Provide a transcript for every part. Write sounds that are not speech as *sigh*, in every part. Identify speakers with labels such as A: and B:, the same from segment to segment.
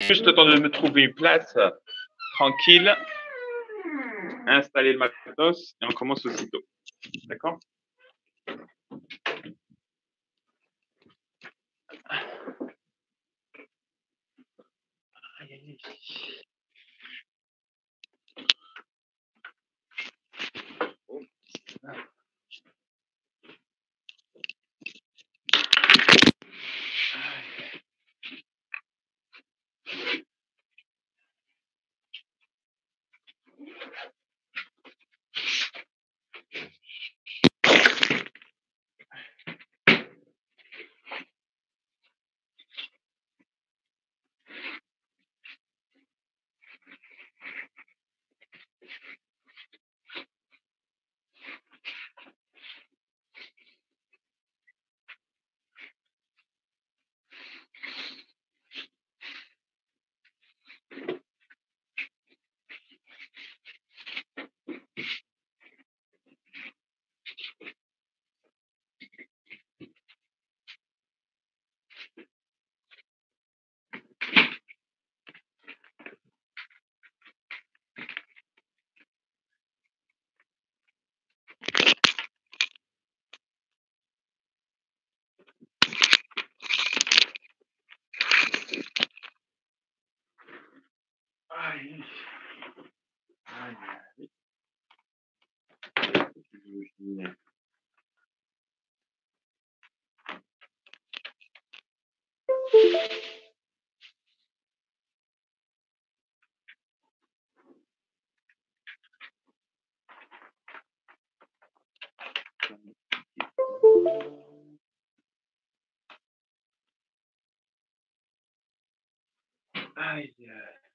A: juste le temps de me trouver une place euh, tranquille, installer le matos et on commence aussitôt. D'accord? Ay, ay.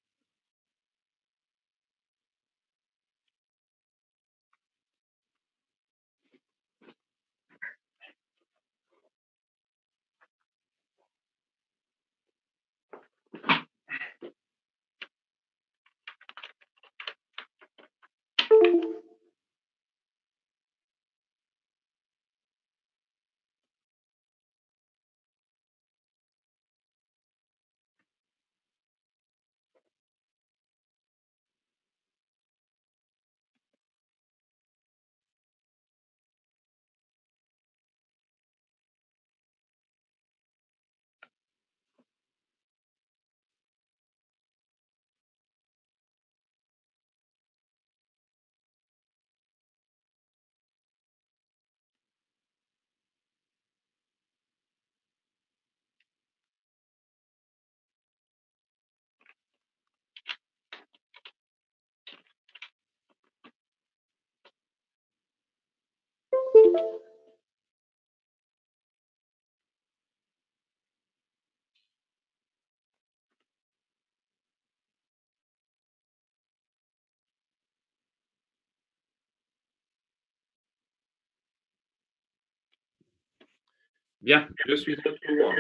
A: Bien, je suis de retour.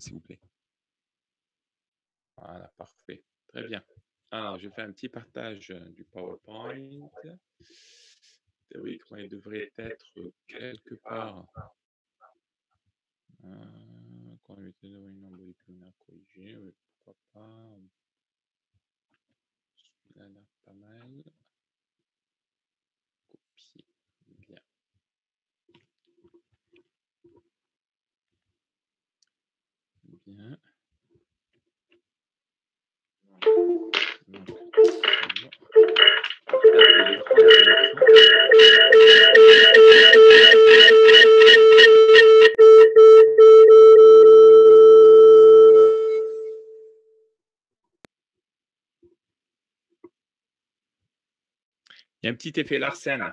B: S'il vous plaît.
A: Voilà, parfait. Très bien. Alors, je fais un petit partage euh, du PowerPoint. Théoriquement, il devrait être quelque part. Euh, de réunion moléculaire corrigée, oui, pourquoi pas. Celui-là pas mal. Copier. Bien. Bien. Il y a un petit effet Larsen.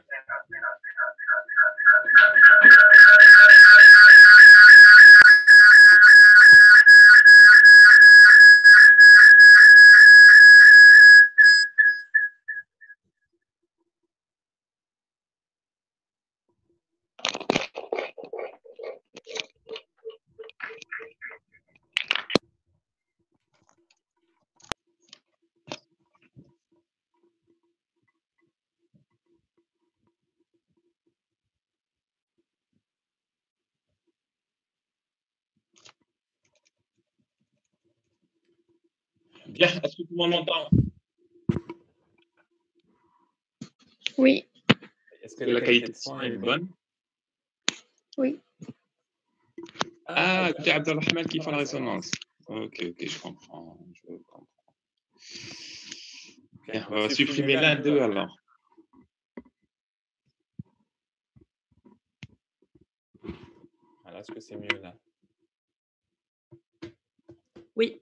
A: Bien, est-ce que tout le monde m'entend
C: Oui.
A: Est-ce que la qualité de son est bonne?
C: Oui.
A: Ah, écoutez, Abdelrahman qui fait la résonance. Ok, ok, je comprends. Je comprends. Bien, on va supprimer l'un d'eux alors.
B: Alors, est-ce que c'est mieux là
C: Oui.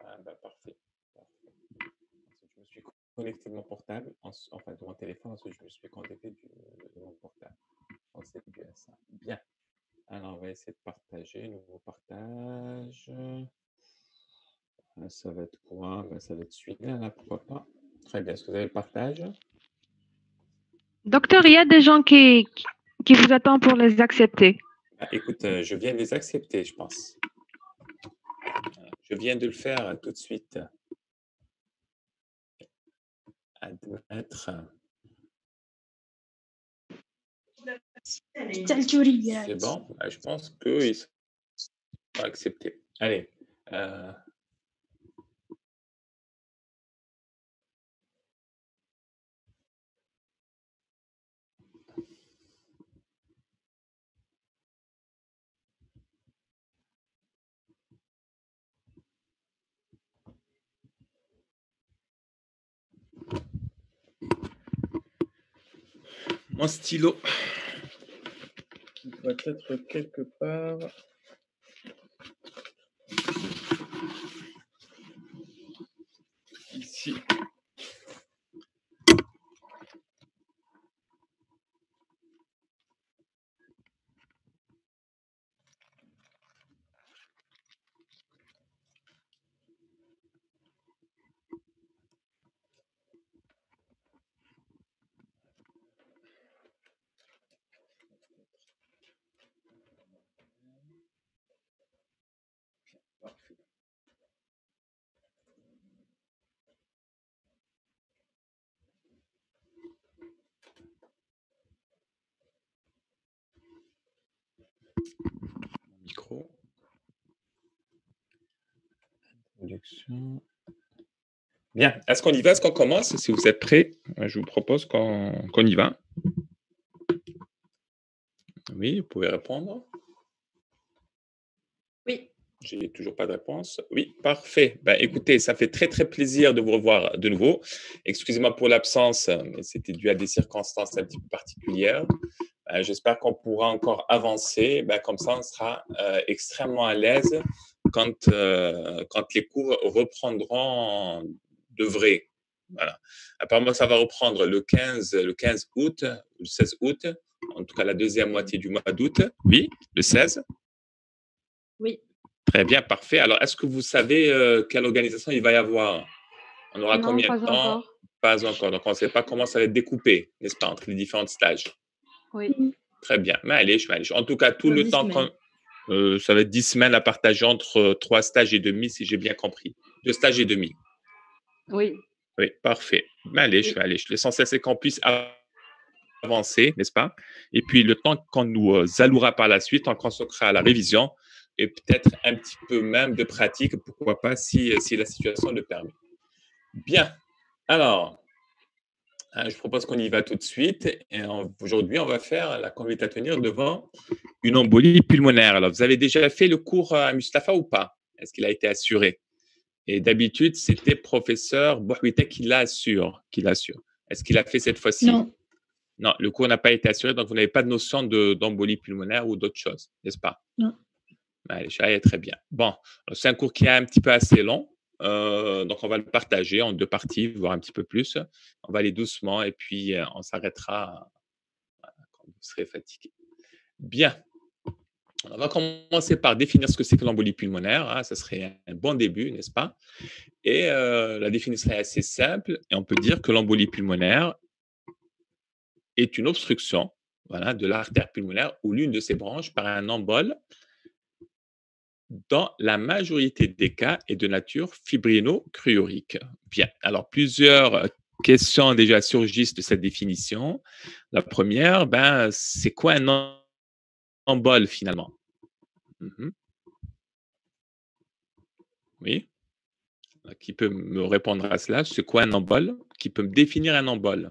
B: Ah, bah, parfait. parfait. Ensuite, je me suis connecté de mon portable, en- enfin de mon téléphone, ensuite je me suis connecté du- de mon portable. Donc, c'est bien ça. Bien. Alors, on va essayer de partager. Nouveau partage. Ah, Ça va être quoi? Ben, Ça va être celui-là, là, pourquoi pas. Très bien. Est-ce que vous avez le partage?
D: Docteur, il y a des gens qui, qui- vous attendent pour les accepter.
B: Ah, Écoute, euh, je viens de les accepter, je pense. Voilà, Je viens de le faire euh, tout de suite. Admettre. C'est bon Bah, Je pense qu'ils sont acceptés. Allez. euh,
A: Mon stylo. Doit être quelque part. Ici.
B: Micro. Introduction.
A: Bien. Est-ce qu'on y va? Est-ce qu'on commence? Si vous êtes prêts, euh, je vous propose qu'on qu'on y va.
B: Oui, vous pouvez répondre.
C: Oui.
B: J'ai toujours pas de réponse. Oui, parfait. Ben, écoutez, ça fait très très plaisir de vous revoir de nouveau. Excusez-moi pour l'absence, mais c'était dû à des circonstances un petit peu particulières. Euh, J'espère qu'on pourra encore avancer. Ben, comme ça, on sera euh, extrêmement à l'aise quand, euh, quand les cours reprendront de vrai. Voilà. Apparemment, ça va reprendre le 15, le 15 août, le 16 août, en tout cas la deuxième moitié du mois d'août.
A: Oui, le 16.
C: Oui.
A: Très bien, parfait. Alors, est-ce que vous savez quelle organisation il va y avoir? On aura
D: Non,
A: combien de temps?
D: encore.
A: Pas encore. Donc, on ne sait pas comment ça va être découpé, n'est-ce pas, entre les différents stages.
D: Oui.
A: Très bien. Mais allez, je vais aller. En tout cas, tout
C: Dans
A: le temps qu'on. euh, ça va être 10 semaines à partager entre euh, trois stages et demi, si j'ai bien compris. Deux stages et demi.
D: Oui.
A: Oui, parfait. Mais allez, je
C: Oui.
A: vais aller. L'essentiel, c'est qu'on puisse av- avancer, n'est-ce pas? Et puis, le temps qu'on nous euh, allouera par la suite, on consacrera à la révision et peut-être un petit peu même de pratique, pourquoi pas, si, si la situation le permet. Bien. Alors, je propose qu'on y va tout de suite. Aujourd'hui, on va faire la conduite à tenir devant une embolie pulmonaire. Alors, vous avez déjà fait le cours à Mustapha ou pas? Est-ce qu'il a été assuré? Et d'habitude, c'était professeur Bouhouita qui l'assure. Qui l'assure. Est-ce qu'il a fait cette fois-ci?
C: Non.
A: Non, le cours n'a pas été assuré, donc vous n'avez pas de notion de- d'embolie pulmonaire ou d'autre chose, n'est-ce pas?
C: Non.
A: Allez, très bien. Bon, c'est un cours qui est un petit peu assez long, euh, donc on va le partager en deux parties, voire un petit peu plus. On va aller doucement et puis euh, on s'arrêtera voilà, quand vous serez fatigué. Bien. On va commencer par définir ce que c'est que l'embolie pulmonaire. hein, ça serait un bon début, n'est-ce pas? Et euh, la définition est assez simple et on peut dire que l'embolie pulmonaire est une obstruction de l'artère pulmonaire ou l'une de ses branches par un embole dans la majorité des cas est de nature fibrino-cryurique. Bien, alors plusieurs euh, questions déjà surgissent de cette définition. La première, ben, c'est quoi un em- embole finalement? Mhm. Oui, qui peut me répondre à cela? C'est quoi un embol Qui peut me définir un embol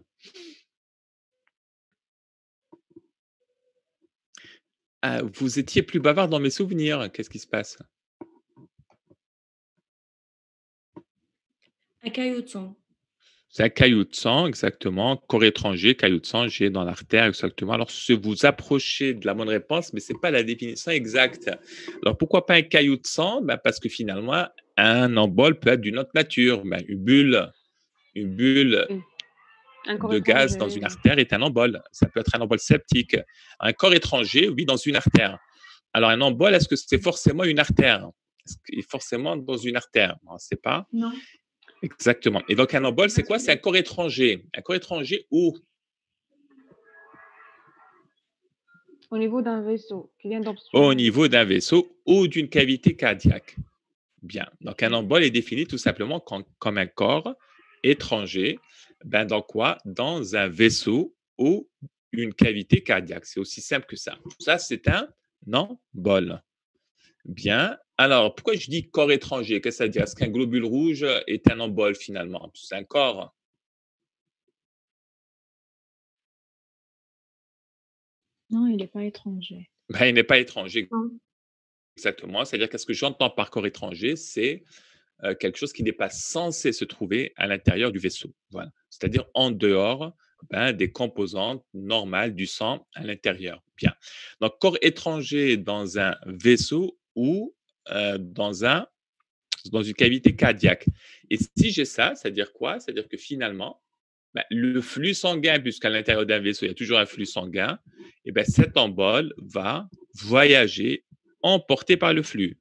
A: ah, Vous étiez plus bavard dans mes souvenirs. Qu'est-ce qui se passe?
C: Un caillou de sang.
A: C'est un caillou de sang, exactement. Corps étranger, caillou de sang, j'ai dans l'artère, exactement. Alors, si vous approchez de la bonne réponse, mais ce n'est pas la définition exacte. Alors, pourquoi pas un caillou de sang? Ben, Parce que finalement, un embol peut être d'une autre nature. Ben, une bulle, une bulle de gaz dans une artère est un embol. Ça peut être un embol septique. Un corps étranger, oui, dans une artère. Alors, un embol, est-ce que c'est forcément une artère? Est forcément dans une artère? On ne sait pas.
C: Non.
A: Exactement. Et donc, un embol, c'est quoi? C'est un corps étranger. Un corps étranger où?
D: Au niveau d'un vaisseau qui vient
A: Au niveau d'un vaisseau ou d'une cavité cardiaque. Bien. Donc, un embol est défini tout simplement comme, un corps étranger. Ben, dans quoi? Dans un vaisseau ou une cavité cardiaque. C'est aussi simple que ça. Ça, c'est un embol. Bien. Alors, pourquoi je dis corps étranger? Qu'est-ce que ça veut dire? Est-ce qu'un globule rouge est un embol finalement? C'est un corps.
D: Non, il n'est pas étranger.
A: Ben, il n'est pas étranger. Exactement. C'est-à-dire qu'est-ce que j'entends par corps étranger C'est euh, quelque chose qui n'est pas censé se trouver à l'intérieur du vaisseau. Voilà. C'est-à-dire en dehors ben, des composantes normales du sang à l'intérieur. Bien. Donc, corps étranger dans un vaisseau ou euh, dans, un, dans une cavité cardiaque. Et si j'ai ça, c'est-à-dire quoi? C'est-à-dire que finalement, ben, le flux sanguin, puisqu'à l'intérieur d'un vaisseau, il y a toujours un flux sanguin, et ben, cet embol va voyager emporté par le flux.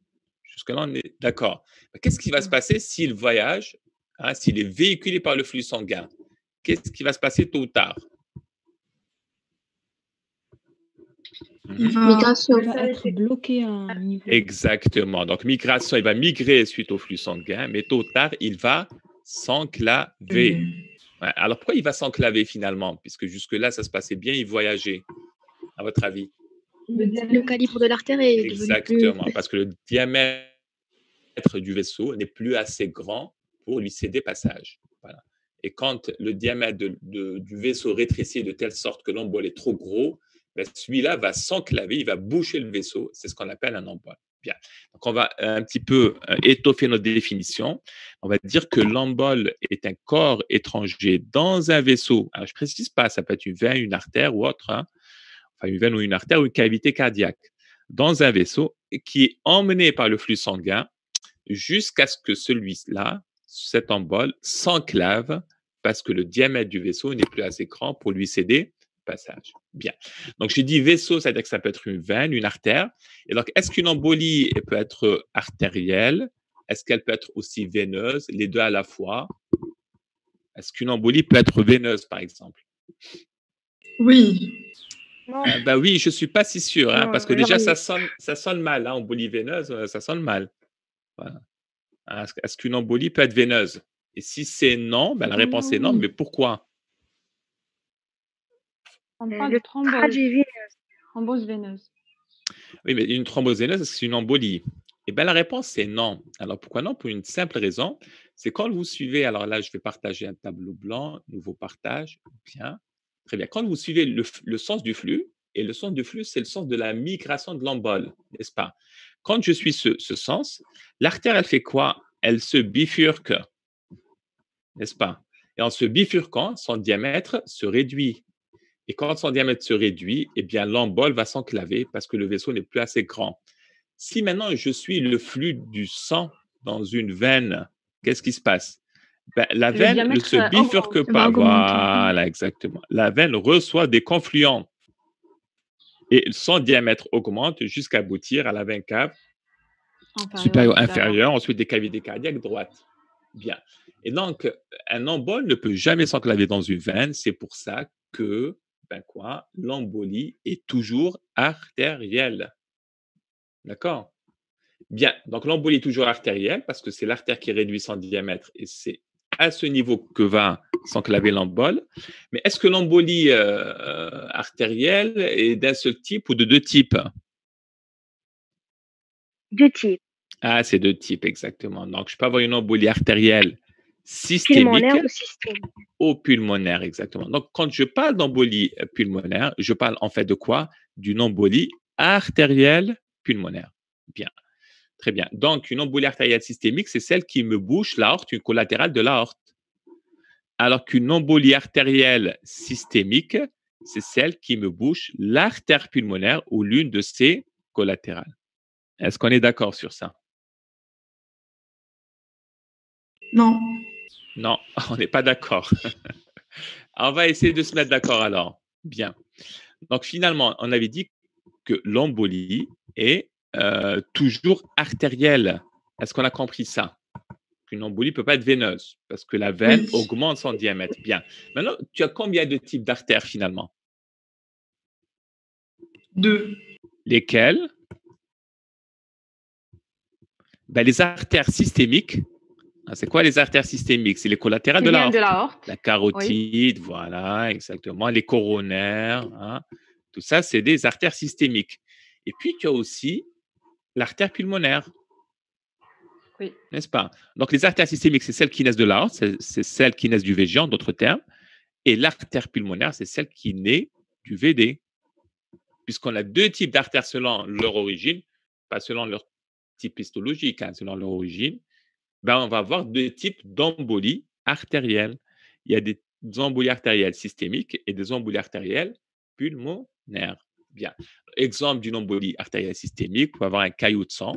A: Jusque-là, on est d'accord. Qu'est-ce qui va se passer s'il voyage, hein, s'il est véhiculé par le flux sanguin? Qu'est-ce qui va se passer tôt ou tard?
C: Migration.
D: Il va être bloqué à un niveau.
A: Exactement. Donc, migration, il va migrer suite au flux sanguin, mais tôt ou tard, il va s'enclaver.
C: Mm.
A: Alors, pourquoi il va s'enclaver finalement? Puisque jusque-là, ça se passait bien, il voyageait, à votre avis?
C: Le calibre de l'artère est
A: Exactement,
C: plus-
A: parce que le diamètre du vaisseau n'est plus assez grand pour lui céder passage. Et quand le diamètre du vaisseau rétrécit de telle sorte que l'embol est trop gros, ben, celui-là va s'enclaver, il va boucher le vaisseau. C'est ce qu'on appelle un embol. Bien. Donc, on va euh, un petit peu euh, étoffer notre définition. On va dire que l'embol est un corps étranger dans un vaisseau. Alors, je précise pas, ça peut être une veine, une artère ou autre. hein. Enfin, une veine ou une artère ou une cavité cardiaque. Dans un vaisseau qui est emmené par le flux sanguin jusqu'à ce que celui-là, cet embol, s'enclave parce que le diamètre du vaisseau n'est plus assez grand pour lui céder passage. Bien. Donc, j'ai dit vaisseau, c'est-à-dire que ça peut être une veine, une artère. Et donc, est-ce qu'une embolie peut être artérielle? Est-ce qu'elle peut être aussi veineuse? Les deux à la fois. Est-ce qu'une embolie peut être veineuse, par exemple?
C: Oui.
A: Bah oui, je ne suis pas si sûr, hein,
D: Non,
A: parce que déjà,
D: mais-
A: ça sonne, ça sonne mal. Hein, embolie veineuse, euh, ça sonne mal. Voilà. Hein, Est-ce qu'une embolie peut être veineuse? Et si c'est non, ben, la réponse est non,
D: oui.
A: mais pourquoi?
D: on parle
C: Le
D: de thrombose, veineuse.
A: Oui, mais une thrombose veineuse, c'est une embolie? Eh bien, la réponse, c'est non. Alors, pourquoi non? Pour une simple raison, c'est quand vous suivez, alors là, je vais partager un tableau blanc, nouveau partage, bien, très bien. Quand vous suivez le, le sens du flux, et le sens du flux, c'est le sens de la migration de l'embole, n'est-ce pas? Quand je suis ce, ce sens, l'artère, elle fait quoi? Elle se bifurque, n'est-ce pas? Et en se bifurquant, son diamètre se réduit. Et quand son diamètre se réduit, eh bien, l'embole va s'enclaver parce que le vaisseau n'est plus assez grand. Si maintenant je suis le flux du sang dans une veine, qu'est-ce qui se passe? Ben, La
D: Le
A: veine ne se
D: euh,
A: bifurque pas. Voilà, exactement. La veine reçoit des confluents et son diamètre augmente jusqu'à aboutir à la veine cave
D: Inférieur,
A: supérieur,
D: supérieur.
A: inférieur, ensuite des cavités cardiaques droites. Bien. Et donc, un embole ne peut jamais s'enclaver dans une veine. C'est pour ça que, ben quoi, l'embolie est toujours artérielle. D'accord? Bien. Donc, l'embolie est toujours artérielle parce que c'est l'artère qui réduit son diamètre et c'est à ce niveau que va s'enclaver l'embole. Mais est-ce que l'embolie euh, euh, artérielle est d'un seul type ou de deux types?
E: Deux types.
A: Ah, c'est deux types, exactement. Donc, je peux avoir une embolie artérielle systémique
C: Pulmonaire ou systémique?
A: ou pulmonaire, exactement. Donc, quand je parle d'embolie euh, pulmonaire, je parle en fait de quoi? D'une embolie artérielle pulmonaire. Bien. Très bien. Donc, une embolie artérielle systémique, c'est celle qui me bouche l'aorte, une collatérale de l'aorte. Alors qu'une embolie artérielle systémique, c'est celle qui me bouche l'artère pulmonaire ou l'une de ses collatérales. Est-ce qu'on est d'accord sur ça?
C: Non.
A: Non, *laughs* on n'est pas d'accord. *laughs* on va essayer de se mettre d'accord alors. Bien. Donc finalement, on avait dit que l'embolie est euh, toujours artérielle. Est-ce qu'on a compris ça? Qu'une embolie ne peut pas être veineuse parce que la veine
C: Oui.
A: augmente son diamètre. Bien. Maintenant, tu as combien de types d'artères finalement?
C: Deux.
A: Lesquelles? Ben, Les artères systémiques. Ah, C'est quoi les artères systémiques? C'est les collatérales de l'aorte.
D: la horte.
A: La carotide, voilà, exactement. Les coronaires, hein. tout ça, c'est des artères systémiques. Et puis, tu as aussi l'artère pulmonaire.
D: Oui.
A: N'est-ce pas? Donc, les artères systémiques, c'est celles qui naissent de l'aorte, c'est c'est celles qui naissent du VG, en d'autres termes. Et l'artère pulmonaire, c'est celle qui naît du VD. Puisqu'on a deux types d'artères selon leur origine, pas selon leur type histologique, hein, selon leur origine, ben, on va avoir deux types d'embolies artérielles. Il y a des embolies artérielles systémiques et des embolies artérielles pulmonaires. Bien. Exemple d'une embolie artérielle systémique, va avoir un caillot de sang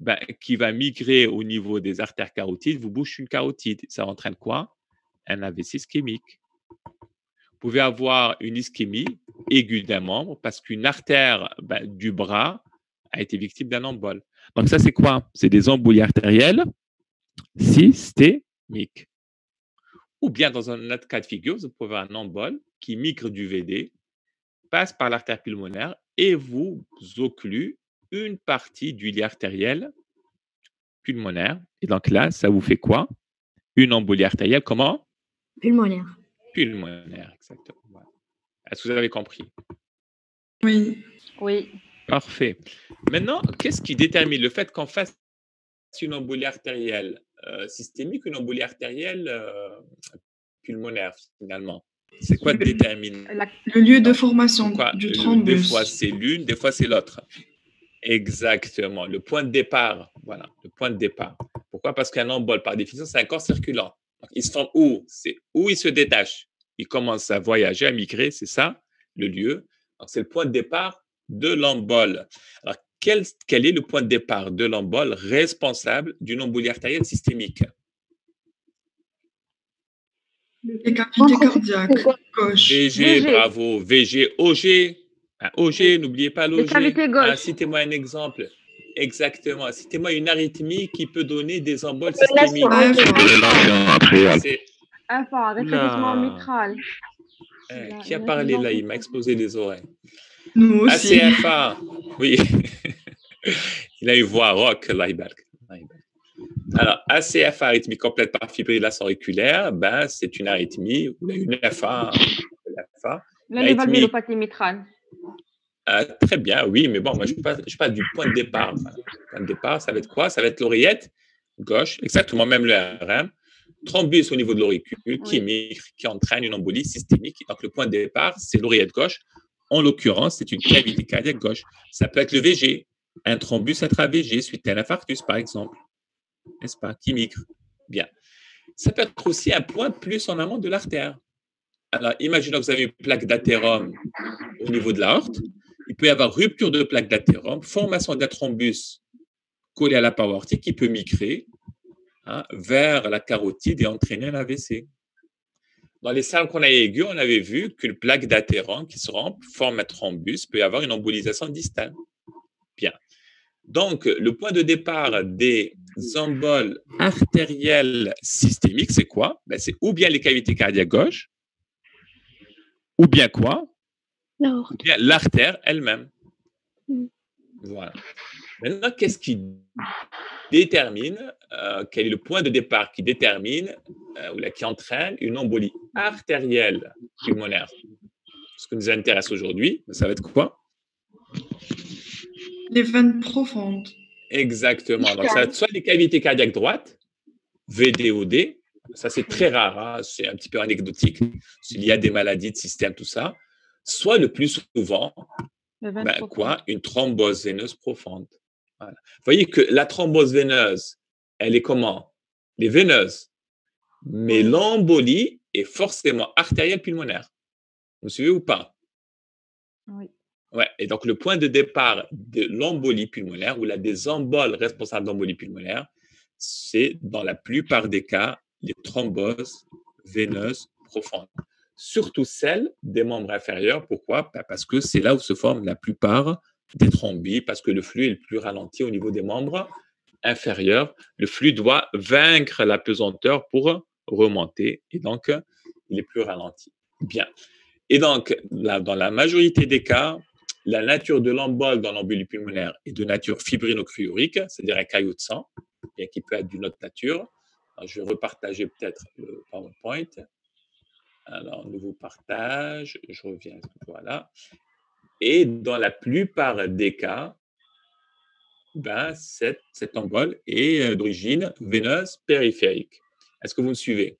A: ben, qui va migrer au niveau des artères carotides, vous bouche une carotide. Ça entraîne quoi? Un AVC ischémique. Vous pouvez avoir une ischémie aiguë d'un membre parce qu'une artère ben, du bras a été victime d'un embole. Donc ça, c'est quoi? C'est des embolies artérielles systémiques. Ou bien dans un autre cas de figure, vous pouvez avoir un embole qui migre du VD, passe par l'artère pulmonaire et vous occlue une partie du lit artériel pulmonaire. Et donc là, ça vous fait quoi? Une embolie artérielle, comment?
C: Pulmonaire.
A: Pulmonaire, exactement. Voilà. Est-ce que vous avez compris?
C: Oui.
D: Oui.
A: Parfait. Maintenant, qu'est-ce qui détermine le fait qu'on fasse une embolie artérielle? Euh, systémique une embolie artérielle euh, pulmonaire, finalement C'est quoi qui
C: Le- lieu de formation
A: Quoi,
C: du thrombus.
A: Des fois, c'est l'une, des fois, c'est l'autre. Exactement. Le point de départ. Voilà, le point de départ. Pourquoi? Parce qu'un embole, par définition, c'est un corps circulant. Donc, il se forme où? C'est où il se détache. Il commence à voyager, à migrer, c'est ça le lieu. Donc, c'est le point de départ de l'embole. Alors, quel, quel est le point de départ de l'embole responsable d'une embolie artérielle systémique?
C: Les cavités cardiaques. Gauche.
A: VG,
D: VG.
A: bravo. VG, OG. Ah, OG, n'oubliez pas l'OG. Ah, Citez-moi un exemple. Exactement. Citez-moi une arythmie qui peut donner des emboles systémiques.
D: Enfin, rétrécissement mitral.
A: euh, qui a parlé
D: là.
A: Il m'a explosé les oreilles.
C: Nous aussi.
A: ACFA. Oui. *laughs* Il a une voix rock, ybark. Alors, ACFA, arythmie complète par fibrillation auriculaire, ben, c'est une arythmie a une FA. FA.
D: Mitrale.
A: Ah, très bien, oui, mais bon, moi, je parle, je parle du point de départ. Le point de départ, ça va être quoi? Ça va être l'oreillette gauche, exactement, même le RM. Thrombus au niveau de l'auricule qui
D: Oui.
A: migre, qui entraîne une embolie systémique. Donc, le point de départ, c'est l'oreillette gauche. En l'occurrence, c'est une cavité cardiaque gauche. Ça peut être le VG, un thrombus intra-VG suite à un infarctus, par exemple. N'est-ce pas? Qui migre. Bien. Ça peut être aussi un point plus en amont de l'artère. Alors, imaginons que vous avez une plaque d'athérome au niveau de l'aorte il peut y avoir rupture de plaque d'athérome, formation d'un thrombus collé à la paroi aortique qui peut migrer hein, vers la carotide et entraîner un AVC. Dans les salles qu'on a aiguës, on avait vu qu'une plaque d'athérome qui se rompt forme un thrombus, peut y avoir une embolisation distale. Bien. Donc, le point de départ des emboles artérielles systémiques, c'est quoi? Ben, C'est ou bien les cavités cardiaques gauches, ou bien quoi?
C: L'aorte.
A: ou bien l'artère elle-même.
C: Mm.
A: Voilà. Maintenant, qu'est-ce qui détermine, euh, quel est le point de départ qui détermine euh, ou qui entraîne une embolie artérielle pulmonaire? Ce qui nous intéresse aujourd'hui, ça va être quoi?
C: Les veines profondes.
A: Exactement. Donc, ça, soit des cavités cardiaques droites, VDOD, ça c'est très rare, hein, c'est un petit peu anecdotique, s'il y a des maladies de système, tout ça, soit le plus souvent, ben, quoi, une thrombose veineuse profonde. Vous voyez que la thrombose veineuse, elle est comment? Elle est veineuse, mais l'embolie est forcément artérielle pulmonaire. Vous suivez ou pas?
D: Oui.
A: Ouais, et donc le point de départ de l'embolie pulmonaire ou la des emboles responsables d'embolie pulmonaire, c'est dans la plupart des cas les thromboses veineuses profondes. Surtout celles des membres inférieurs. Pourquoi? Bah, Parce que c'est là où se forment la plupart des thrombis, parce que le flux est le plus ralenti au niveau des membres inférieurs. Le flux doit vaincre la pesanteur pour remonter et donc il est plus ralenti. Bien. Et donc, dans la majorité des cas, la nature de l'embole dans l'embolie pulmonaire est de nature fibrinochlorique, c'est-à-dire un caillot de sang, bien qu'il peut être d'une autre nature. je vais repartager peut-être le PowerPoint. Alors, nouveau partage, je reviens, voilà. Et dans la plupart des cas, ben, cette, cette embole est euh, d'origine veineuse périphérique. Est-ce que vous me suivez?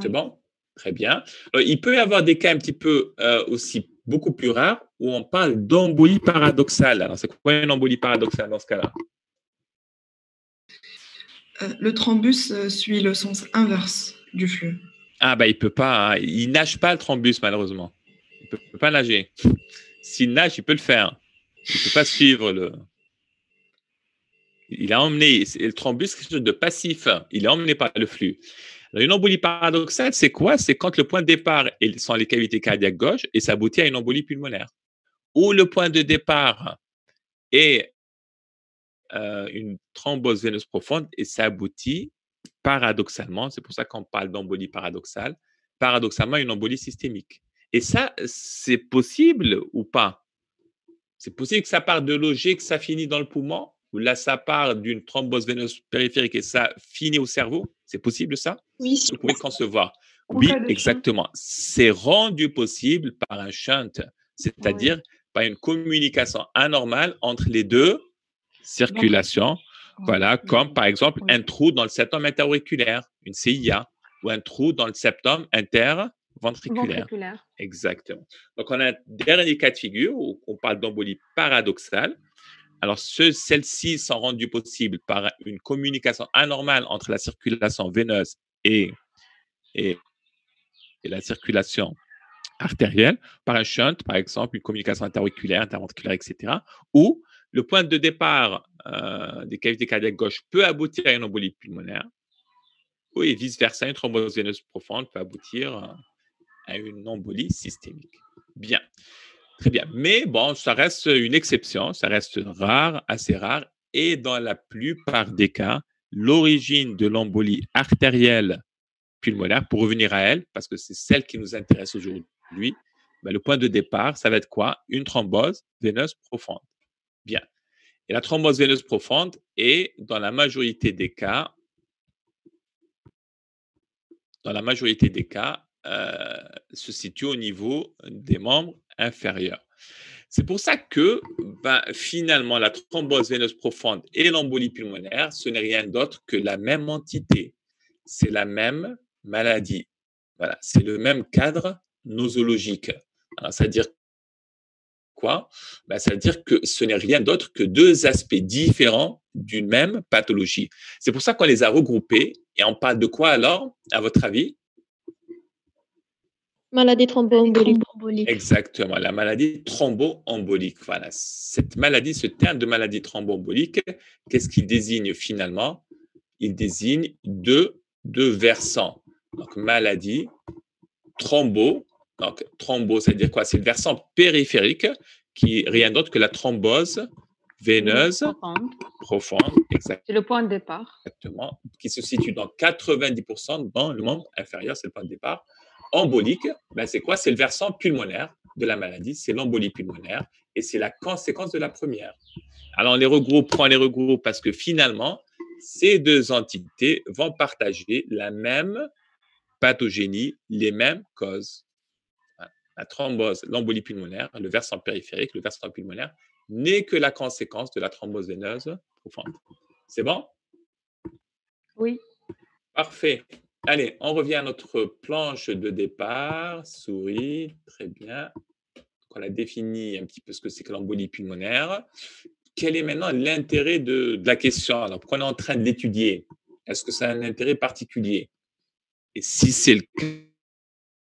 A: C'est bon? Très bien. il peut y avoir des cas un petit peu euh, aussi beaucoup plus rares où on parle d'embolie paradoxale. Alors, c'est quoi une embolie paradoxale dans ce cas-là?
E: Euh, Le thrombus euh, suit le sens inverse du flux.
A: Ah, bah, il peut pas. Hein. Il nage pas le thrombus, malheureusement. Il peut, peut pas nager. S'il nage, il peut le faire. Il ne peut pas suivre le. Il a emmené. Le thrombus, c'est quelque chose de passif. Il est emmené par le flux. Une embolie paradoxale, c'est quoi? C'est quand le point de départ sont les cavités cardiaques gauche et ça aboutit à une embolie pulmonaire. Ou le point de départ est euh, une thrombose veineuse profonde et ça aboutit paradoxalement, c'est pour ça qu'on parle d'embolie paradoxale, paradoxalement une embolie systémique. Et ça, c'est possible ou pas? C'est possible que ça parte de l'OG, que ça finit dans le poumon ou là, ça part d'une thrombose veineuse périphérique et ça finit au cerveau? C'est possible ça?
E: Oui.
A: Vous pouvez concevoir. Oui, exactement. C'est rendu possible par un shunt, c'est-à-dire par une communication anormale entre les deux circulations. Voilà, comme par exemple un trou dans le septum interauriculaire, une CIA, ou un trou dans le septum interventriculaire. Exactement. Donc, on a un dernier cas de figure où on parle d'embolie paradoxale. Alors, celles-ci sont rendues possibles par une communication anormale entre la circulation veineuse et, la circulation artérielle, par un shunt, par exemple, une communication interauriculaire, interventriculaire, etc., ou le point de départ euh, des cavités cardiaques gauches peut aboutir à une embolie pulmonaire, et vice-versa, une thrombose veineuse profonde peut aboutir à une embolie systémique. Bien. Très bien. Mais bon, ça reste une exception, ça reste rare, assez rare. Et dans la plupart des cas, l'origine de l'embolie artérielle pulmonaire, pour revenir à elle, parce que c'est celle qui nous intéresse aujourd'hui, ben, le point de départ, ça va être quoi? Une thrombose veineuse profonde. Bien. Et la thrombose veineuse profonde est, dans la majorité des cas, dans la majorité des cas, se situe au niveau des membres inférieurs. C'est pour ça que ben, finalement, la thrombose veineuse profonde et l'embolie pulmonaire, ce n'est rien d'autre que la même entité. C'est la même maladie. Voilà, c'est le même cadre nosologique. C'est-à-dire quoi? Ben, C'est-à-dire que ce n'est rien d'autre que deux aspects différents d'une même pathologie. C'est pour ça qu'on les a regroupés. Et on parle de quoi alors, à votre avis?
C: Maladie thromboembolique.
A: Exactement, la maladie thromboembolique. Voilà, cette maladie, ce terme de maladie thromboembolique, qu'est-ce qu'il désigne finalement? Il désigne deux, deux versants. Donc, maladie thrombo. Donc, thrombo, c'est-à-dire quoi? C'est le versant périphérique qui est rien d'autre que la thrombose veineuse profonde.
D: C'est le point de départ.
A: Exactement. Qui se situe dans 90% dans le membre inférieur, c'est le point de départ embolique, ben c'est quoi? C'est le versant pulmonaire de la maladie, c'est l'embolie pulmonaire et c'est la conséquence de la première. Alors, on les regroupe, on les regroupe parce que finalement, ces deux entités vont partager la même pathogénie, les mêmes causes. La thrombose, l'embolie pulmonaire, le versant périphérique, le versant pulmonaire, n'est que la conséquence de la thrombose veineuse profonde. C'est bon?
D: Oui.
A: Parfait. Allez, on revient à notre planche de départ. Souris, très bien. On a défini un petit peu ce que c'est que l'embolie pulmonaire. Quel est maintenant l'intérêt de, la question? Alors, pourquoi on est en train de l'étudier Est-ce que ça a un intérêt particulier? Et si c'est le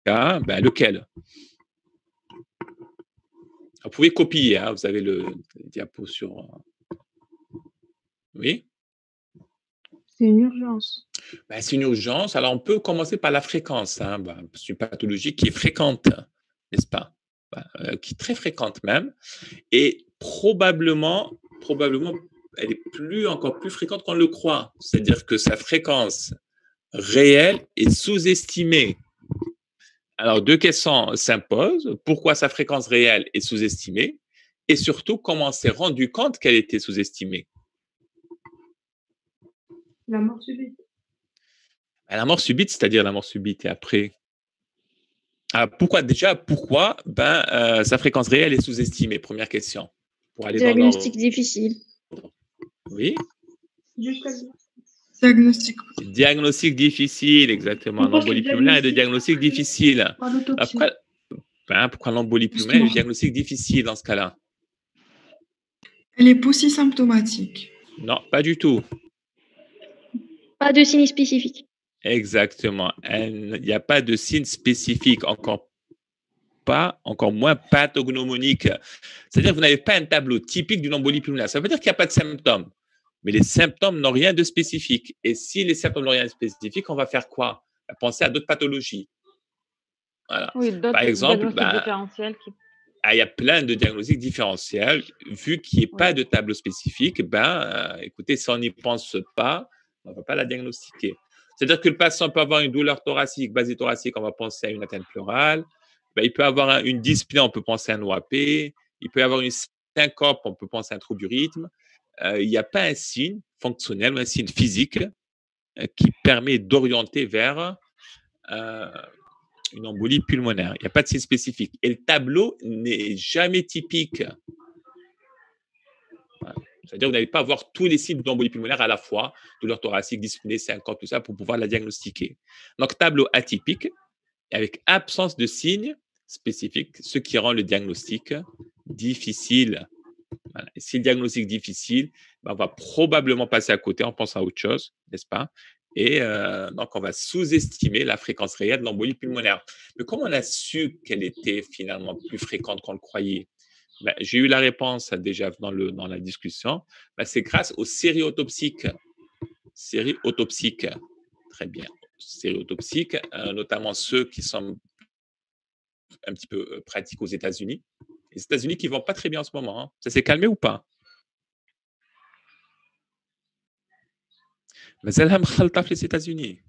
A: cas, ben lequel? Vous pouvez copier, hein, vous avez le, diapo sur. Oui?
C: C'est une urgence.
A: Ben, c'est une urgence. Alors, on peut commencer par la fréquence. Hein. C'est une pathologie qui est fréquente, n'est-ce pas? Ben, euh, Qui est très fréquente même. Et probablement, probablement, elle est plus, encore plus fréquente qu'on le croit. C'est-à-dire que sa fréquence réelle est sous-estimée. Alors, deux questions s'imposent. Pourquoi sa fréquence réelle est sous-estimée? Et surtout, comment s'est rendu compte qu'elle était sous-estimée?
C: La mort subite.
A: Ben, la mort subite, c'est-à-dire la mort subite et après ah, pourquoi déjà Pourquoi? Ben, euh, sa fréquence réelle est sous-estimée. Première question.
C: Pour aller Diagnostic difficile.
A: Oui.
E: Diagnostic.
A: Diagnostic difficile, exactement. L'embolie pulmonaire est de diagnostic difficile? Pourquoi, ben, pourquoi l'embolie pulmonaire est de diagnostic difficile dans ce cas-là?
E: Elle est aussi symptomatique.
A: Non, pas du tout.
C: Pas de signe spécifique.
A: Exactement. Il n'y a pas de signe spécifique, encore pas, encore moins pathognomonique. C'est-à-dire que vous n'avez pas un tableau typique d'une embolie pulmonaire. Ça veut dire qu'il n'y a pas de symptômes. Mais les symptômes n'ont rien de spécifique. Et si les symptômes n'ont rien de spécifique, on va faire quoi? Penser à d'autres pathologies.
D: Voilà. Par exemple, bah,
A: ah, il y a plein de diagnostics différentiels. Vu qu'il n'y ait pas de tableau spécifique, ben, euh, écoutez, si on n'y pense pas, on ne va pas la diagnostiquer. C'est-à-dire que le patient peut avoir une douleur thoracique, thoracique, on va penser à une atteinte pleurale. Ben, il peut avoir une dyspnée, on peut penser à un OAP. Il peut avoir une syncope, on peut penser à un trouble du rythme. Euh, il n'y a pas un signe fonctionnel ou un signe physique euh, qui permet d'orienter vers euh, une embolie pulmonaire. Il n'y a pas de signe spécifique. Et le tableau n'est jamais typique. C'est-à-dire que vous n'allez pas avoir tous les signes d'embolie pulmonaire à la fois, douleur thoracique, dyspnée, syncope, tout ça, pour pouvoir la diagnostiquer. Donc, tableau atypique, avec absence de signes spécifiques, ce qui rend le diagnostic difficile. Si le diagnostic est difficile, ben, on va probablement passer à côté, on pense à autre chose, n'est-ce pas? Et euh, donc, on va sous-estimer la fréquence réelle de l'embolie pulmonaire. Mais comment on a su qu'elle était finalement plus fréquente qu'on le croyait ben, j'ai eu la réponse déjà dans, le, dans la discussion. Ben, c'est grâce aux séries autopsiques. Séries autopsiques. Très bien. Séries autopsiques, euh, notamment ceux qui sont un petit peu euh, pratiques aux États-Unis. Les États-Unis qui ne vont pas très bien en ce moment. Hein. Ça s'est calmé ou pas مازالها مخلطة les États-Unis.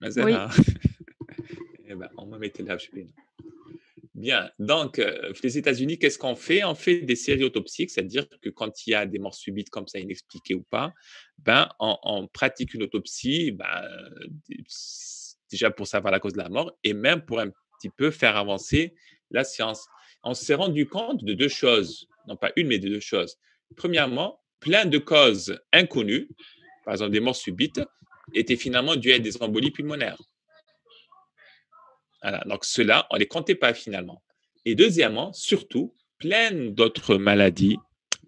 A: مازالها. Eh ben, on va mettre là, je Bien. Donc, euh, les États-Unis, qu'est-ce qu'on fait? On fait des séries autopsiques, c'est-à-dire que quand il y a des morts subites comme ça, inexpliquées ou pas, ben, on, pratique une autopsie, ben, déjà pour savoir la cause de la mort et même pour un petit peu faire avancer la science. On s'est rendu compte de deux choses, non pas une, mais de deux choses. Premièrement, plein de causes inconnues, par exemple des morts subites, étaient finalement dues à des embolies pulmonaires. Donc, ceux-là, on ne les comptait pas finalement. Et deuxièmement, surtout, plein d'autres maladies,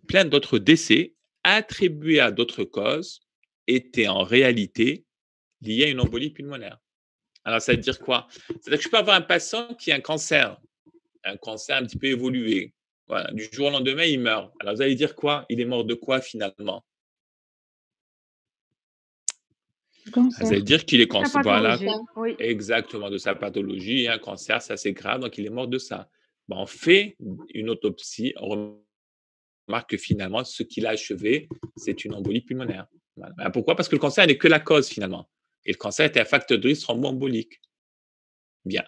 A: plein d'autres décès attribués à d'autres causes étaient en réalité liés à une embolie pulmonaire. Alors, ça veut dire quoi? C'est-à-dire que je peux avoir un patient qui a un cancer, un cancer un petit peu évolué. Voilà, du jour au lendemain, il meurt. Alors, vous allez dire quoi? Il est mort de quoi finalement? Ça veut dire qu'il est cancer. Voilà, exactement, de sa pathologie, un cancer, ça c'est grave, donc il est mort de ça. Ben, on fait une autopsie, on remarque que finalement, ce qu'il a achevé, c'est une embolie pulmonaire. Ben, pourquoi? Parce que le cancer n'est que la cause finalement. Et le cancer était un facteur de risque thromboembolique. Bien.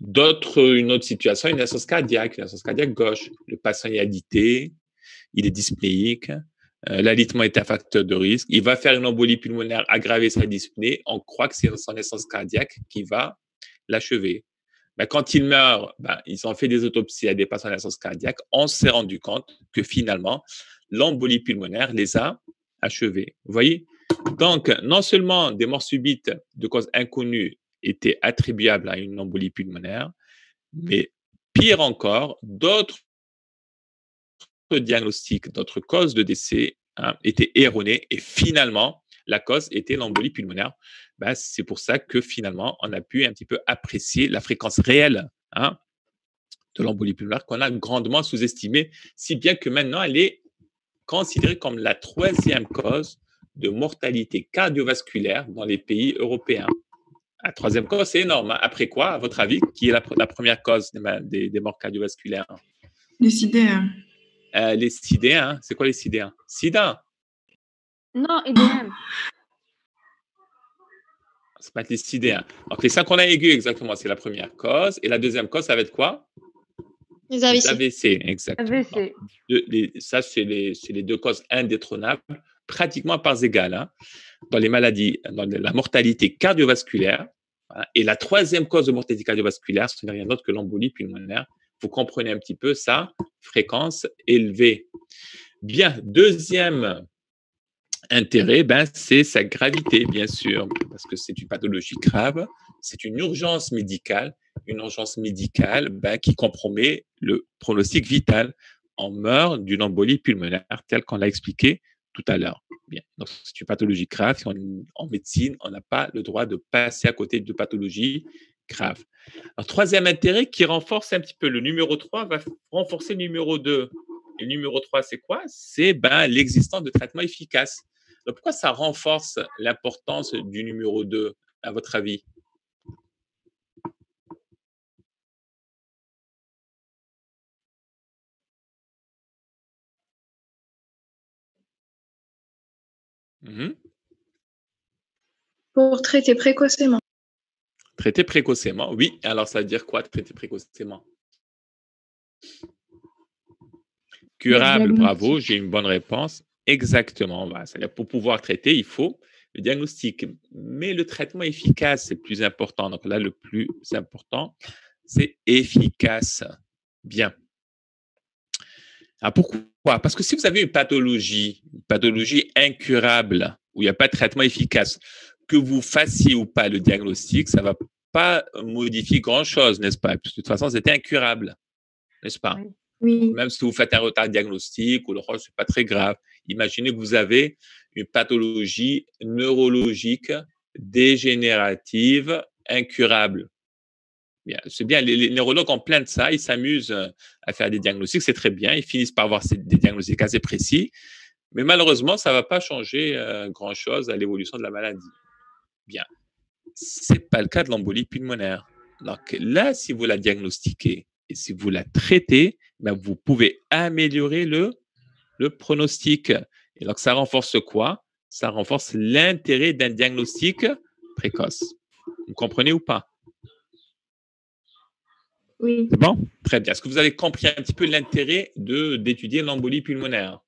A: D'autres, une autre situation, une insuffisance cardiaque, une insuffisance cardiaque gauche. Le patient est agité, il est dyspnéique, euh, l'alitement est un facteur de risque. Il va faire une embolie pulmonaire aggraver sa dyspnée. On croit que c'est son essence cardiaque qui va l'achever. ben, quand ils meurent, ben, ils ont fait des autopsies à des patients à naissance cardiaque. On s'est rendu compte que finalement, l'embolie pulmonaire les a achevés. Vous voyez? Donc, non seulement des morts subites de cause inconnue étaient attribuables à une embolie pulmonaire, mais pire encore, d'autres diagnostics, d'autres causes de décès hein, étaient erronés et finalement, la cause était l'embolie pulmonaire. Ben, c'est pour ça que finalement, on a pu un petit peu apprécier la fréquence réelle hein, de l'embolie pulmonaire qu'on a grandement sous-estimée, si bien que maintenant, elle est considérée comme la troisième cause de mortalité cardiovasculaire dans les pays européens. La troisième cause, c'est énorme. Hein. Après quoi, à votre avis, qui est la, première cause des, morts cardiovasculaires?
E: Les sidéens.
A: Euh, les sidéens, c'est quoi les sidéens? Sida
D: Non, idéen.
A: C'est pas les sidéens. Donc, les qu'on a aigus, exactement, c'est la première cause. Et la deuxième cause, ça va être quoi?
C: Les AVC. Les
A: AVC, exactement. AVC. ça, c'est les, les, deux causes indétrônables, pratiquement parts égales. Hein, dans les maladies, dans la mortalité cardiovasculaire. Et la troisième cause de mortalité cardiovasculaire, ce n'est rien d'autre que l'embolie pulmonaire. Vous comprenez un petit peu sa fréquence élevée. Bien, deuxième intérêt, ben, c'est sa gravité, bien sûr, parce que c'est une pathologie grave, c'est une urgence médicale, une urgence médicale ben, qui compromet le pronostic vital. On meurt d'une embolie pulmonaire, telle qu'on l'a expliqué tout à l'heure. Bien. Donc, c'est une pathologie grave. en médecine, on n'a pas le droit de passer à côté de pathologies graves. Alors, troisième intérêt qui renforce un petit peu le numéro 3 va renforcer le numéro 2. Et le numéro 3, c'est quoi? C'est ben, l'existence de traitements efficaces. Pourquoi ça renforce l'importance du numéro 2, à votre avis?
C: Mmh Pour traiter précocement.
A: Traiter précocement, oui. Alors, ça veut dire quoi, traiter précocement? Curable, bravo, j'ai une bonne réponse. Exactement. Bah, pour pouvoir traiter, il faut le diagnostic. Mais le traitement efficace, c'est plus important. Donc là, le plus important, c'est efficace. Bien. Alors pourquoi? Parce que si vous avez une pathologie, une pathologie incurable, où il n'y a pas de traitement efficace, que vous fassiez ou pas le diagnostic, ça va pas modifier grand-chose, n'est-ce pas? Parce que de toute façon, c'était incurable, n'est-ce pas?
C: Oui.
A: Même si vous faites un retard diagnostic ou le rôle, ce n'est pas très grave. Imaginez que vous avez une pathologie neurologique dégénérative incurable c'est bien. Les, neurologues ont plein de ça. Ils s'amusent euh, à faire des diagnostics. C'est très bien. Ils finissent par avoir des diagnostics assez précis. Mais malheureusement, ça ne va pas changer euh, grand-chose à l'évolution de la maladie. Bien. Ce n'est pas le cas de l'embolie pulmonaire. Donc là, si vous la diagnostiquez et si vous la traitez, ben, vous pouvez améliorer le, le pronostic. Et donc, ça renforce quoi? Ça renforce l'intérêt d'un diagnostic précoce. Vous comprenez ou pas?
C: Oui.
A: C'est bon? Très bien. Est-ce que vous avez compris un petit peu l'intérêt de, d'étudier l'embolie pulmonaire?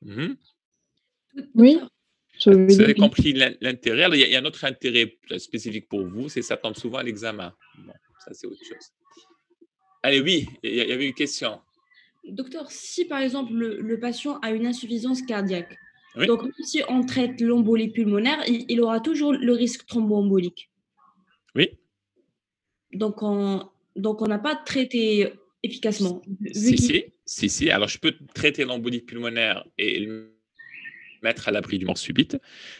C: Mhm. Oui.
A: Vous avez compris l'intérêt. il, y a un autre intérêt spécifique pour vous, c'est ça tombe souvent à l'examen. Bon, ça, c'est autre chose. Allez, oui, il y avait une question.
F: Docteur, si par exemple le patient a une insuffisance cardiaque, donc, si on traite l'embolie pulmonaire, il, aura toujours le risque thromboembolique.
A: Oui.
F: Donc, on donc on n'a pas traité efficacement.
A: Si, si, si, si. Alors, je peux traiter l'embolie pulmonaire et le mettre à l'abri du mort subite.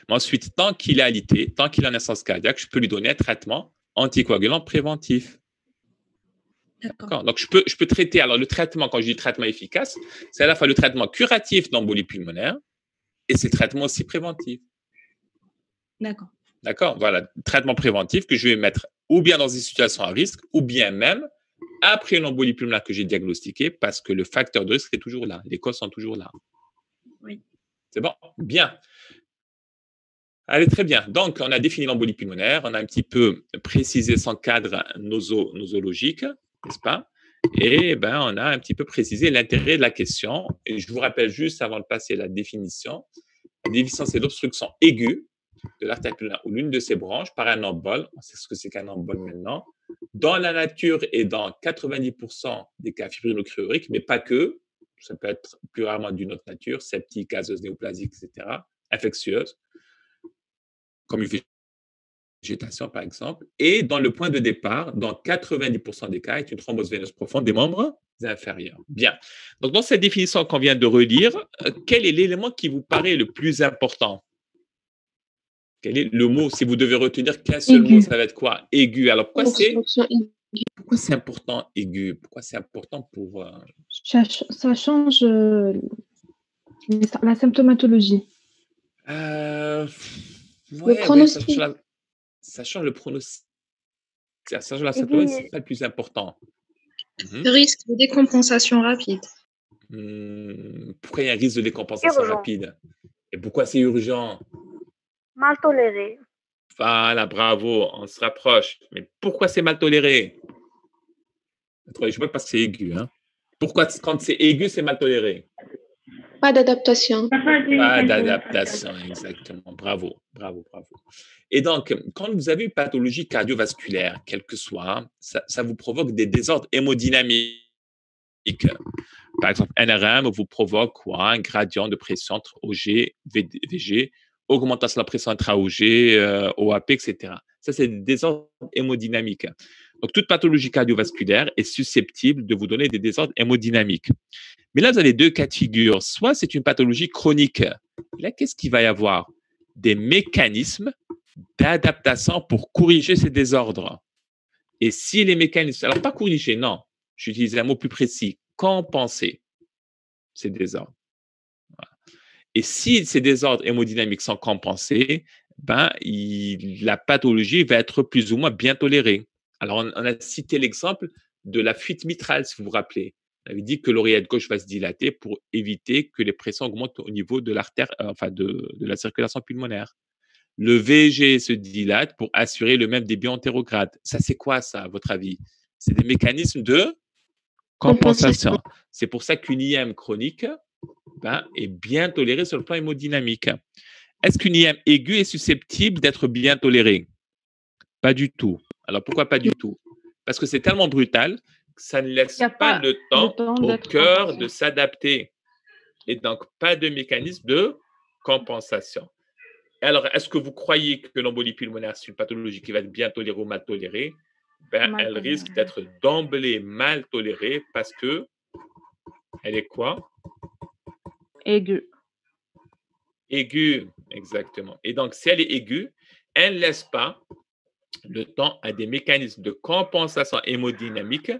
A: Mais ensuite, tant qu'il est alité, tant qu'il a un instance cardiaque, je peux lui donner un traitement anticoagulant préventif. D'accord. Donc, je peux, je peux traiter. Alors, le traitement, quand je dis traitement efficace, c'est à la fois le traitement curatif d'embolie pulmonaire, et c'est traitement aussi préventif.
F: D'accord.
A: D'accord Voilà, traitement préventif que je vais mettre ou bien dans une situation à risque, ou bien même après une embolie pulmonaire que j'ai diagnostiquée, parce que le facteur de risque est toujours là, les causes sont toujours là.
F: Oui.
A: C'est bon? Bien. Allez, très bien. Donc, on a défini l'embolie pulmonaire, on a un petit peu précisé son cadre nosologique, n'est-ce pas? Et ben, on a un petit peu précisé l'intérêt de la question. Et je vous rappelle juste avant de passer à la définition. La définition, c'est l'obstruction aiguë. de l'artère pulmonaire ou l'une de ses branches par un embol. On sait ce que c'est qu'un embol maintenant. Dans la nature et dans 90% des cas fibrinochirurgiques, mais pas que, ça peut être plus rarement d'une autre nature, septique, gazeuse, néoplasique, etc., infectieuse, comme une végétation par exemple. Et dans le point de départ, dans 90% des cas, est une thrombose veineuse profonde des membres inférieurs. Bien. Donc, dans cette définition qu'on vient de relire, euh, quel est l'élément qui vous paraît le plus important? Quel est le mot Si vous devez retenir qu'un seul mot, ça va être quoi? Aigu. Alors, pourquoi c'est? Pourquoi c'est important aigu? Pourquoi c'est important pour... Euh,
C: ça, change euh, la symptomatologie.
A: Euh, le
C: pronostic.
A: ça, change le pronostic. Ça change la symptomatologie, c'est pas le plus important.
C: Mhm. Risque de décompensation rapide.
A: Hmm, pourquoi il y a un risque de décompensation rapide? Et pourquoi c'est urgent?
G: Mal toléré.
A: Voilà, bravo, on se rapproche. Mais pourquoi c'est mal toléré? Je vois parce que c'est aigu. Hein. Pourquoi, quand c'est aigu, c'est mal toléré?
C: Pas d'adaptation.
A: Pas d'adaptation, exactement. Bravo, bravo, bravo. Et donc, quand vous avez une pathologie cardiovasculaire, quelle que soit, ça, ça vous provoque des désordres hémodynamiques. Par exemple, NRM vous provoque quoi? Un gradient de pression entre OG, VG, augmentation de la pression intra-OG, euh, OAP, etc. Ça, c'est des désordres hémodynamiques. Donc, toute pathologie cardiovasculaire est susceptible de vous donner des désordres hémodynamiques. Mais là, vous avez deux cas de figure. Soit c'est une pathologie chronique. Là, qu'est-ce qu'il va y avoir? Des mécanismes d'adaptation pour corriger ces désordres. Et si les mécanismes, alors pas corriger, non, j'utilise un mot plus précis, compenser ces désordres. Et si ces désordres hémodynamiques sont compensés, ben, la pathologie va être plus ou moins bien tolérée. Alors, on, a cité l'exemple de la fuite mitrale, si vous vous rappelez. On avait dit que l'oreillette gauche va se dilater pour éviter que les pressions augmentent au niveau de l'artère, euh, enfin de, la circulation pulmonaire. Le VG se dilate pour assurer le même débit entérograde. Ça, c'est quoi ça, à votre avis? C'est des mécanismes de compensation. C'est pour ça qu'une IM chronique ben, est bien tolérée sur le plan hémodynamique. Est-ce qu'une IM aiguë est susceptible d'être bien tolérée? Pas du tout. Alors pourquoi pas du tout? Parce que c'est tellement brutal que ça ne laisse pas, le temps, au cœur de s'adapter. Et donc, pas de mécanisme de compensation. Alors, est-ce que vous croyez que l'embolie pulmonaire, c'est une pathologie qui va être bien tolérée ou mal tolérée? Ben, Elle risque d'être d'emblée mal tolérée parce que elle est quoi?
D: Aiguë.
A: Aiguë, exactement. Et donc, si elle est aiguë, elle ne laisse pas le temps à des mécanismes de compensation hémodynamique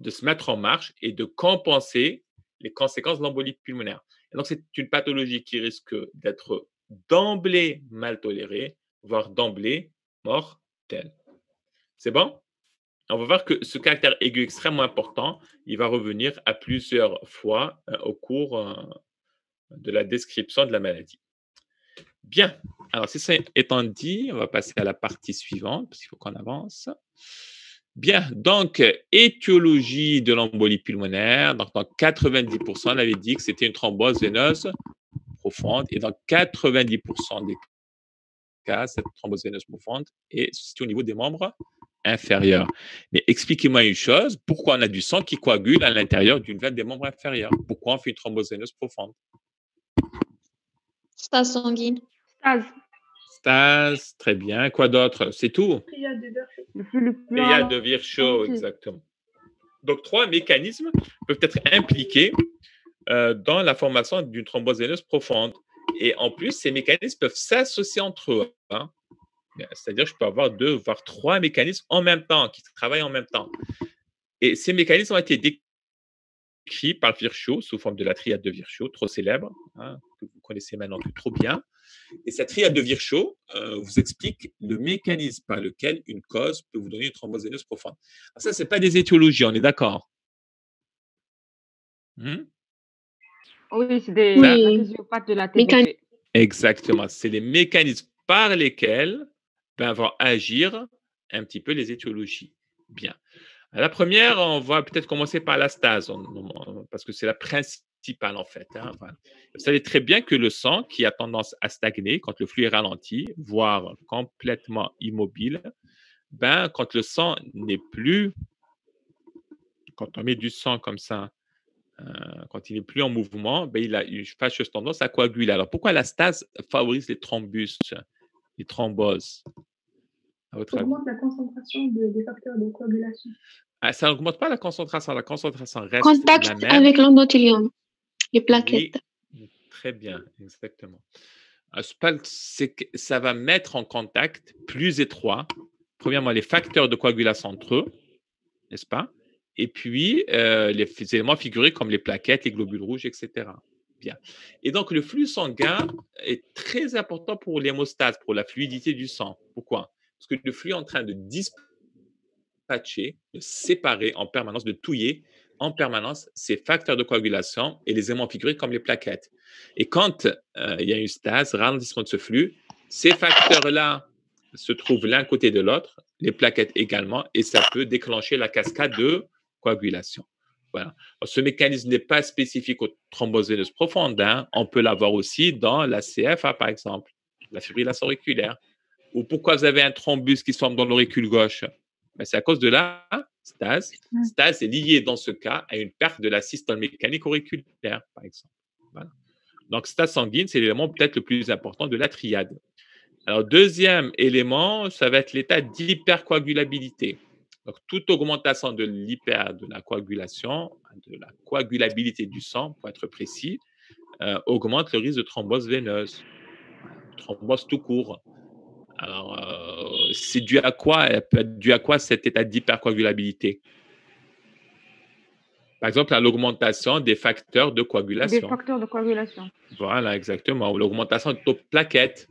A: de se mettre en marche et de compenser les conséquences de l'embolie pulmonaire. Et donc, c'est une pathologie qui risque d'être d'emblée mal tolérée, voire d'emblée mortelle. C'est bon? On va voir que ce caractère aigu extrêmement important, il va revenir à plusieurs fois euh, au cours euh, de la description de la maladie. Bien. Alors, si ça étant dit, on va passer à la partie suivante, parce qu'il faut qu'on avance. Bien. Donc, étiologie de l'embolie pulmonaire. Donc, dans 90%, on avait dit que c'était une thrombose veineuse profonde. Et dans 90% des cas, cette thrombose veineuse profonde est située au niveau des membres inférieurs. Mais expliquez-moi une chose, pourquoi on a du sang qui coagule à l'intérieur d'une veine des membres inférieurs? Pourquoi on fait une thrombose veineuse profonde?
C: Stase sanguine.
D: Stase.
A: Stase, très bien. Quoi d'autre? C'est tout?
D: A
A: de Virchow, exactement. Donc, trois mécanismes peuvent être impliqués euh, dans la formation d'une thrombose veineuse profonde. Et en plus, ces mécanismes peuvent s'associer entre eux. Hein. C'est-à-dire, je peux avoir deux, voire trois mécanismes en même temps, qui travaillent en même temps. Et ces mécanismes ont été écrit par Virchow sous forme de la triade de Virchow, trop célèbre, hein, que vous connaissez maintenant trop bien. Et cette triade de Virchow euh, vous explique le mécanisme par lequel une cause peut vous donner une thrombose veineuse profonde. Alors ça, ce n'est pas des étiologies, on est d'accord?
D: Hmm? Oui, c'est des de la.
A: Exactement, c'est les mécanismes par lesquels ben, vont agir un petit peu les étiologies. Bien. La première, on va peut-être commencer par la stase, parce que c'est la principale principal en fait. Hein, Vous savez très bien que le sang qui a tendance à stagner quand le flux est ralenti, voire complètement immobile, ben, quand le sang n'est plus, quand on met du sang comme ça, euh, quand il n'est plus en mouvement, ben, il a une fâcheuse tendance à coaguler. Alors pourquoi la stase favorise les thrombus, les thromboses?
C: Ça augmente la concentration des facteurs de coagulation.
A: Ah, ça n'augmente pas la concentration, la concentration reste
C: Contact
A: la même?
C: avec l'endothélium, les plaquettes.
A: Oui, très bien, exactement. Ah, c'est que ça va mettre en contact plus étroit, premièrement, les facteurs de coagulation entre eux, n'est-ce pas? Et puis, euh, les éléments figurés comme les plaquettes, les globules rouges, etc. Bien. Et donc, le flux sanguin est très important pour l'hémostase, pour la fluidité du sang. Pourquoi? Parce que le flux est en train de disparaître patcher, de séparer en permanence, de touiller en permanence ces facteurs de coagulation et les aimants figurés comme les plaquettes. Et quand euh, il y a une stase, ralentissement de ce flux, ces facteurs-là se trouvent l'un côté de l'autre, les plaquettes également, et ça peut déclencher la cascade de coagulation. Voilà. ce mécanisme n'est pas spécifique aux thromboses veineuses profondes. Hein. On peut l'avoir aussi dans la CFA, par exemple, la fibrillation auriculaire. Ou pourquoi vous avez un thrombus qui se forme dans l'auricule gauche? Ben, c'est à cause de la stase. Stase est liée dans ce cas à une perte de la systole mécanique auriculaire, par exemple. Donc, stase sanguine, c'est l'élément peut-être le plus important de la triade. Alors, deuxième élément, ça va être l'état d'hypercoagulabilité. Donc, toute augmentation de l'hyper, de la coagulation, de la coagulabilité du sang, pour être précis, euh, augmente le risque de thrombose veineuse, thrombose tout court. Alors, euh, c'est dû à quoi Elle peut être dû à quoi cet état d'hypercoagulabilité? Par exemple, à l'augmentation des facteurs de coagulation.
D: Des facteurs de coagulation.
A: Voilà, exactement. Ou l'augmentation de taux plaquettes,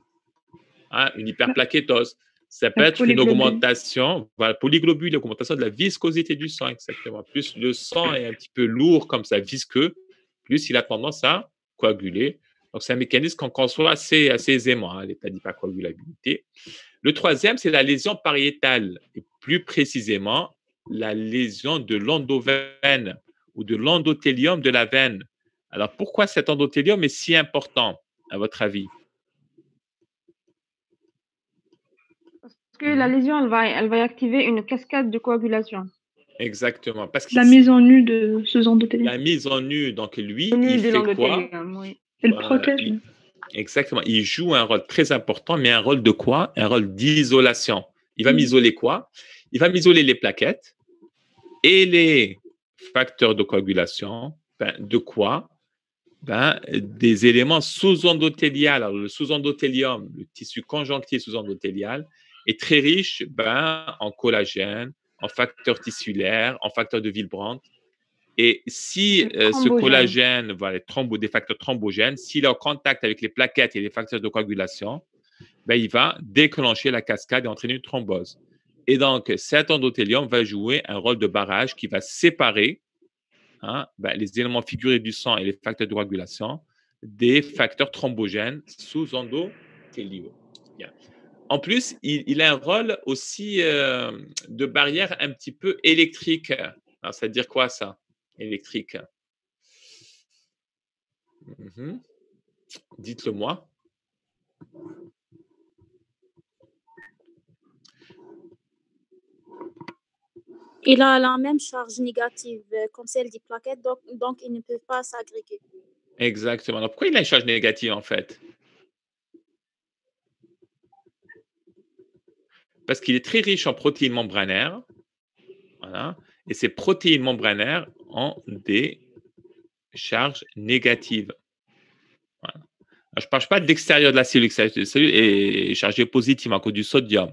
A: hein, une hyperplaquettose. Ça peut être une augmentation, voilà, polyglobule, l'augmentation de la viscosité du sang, exactement. Plus le sang est un petit peu lourd, comme ça, visqueux, plus il a tendance à coaguler. Donc, c'est un mécanisme qu'on conçoit assez, assez aisément, hein, l'état d'hypercoagulabilité. Le troisième, c'est la lésion pariétale, et plus précisément la lésion de l'endoveine ou de l'endothélium de la veine. Alors, pourquoi cet endothélium est si important, à votre avis?
D: Parce que la lésion, elle va, elle va activer une cascade de coagulation.
A: Exactement. Parce
C: la mise en nu de ce endothélium.
A: La mise en nu, donc lui, il fait quoi?
C: oui. Elle protège.
A: Exactement. Il joue un rôle très important, mais un rôle de quoi? Un rôle d'isolation. Il va mm. m'isoler quoi? Il va m'isoler les plaquettes et les facteurs de coagulation. Ben, de quoi? Ben, Des éléments sous-endothéliales. Alors, le sous-endothélium, le tissu conjonctif sous-endothélial, est très riche ben, en collagène, en facteurs tissulaires, en facteurs de Villebrand et si euh, ce collagène, voilà, trombo, des facteurs thrombogènes, s'il est en contact avec les plaquettes et les facteurs de coagulation, ben, il va déclencher la cascade et entraîner une thrombose. Et donc, cet endothélium va jouer un rôle de barrage qui va séparer hein, ben, les éléments figurés du sang et les facteurs de coagulation des facteurs thrombogènes sous endothéliaux. En plus, il, a un rôle aussi euh, de barrière un petit peu électrique. Alors, ça veut dire quoi ça? Électrique. Mmh Dites-le moi.
H: Il a la même charge négative euh, comme celle des plaquettes, donc, donc il ne peut pas s'agréger.
A: Exactement. Alors pourquoi il a une charge négative en fait? Parce qu'il est très riche en protéines membranaires. Voilà. Et ces protéines membranaires ont des charges négatives. je ne parle pas de l'extérieur de la cellule. La cellule est chargée positivement à cause du sodium.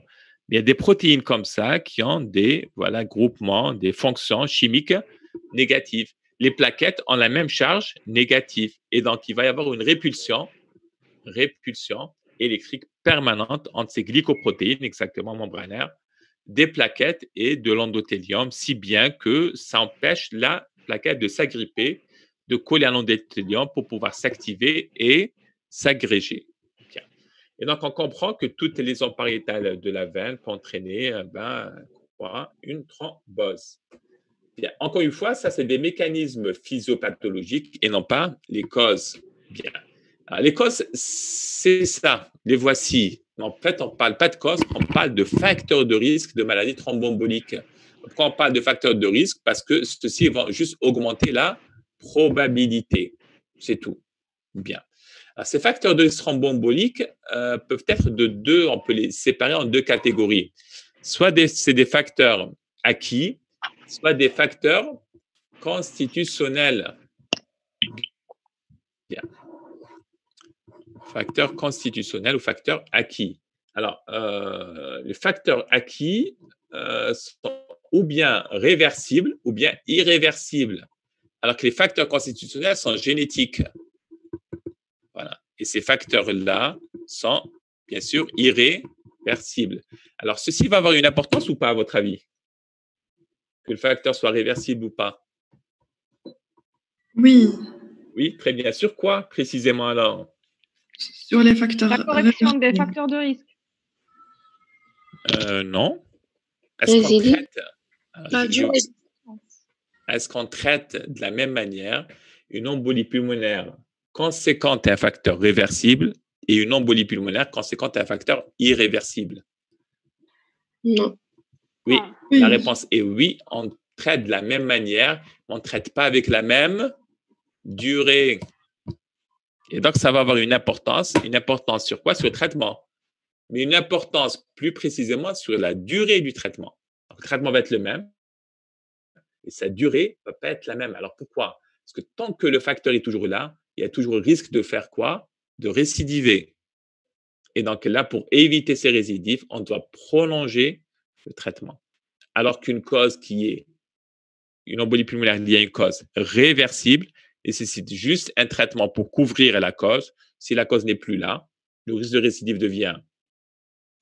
A: il y a des protéines comme ça qui ont des voilà, groupements, des fonctions chimiques négatives. Les plaquettes ont la même charge négative. Et donc, il va y avoir une répulsion, répulsion électrique permanente entre ces glycoprotéines, exactement membranaires, des plaquettes et de l'endothélium, si bien que ça empêche la plaquette de s'agripper, de coller à l'endothélium pour pouvoir s'activer et s'agréger. Et donc, on comprend que toutes les lésions pariétales de la veine peuvent entraîner euh, ben, une thrombose. Encore une fois, ça, c'est des mécanismes physiopathologiques et non pas les causes. Bien. les causes, c'est ça. Les voici. En fait, on ne parle pas de causes, on parle de facteurs de risque de maladie thromboembolique. Pourquoi on parle de facteurs de risque? Parce que ceux-ci vont juste augmenter la probabilité. C'est tout. Bien. ces facteurs de risque thromboembolique euh, peuvent être de deux, on peut les séparer en deux catégories. Soit c'est des facteurs acquis, soit des facteurs constitutionnels. Bien. Facteurs constitutionnels ou facteurs acquis. Alors, euh, les facteurs acquis euh, sont ou bien réversibles ou bien irréversibles, alors que les facteurs constitutionnels sont génétiques. Voilà. Et ces facteurs-là sont, bien sûr, irréversibles. Alors, ceci va avoir une importance ou pas, à votre avis? Que le facteur soit réversible ou pas?
E: Oui.
A: Oui, très bien. Sur quoi précisément alors?
E: Sur les facteurs.
D: La correction des facteurs de risque.
A: Euh, non. Est-ce qu'on traite, est qu'on traite de la même manière une embolie pulmonaire conséquente à un facteur réversible et une embolie pulmonaire conséquente à un facteur irréversible?
H: Non.
A: Oui, ah. la réponse est oui. On traite de la même manière, on ne traite pas avec la même durée. Et donc, ça va avoir une importance. Une importance sur quoi? Sur le traitement. Mais une importance plus précisément sur la durée du traitement. le traitement va être le même, et sa durée ne va pas être la même. Alors pourquoi? Parce que tant que le facteur est toujours là, il y a toujours le risque de faire quoi? De récidiver. Et donc là, pour éviter ces récidives, on doit prolonger le traitement. Alors qu'une cause qui est une embolie pulmonaire liée à une cause réversible nécessite juste un traitement pour couvrir la cause. Si la cause n'est plus là, le risque de récidive devient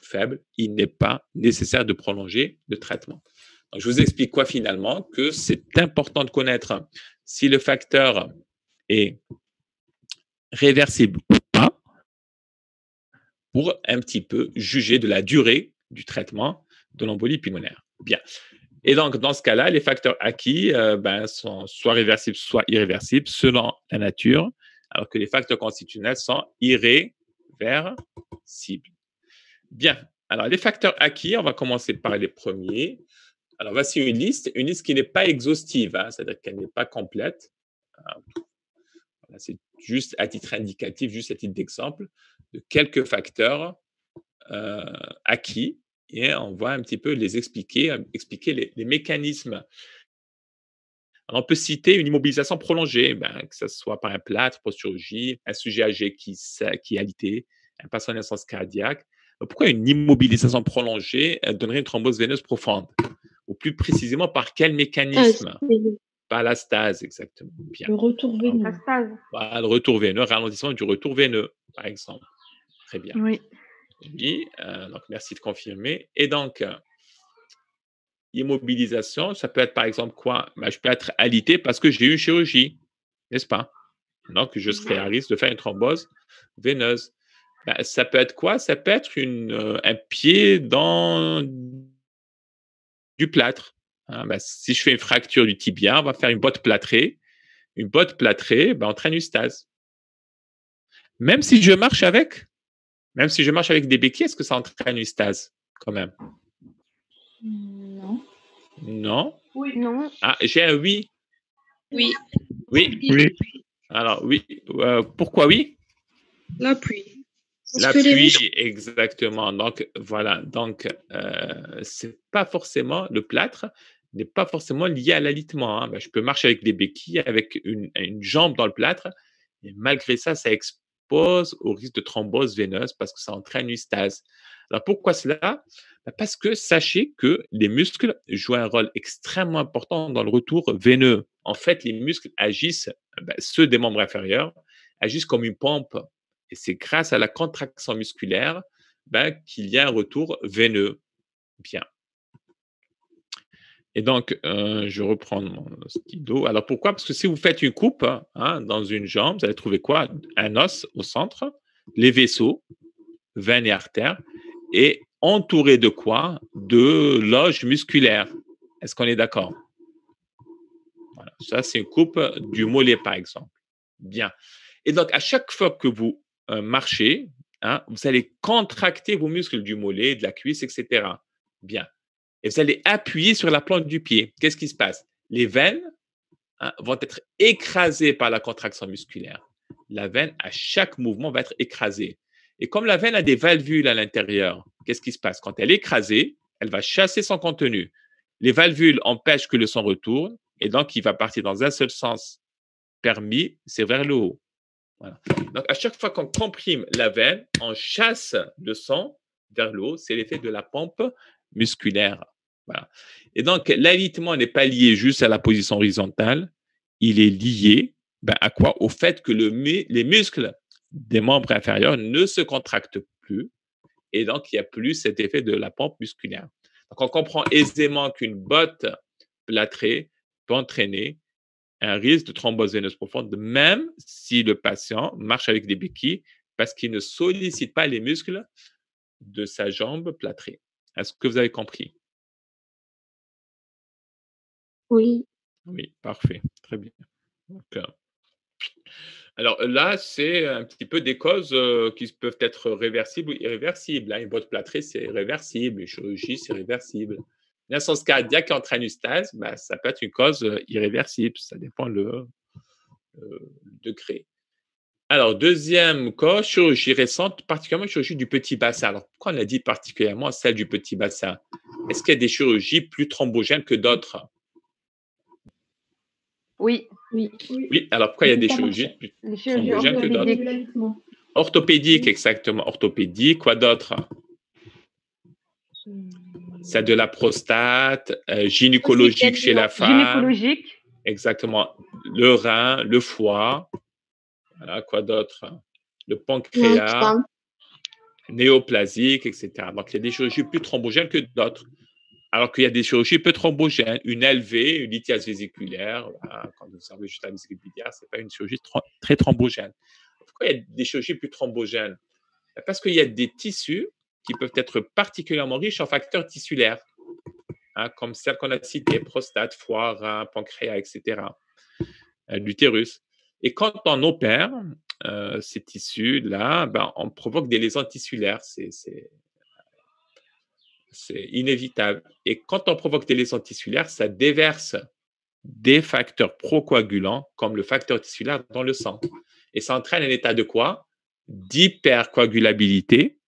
A: faible. Il n'est pas nécessaire de prolonger le traitement. je vous explique quoi finalement Que c'est important de connaître si le facteur est réversible ou pas pour un petit peu juger de la durée du traitement de l'embolie pulmonaire. Bien. Et donc, dans ce cas-là, les facteurs acquis euh, ben, sont soit réversibles, soit irréversibles selon la nature, alors que les facteurs constitutionnels sont irréversibles. Bien. Alors, les facteurs acquis, on va commencer par les premiers. Alors, voici une liste, une liste qui n'est pas exhaustive, hein, c'est-à-dire qu'elle n'est pas complète. c'est juste à titre indicatif, juste à titre d'exemple, de quelques facteurs euh, acquis et on va un petit peu les expliquer, euh, expliquer les, mécanismes. on peut citer une immobilisation prolongée, ben, que ce soit par un plâtre, post-chirurgie, un sujet âgé qui, qui est alité, un patient naissance cardiaque. Pourquoi une immobilisation prolongée donnerait une thrombose veineuse profonde? Ou plus précisément, par quel mécanisme? Par la stase, exactement.
H: Bien. Le retour veineux. La
D: stase.
A: le retour veineux, ralentissement du retour veineux, par exemple. Très bien.
D: Oui.
A: Oui, euh, donc merci de confirmer. Et donc, euh, immobilisation, ça peut être par exemple quoi? Ben, Je peux être alité parce que j'ai eu une chirurgie, n'est-ce pas? Donc, je serai à risque de faire une thrombose veineuse. Ben, ça peut être quoi? Ça peut être une, euh, un pied dans du plâtre. Hein. Ben, si je fais une fracture du tibia, on va faire une botte plâtrée. Une botte plâtrée ben, entraîne une stase. Même si je marche avec, même si je marche avec des béquilles, est-ce que ça entraîne une stase quand même?
H: Non.
A: Non?
D: Oui, non.
A: Ah, j'ai un oui.
H: Oui.
A: Oui. Oui. Alors, oui. Euh, pourquoi oui?
H: La pluie.
A: La pluie, exactement. Donc, voilà. Donc, euh, c'est pas forcément le plâtre n'est pas forcément lié à l'alitement. Hein. Ben, je peux marcher avec des béquilles, avec une, une jambe dans le plâtre, et malgré ça, ça explose au risque de thrombose veineuse parce que ça entraîne une stase. Alors pourquoi cela? Bah, Parce que sachez que les muscles jouent un rôle extrêmement important dans le retour veineux. En fait, les muscles agissent, bah, ceux des membres inférieurs, agissent comme une pompe. Et c'est grâce à la contraction musculaire bah, qu'il y a un retour veineux. Bien. Et donc, euh, je reprends mon stylo. Alors, pourquoi? Parce que si vous faites une coupe hein, dans une jambe, vous allez trouver quoi? Un os au centre, les vaisseaux, veines et artères, et entouré de quoi? De loges musculaires. Est-ce qu'on est d'accord? Ça, c'est une coupe du mollet, par exemple. Bien. Et donc, à chaque fois que vous euh, marchez, hein, vous allez contracter vos muscles du mollet, de la cuisse, etc. Bien. Et vous allez appuyer sur la plante du pied. Qu'est-ce qui se passe? Les veines hein, vont être écrasées par la contraction musculaire. La veine, à chaque mouvement, va être écrasée. Et comme la veine a des valvules à l'intérieur, qu'est-ce qui se passe? Quand elle est écrasée, elle va chasser son contenu. Les valvules empêchent que le sang retourne et donc il va partir dans un seul sens permis, c'est vers le haut. Donc à chaque fois qu'on comprime la veine, on chasse le sang vers le haut, c'est l'effet de la pompe musculaire. Et donc l'alitement n'est pas lié juste à la position horizontale, il est lié ben, à quoi? Au fait que le, les muscles des membres inférieurs ne se contractent plus et donc il n'y a plus cet effet de la pompe musculaire. Donc on comprend aisément qu'une botte plâtrée peut entraîner un risque de thrombose veineuse profonde, même si le patient marche avec des béquilles parce qu'il ne sollicite pas les muscles de sa jambe plâtrée. Est-ce que vous avez compris?
H: Oui.
A: Oui, parfait. Très bien. Euh, alors là, c'est un petit peu des causes euh, qui peuvent être réversibles ou irréversibles. Hein. Une botte plâtrée, c'est réversible. Une chirurgie, c'est réversible. Une insuffisance cardiaque qui entraîne une stase, bah, ça peut être une cause euh, irréversible. Ça dépend le, degré. Alors, deuxième cause, chirurgie récente, particulièrement chirurgie du petit bassin. Alors, pourquoi on a dit particulièrement celle du petit bassin? Est-ce qu'il y a des chirurgies plus thrombogènes que d'autres?
D: Oui.
F: Oui.
A: Oui, alors pourquoi il y a des chirurgies plus thrombogènes que d'autres? Orthopédique, exactement. Orthopédique, quoi d'autre? C'est de la prostate, euh, gynécologique chez la femme.
D: Gynécologique.
A: Exactement. Le rein, le foie. Voilà, quoi d'autre Le pancréas, néoplasique, etc. Donc, il y a des chirurgies plus thrombogènes que d'autres. Alors qu'il y a des chirurgies peu thrombogènes, une LV, une lithiase vésiculaire, quand vous observez juste la vésicule biliaire, ce n'est pas une chirurgie très thrombogène. Pourquoi il y a des chirurgies plus thrombogènes? Ben, Parce qu'il y a des tissus qui peuvent être particulièrement riches en facteurs tissulaires, hein, comme celles qu'on a citées, prostate, foie, rein, pancréas, etc., euh, l'utérus. Et quand on opère euh, ces tissus-là, ben, on provoque des lésions tissulaires. C'est inévitable. Et quand on provoque des lésions tissulaires, ça déverse des facteurs procoagulants comme le facteur tissulaire dans le sang. Et ça entraîne un état de quoi? D'hypercoagulabilité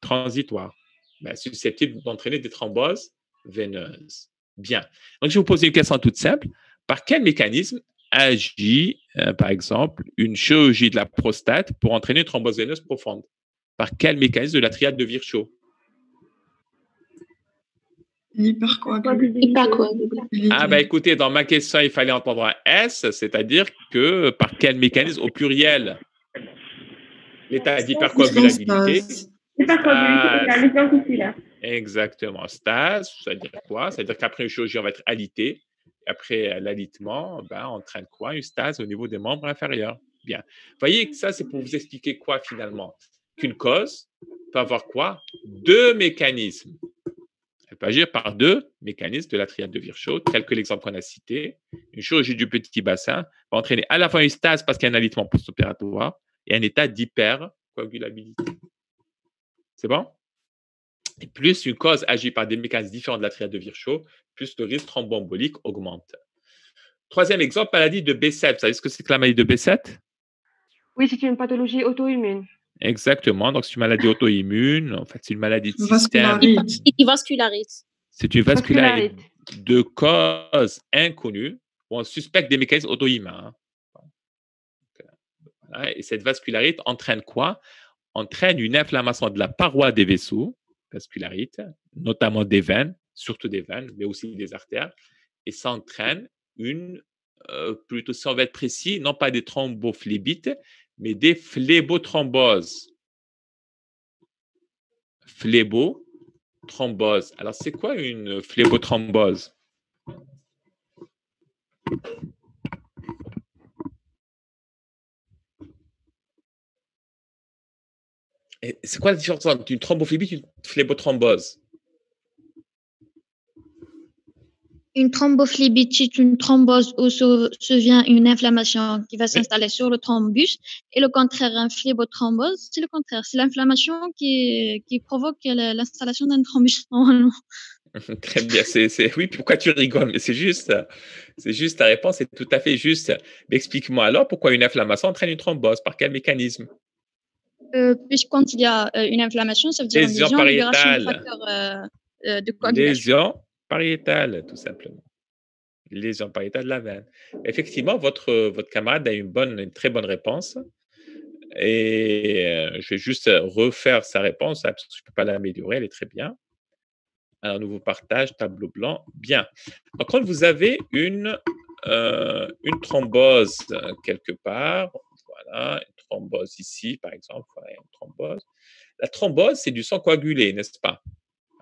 A: transitoire, ben, susceptible d'entraîner des thromboses veineuses. Bien. Donc, je vais vous poser une question toute simple. Par quel mécanisme agit, euh, par exemple, une chirurgie de la prostate pour entraîner une thrombose veineuse profonde. Par quel mécanisme de la triade de Virchow? Ah, bah écoutez, dans ma question, il fallait entendre un S, c'est-à-dire que par quel mécanisme au pluriel? L'état d'hypercoagulabilité.
C: Hypercoagulabilité,
A: Exactement. Stase, ça veut dire quoi? Ça veut dire qu'après une chirurgie, on va être alité. Après l'alitement, ben, on entraîne quoi? Une stase au niveau des membres inférieurs. Bien. Voyez que ça, c'est pour vous expliquer quoi finalement? Qu'une cause peut avoir quoi? Deux mécanismes elle peut agir par deux mécanismes de la triade de Virchow, tel que l'exemple qu'on a cité. Une chirurgie du petit bassin va entraîner à la fois une stase parce qu'il y a un alitement post-opératoire et un état d'hypercoagulabilité. C'est bon? Et plus une cause agit par des mécanismes différents de la triade de Virchow, plus le risque thromboembolique augmente. Troisième exemple, maladie de B7. Vous savez ce que c'est que la maladie de B7
D: Oui, c'est une pathologie auto-immune.
A: Exactement. Donc, c'est une maladie auto-immune. En fait, c'est une maladie de
H: système. vascularite.
A: C'est une vascularite de cause inconnue où on suspecte des mécanismes auto-immuns. Et cette vascularite entraîne quoi? Entraîne une inflammation de la paroi des vaisseaux, vascularite, notamment des veines, surtout des veines, mais aussi des artères. Et ça entraîne une, euh, plutôt si on veut être précis, non pas des thrombophlébites, mais des phlébothromboses. Phlébothrombose. Alors, c'est quoi une phlébothrombose C'est quoi la différence entre une thrombophlébite et une phlébothrombose
I: Une thrombophlébite, c'est une thrombose où se, vient une inflammation qui va s'installer sur le thrombus. Et le contraire, un phlébothrombose, c'est le contraire. C'est l'inflammation qui, qui provoque l'installation d'un thrombus, *laughs* *laughs*
A: Très bien. C'est, Oui, pourquoi tu rigoles? Mais c'est juste, c'est juste ta réponse est tout à fait juste. Mais explique-moi alors pourquoi une inflammation entraîne une thrombose Par quel mécanisme?
I: Euh, Puisque quand il y a euh, une inflammation, ça veut dire
A: lésion une
I: pariétale.
A: Euh, euh, de coagulation. Lésion pariétale, tout simplement. Lésion pariétale de la veine. Effectivement, votre, votre camarade a une, bonne, une très bonne réponse. Et je vais juste refaire sa réponse, parce que je ne peux pas l'améliorer, elle est très bien. Un nouveau partage, tableau blanc. Bien. Donc, quand vous avez une, euh, une thrombose quelque part, voilà, thrombose ici, par exemple. La thrombose, c'est du sang coagulé, n'est-ce pas?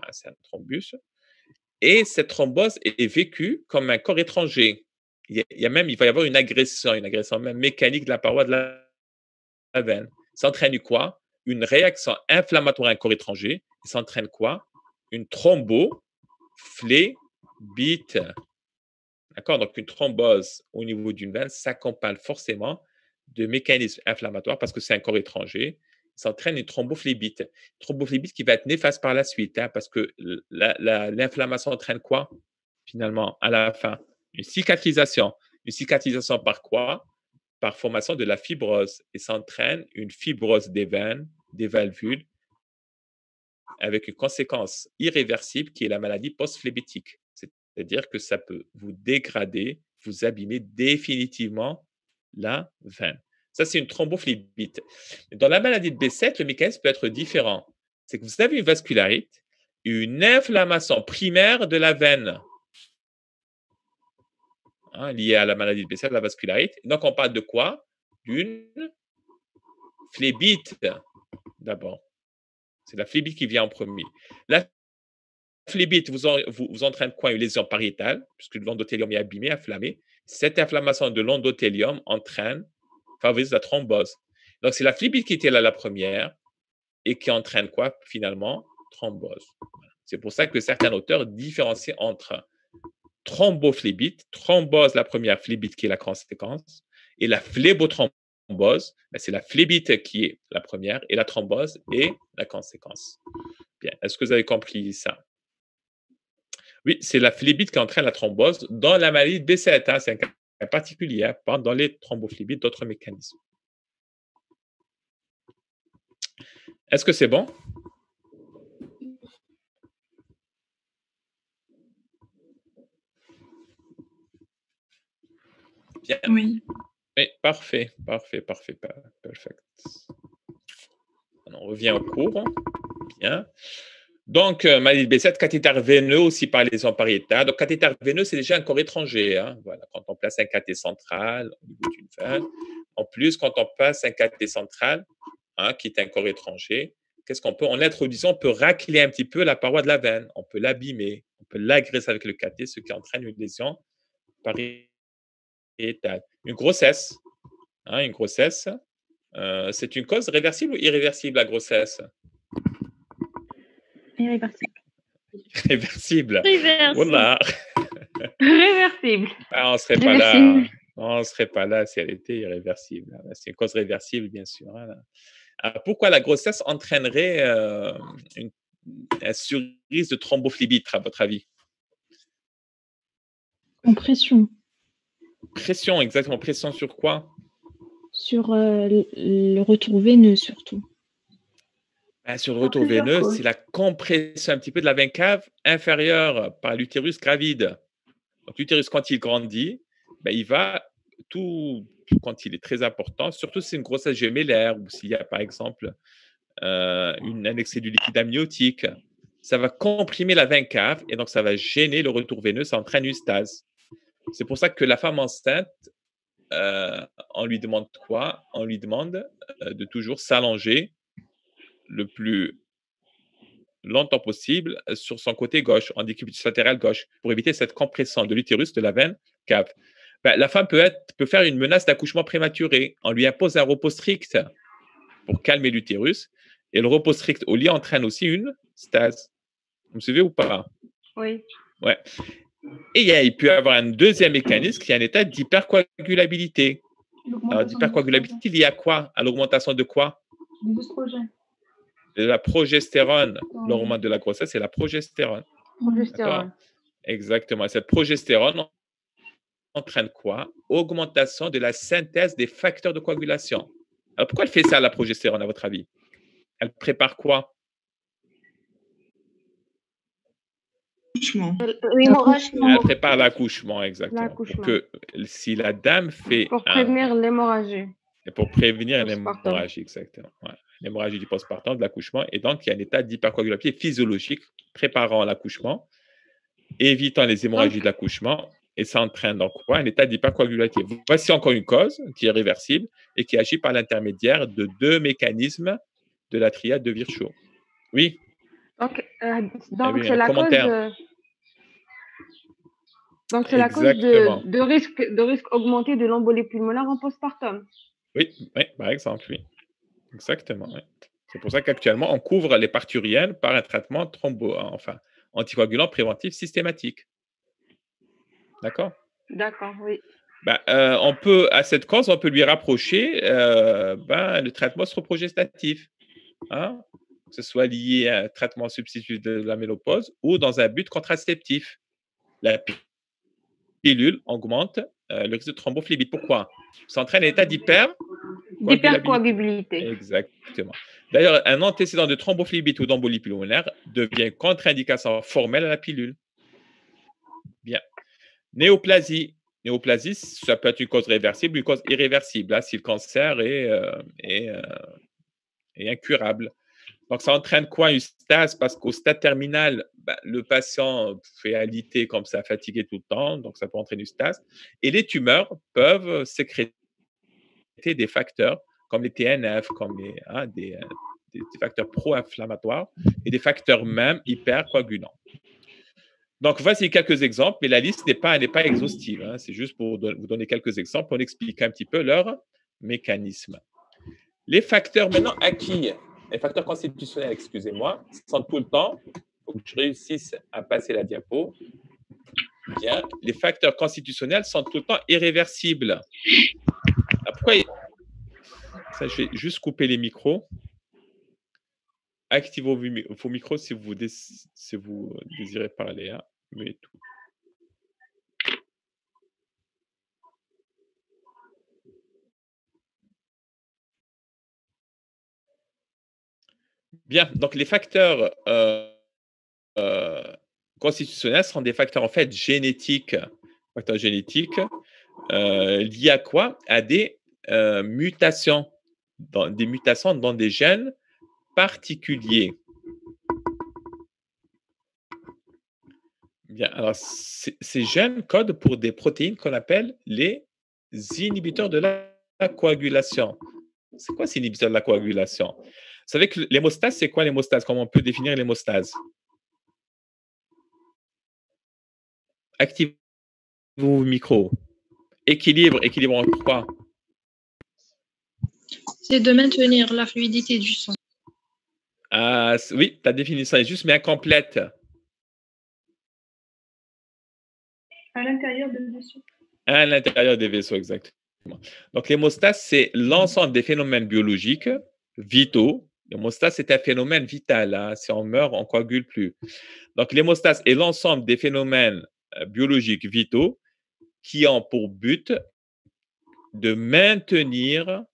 A: Ah, C'est un thrombus. Et cette thrombose est vécue comme un corps étranger. Il y, a, même, il va y avoir une agression, une agression même mécanique de la paroi de la, veine. Ça entraîne quoi? Une réaction inflammatoire à un corps étranger. Ça entraîne quoi? Une thrombophlébite. D'accord? Donc, une thrombose au niveau d'une veine s'accompagne forcément de mécanismes inflammatoires parce que c'est un corps étranger. Ça entraîne une thrombophlébite. Une thrombophlébite qui va être néfaste par la suite hein, parce que l'inflammation entraîne quoi? Finalement à la fin Une cicatrisation. Une cicatrisation par quoi? Par formation de la fibrose. Et ça entraîne une fibrose des veines, des valvules, avec une conséquence irréversible qui est la maladie post-phlébétique. C'est-à-dire que ça peut vous dégrader, vous abîmer définitivement la veine. Ça, c'est une thrombophlébite. Dans la maladie de B7, le mécanisme peut être différent. C'est que vous avez une vascularite, une inflammation primaire de la veine hein, liée à la maladie de B7, la vascularite. Donc, on parle de quoi? D'une phlébite d'abord. C'est la phlébite qui vient en premier. La phlébite vous, vous, entraîne quoi? Une lésion pariétale, puisque l'endothélium est abîmé, inflammé. Cette inflammation de l'endothélium entraîne, favorise la thrombose. Donc, c'est la phlébite qui était là la première et qui entraîne quoi finalement? Thrombose. C'est pour ça que certains auteurs différencient entre thrombophlébite, thrombose, la première phlébite qui est la conséquence, et la phlébothrombose thrombose, ben, c'est la phlébite qui est la première et la thrombose est la conséquence. Bien, est-ce que vous avez compris ça? Oui, c'est la phlébite qui entraîne la thrombose dans la maladie B7. Hein, c'est un cas particulier, hein, pas dans les thrombophlébite, d'autres mécanismes. Est-ce que c'est bon?
E: Bien. Oui.
A: Oui, parfait, parfait, parfait, parfait. On revient au cours. Bien. Donc, euh, maladie B7, cathéter veineux aussi par les pariétale. Donc, cathéter veineux, c'est déjà un corps étranger. Hein. Voilà, quand on place un cathé central au veine. En plus, quand on place un cathé central, hein, qui est un corps étranger, qu'est-ce qu'on peut, en l'introduisant, on peut racler un petit peu la paroi de la veine. On peut l'abîmer, on peut l'agresser avec le cathé, ce qui entraîne une lésion pariétale une grossesse. Hein, une grossesse, euh, c'est une cause réversible ou irréversible, la grossesse?
D: Irréversible.
A: Réversible.
D: Réversible. réversible.
A: Ah, on ne serait pas là. On ne serait pas là si elle était irréversible. C'est une cause réversible, bien sûr. Hein, pourquoi la grossesse entraînerait euh, une, un surrisque de thrombophlébite, à votre avis?
C: Compression.
A: Pression, exactement. Pression sur quoi?
C: Sur euh, le retour veineux, surtout.
A: Ben, sur le retour veineux, c'est la compression un petit peu de la veine cave inférieure par l'utérus gravide. Donc, l'utérus, quand il grandit, ben, il va tout, quand il est très important, surtout si c'est une grossesse gémellaire ou s'il y a par exemple euh, une, un excès du liquide amniotique, ça va comprimer la veine cave et donc ça va gêner le retour veineux, ça entraîne une stase. C'est pour ça que la femme enceinte, euh, on lui demande quoi? On lui demande euh, de toujours s'allonger le plus longtemps possible sur son côté gauche, en décubitus latéral gauche, pour éviter cette compression de l'utérus de la veine cave. Ben, la femme peut, être, peut faire une menace d'accouchement prématuré. On lui impose un repos strict pour calmer l'utérus. Et le repos strict au lit entraîne aussi une stase. Vous me suivez ou pas?
D: Oui.
A: Ouais. Et il, peut y avoir un deuxième mécanisme qui est un état d'hypercoagulabilité. Alors, d'hypercoagulabilité lié à quoi? À l'augmentation de quoi? La progestérone. L'hormone de la grossesse, c'est la progestérone.
D: Progestérone.
A: Exactement. Cette progestérone entraîne quoi? Augmentation de la synthèse des facteurs de coagulation. Alors, pourquoi elle fait ça, la progestérone, à votre avis? Elle prépare quoi? Elle prépare l'accouchement, exactement. que si la dame fait.
D: Pour prévenir l'hémorragie.
A: Pour prévenir l'hémorragie, exactement. L'hémorragie du postpartum, de l'accouchement. Et donc, il y a un état d'hypercoagulabilité physiologique préparant l'accouchement, évitant les hémorragies de l'accouchement. Et ça entraîne donc quoi? Un état d'hypercoagulabilité. Voici encore une cause qui est réversible et qui agit par l'intermédiaire de deux mécanismes de la triade de Virchow. Oui?
D: Donc, euh, donc c'est la cause de... Donc, c'est la cause de, de, risque, de risque augmenté de l'embolie pulmonaire en postpartum.
A: Oui, oui, par exemple, oui. Exactement. C'est pour ça qu'actuellement, on couvre les parturiennes par un traitement thrombo, enfin, anticoagulant préventif systématique. D'accord?
D: D'accord, oui.
A: Ben, euh, on peut, à cette cause, on peut lui rapprocher euh, ben, le traitement progestatif. Hein? Que ce soit lié à un traitement substitut de la ménopause ou dans un but contraceptif. La pilule augmente euh, le risque de thrombophlébite. Pourquoi? Ça entraîne un état d'hyper
D: d'hypercoagulabilité.
A: Exactement. D'ailleurs, un antécédent de thrombophlébite ou d'embolie pulmonaire devient contre-indication formelle à la pilule. Bien. Néoplasie. Néoplasie, ça peut être une cause réversible, une cause irréversible, si le cancer est, euh, euh, est incurable. Donc, ça entraîne quoi? Une stase Parce qu'au stade terminal, bah, le patient fait alité comme ça, fatigué tout le temps, donc ça peut entraîner une stase. Et les tumeurs peuvent sécréter des facteurs comme les TNF, comme hein, des, facteurs pro-inflammatoires et des facteurs même hypercoagulants. Donc, voici quelques exemples, mais la liste n'est pas, pas exhaustive. Hein. C'est juste pour vous donner quelques exemples, pour expliquer un petit peu leur mécanisme. Les facteurs maintenant acquis les facteurs constitutionnels, excusez-moi, sont tout le temps, faut que je réussisse à passer la diapo. Bien, les facteurs constitutionnels sont tout le temps irréversibles. pourquoi ça, Je vais juste couper les micros. Activez vos, micros si vous, si vous désirez parler. Hein. Mais tout. Bien, donc les facteurs euh, euh, constitutionnels sont des facteurs en fait génétiques, facteurs génétiques euh, liés à quoi? À des mutations, dans, des mutations dans des gènes particuliers. Bien, alors ces gènes codent pour des protéines qu'on appelle les inhibiteurs de la coagulation. C'est quoi ces inhibiteurs de la coagulation? Savez que l'hémostase, c'est quoi l'hémostase? Comment on peut définir l'hémostase? Activez vos micros. Équilibre, équilibre en quoi
J: C'est de maintenir la fluidité du sang.
A: Ah, oui, ta définition est juste, mais incomplète.
C: À l'intérieur des vaisseaux.
A: À l'intérieur des vaisseaux, exactement. Donc, l'hémostase, c'est l'ensemble des phénomènes biologiques vitaux L'hémostase, c'est un phénomène vital. Hein. Si on meurt, on coagule plus. Donc, l'hémostase est l'ensemble des phénomènes euh, biologiques vitaux qui ont pour but de maintenir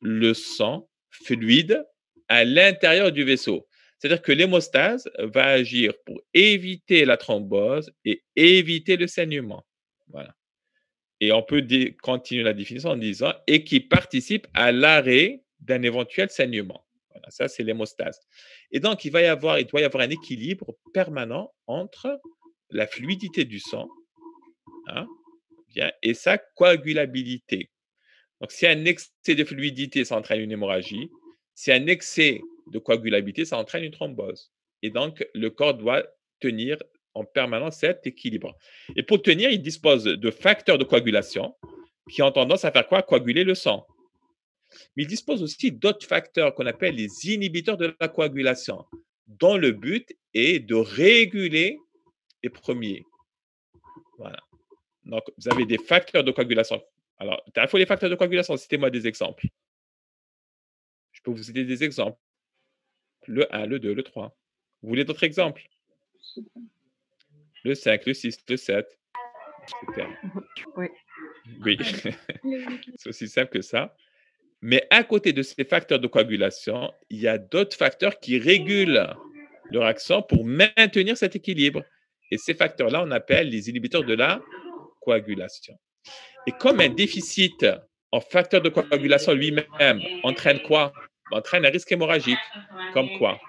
A: le sang fluide à l'intérieur du vaisseau. C'est-à-dire que l'hémostase va agir pour éviter la thrombose et éviter le saignement. Voilà. Et on peut continuer la définition en disant et qui participe à l'arrêt d'un éventuel saignement ça, c'est l'hémostase. Et donc, il, doit y avoir un équilibre permanent entre la fluidité du sang hein, et sa coagulabilité. Donc, si un excès de fluidité, ça entraîne une hémorragie. Si un excès de coagulabilité, ça entraîne une thrombose. Et donc, le corps doit tenir en permanence cet équilibre. Et pour tenir, il dispose de facteurs de coagulation qui ont tendance à faire quoi? Coaguler le sang. Mais il dispose aussi d'autres facteurs qu'on appelle les inhibiteurs de la coagulation, dont le but est de réguler les premiers. Voilà. Donc, vous avez des facteurs de coagulation. Alors, il faut les facteurs de coagulation. Citez-moi des exemples. Je peux vous citer des exemples. Le 1, le 2, le 3. Vous voulez d'autres exemples? Le 5, le 6, le 7.
D: Oui.
A: Oui, *laughs* c'est aussi simple que ça. Mais à côté de ces facteurs de coagulation, il y a d'autres facteurs qui régulent leur action pour maintenir cet équilibre. Et ces facteurs-là, on appelle les inhibiteurs de la coagulation. Et comme un déficit en facteur de coagulation lui-même entraîne quoi? Entraîne un risque hémorragique. Comme quoi?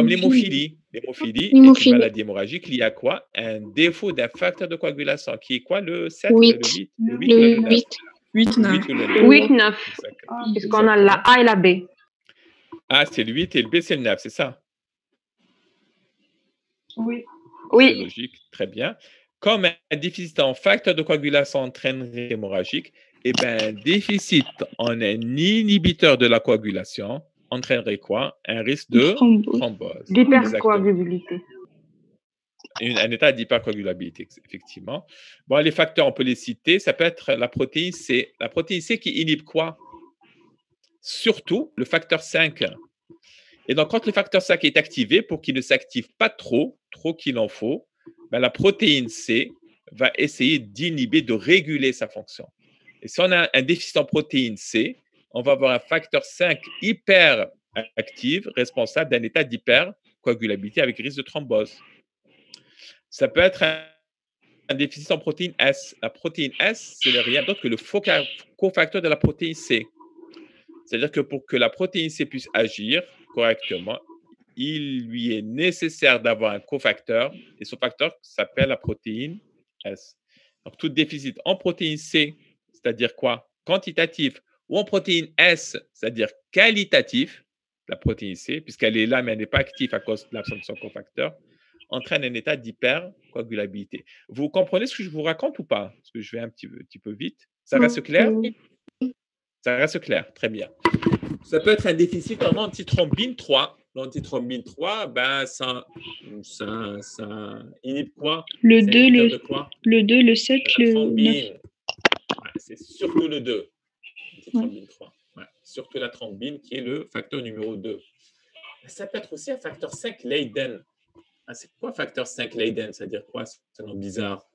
A: Comme l'hémophilie. L'hémophilie est une maladie hémorragique liée à quoi? Un défaut d'un facteur de coagulation qui est quoi? Le 7
I: 8.
A: Le 8
I: Le
A: 8 ou le 9
I: 8.
E: 8, 9.
A: 8 ou le 9
D: 8, 9.
A: Exact-
D: Puisqu'on a la A et la B.
A: Ah, c'est le 8 et le B, c'est le 9, c'est ça?
C: Oui.
D: Oui.
A: logique, très bien. Comme un déficit en facteur de coagulation entraîne hémorragique, eh ben, un déficit en un inhibiteur de la coagulation entraînerait quoi? Un risque de
J: Thrombose.
D: D'hypercoagulabilité.
A: Un état d'hypercoagulabilité, effectivement. Bon, les facteurs, on peut les citer. Ça peut être la protéine C. La protéine C qui inhibe quoi? Surtout le facteur 5. Et donc, quand le facteur 5 est activé, pour qu'il ne s'active pas trop, trop qu'il en faut, ben, la protéine C va essayer d'inhiber, de réguler sa fonction. Et si on a un déficit en protéine C, on va avoir un facteur 5 hyper actif, responsable d'un état d'hypercoagulabilité avec risque de thrombose. Ça peut être un, déficit en protéine S. La protéine S, c'est rien d'autre que le foca- cofacteur de la protéine C. C'est-à-dire que pour que la protéine C puisse agir correctement, il lui est nécessaire d'avoir un cofacteur et ce facteur s'appelle la protéine S. Donc, tout déficit en protéine C, c'est-à-dire quoi? Quantitatif, ou en protéine S, c'est-à-dire qualitatif, la protéine C, puisqu'elle est là mais elle n'est pas active à cause de l'absence de son cofacteur, entraîne un état d'hypercoagulabilité. Vous comprenez ce que je vous raconte ou pas? Parce que je vais un petit, peu- un petit peu vite. Ça reste clair? Ça reste clair, très bien. Ça peut être un déficit en antithrombine 3. L'antithrombine 3, ben, ça, ça, ça inhibe quoi?
J: Le
A: C'est
J: 2,
A: inhibiteur
J: le, le 2, le 7,
A: La
J: le 9.
A: thrombine. Ouais, c'est surtout le 2. Antithrombine 3. Ouais, surtout la thrombine qui est le facteur numéro 2. Ça peut être aussi un facteur 5 Leiden. Ah, c'est quoi facteur 5 Leiden? Ça veut dire quoi? C'est un nom bizarre.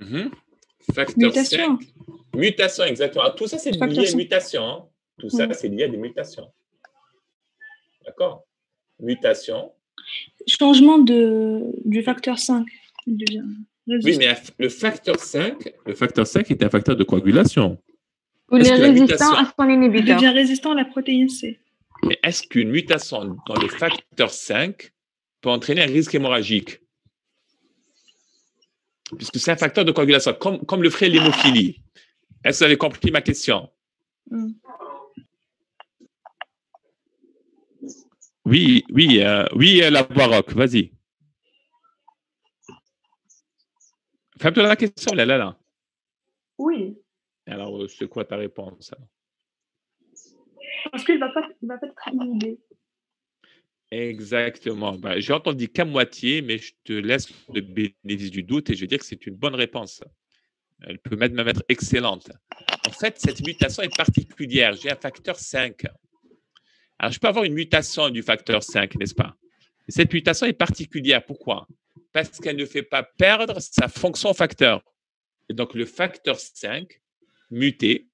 A: Mhm. Facteur
J: Mutation.
A: 5. Mutation, exactement. Alors, tout ça, c'est lié à mutation. hein. Tout ça, c'est lié à des mutations. D'accord Mutation.
J: Changement de, du facteur 5. Il devient
A: Oui, mais le facteur 5, le facteur 5 est un facteur de coagulation.
D: Est résistant
A: mutation-
D: à son
J: Il devient résistant à la protéine C.
A: Mais est-ce qu'une mutation dans le facteur 5 peut entraîner un risque hémorragique? Puisque c'est un facteur de coagulation, comme, comme le ferait l'hémophilie. Est-ce que vous avez compris ma question?
J: Mm.
A: Oui, oui, euh, oui, euh, la voix rock, vas-y. Fais-toi la question, là, là, là.
C: Oui.
A: Alors, euh, c'est quoi ta réponse alors?
C: Parce qu'il ne va pas, il va pas.
A: Exactement. Ben, J'ai entendu qu'à moitié, mais je te laisse le bénéfice du doute et je vais dire que c'est une bonne réponse. Elle peut même être excellente. En fait, cette mutation est particulière. J'ai un facteur 5. Alors, je peux avoir une mutation du facteur 5, n'est-ce pas? Et Cette mutation est particulière. Pourquoi? Parce qu'elle ne fait pas perdre sa fonction facteur. Et donc, le facteur 5 muté,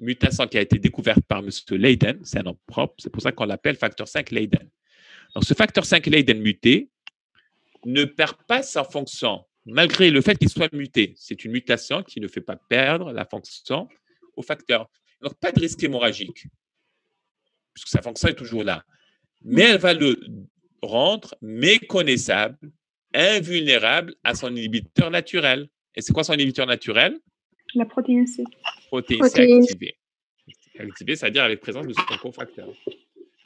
A: mutation qui a été découverte par M. Leiden, c'est un nom propre, c'est pour ça qu'on l'appelle facteur 5 Leiden. Donc, ce facteur 5 Leiden muté ne perd pas sa fonction, malgré le fait qu'il soit muté. C'est une mutation qui ne fait pas perdre la fonction au facteur. Donc, pas de risque hémorragique, puisque sa fonction est toujours là. Mais elle va le rendre méconnaissable, invulnérable à son inhibiteur naturel. Et c'est quoi son inhibiteur naturel?
J: La protéine C.
A: protéine C
I: Protéine.
A: activée. Activée, c'est-à-dire avec présence de son cofacteur.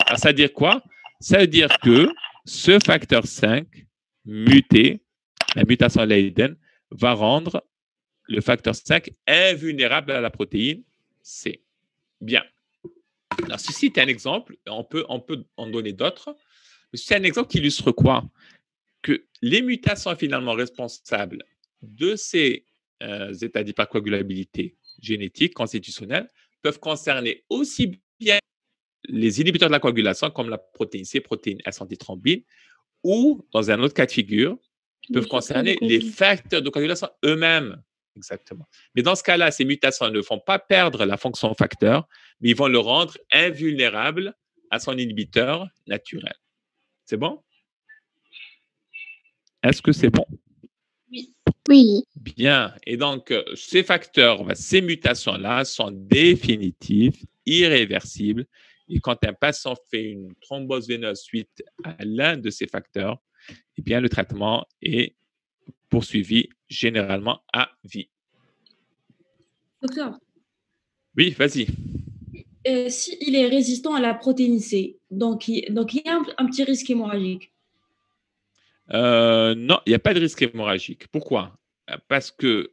A: Alors, ça veut dire quoi? Ça veut dire que ce facteur 5 muté, la mutation Leiden, va rendre le facteur 5 invulnérable à la protéine C. Bien. Alors, ceci est un exemple, on peut, on peut en donner d'autres. C'est un exemple qui illustre quoi? Que les mutations finalement responsables de ces euh, états d'hypercoagulabilité génétique, constitutionnelle, peuvent concerner aussi bien les inhibiteurs de la coagulation comme la protéine C, protéine S antithrombine, ou dans un autre cas de figure, peuvent concerner les facteurs de coagulation eux-mêmes. Exactement. Mais dans ce cas-là, ces mutations ne font pas perdre la fonction facteur, mais ils vont le rendre invulnérable à son inhibiteur naturel. C'est bon? Est-ce que c'est bon?
I: Oui. Oui.
A: Bien. Et donc, euh, ces facteurs, ces mutations-là sont définitives, irréversibles. Et quand un patient fait une thrombose veineuse suite à l'un de ces facteurs, eh bien, le traitement est poursuivi généralement à vie.
F: Docteur.
A: Oui, vas-y.
F: Euh, S'il est résistant à la protéine C, donc il, donc il y a un, petit risque hémorragique.
A: Euh, non, il n'y a pas de risque hémorragique. Pourquoi? Parce que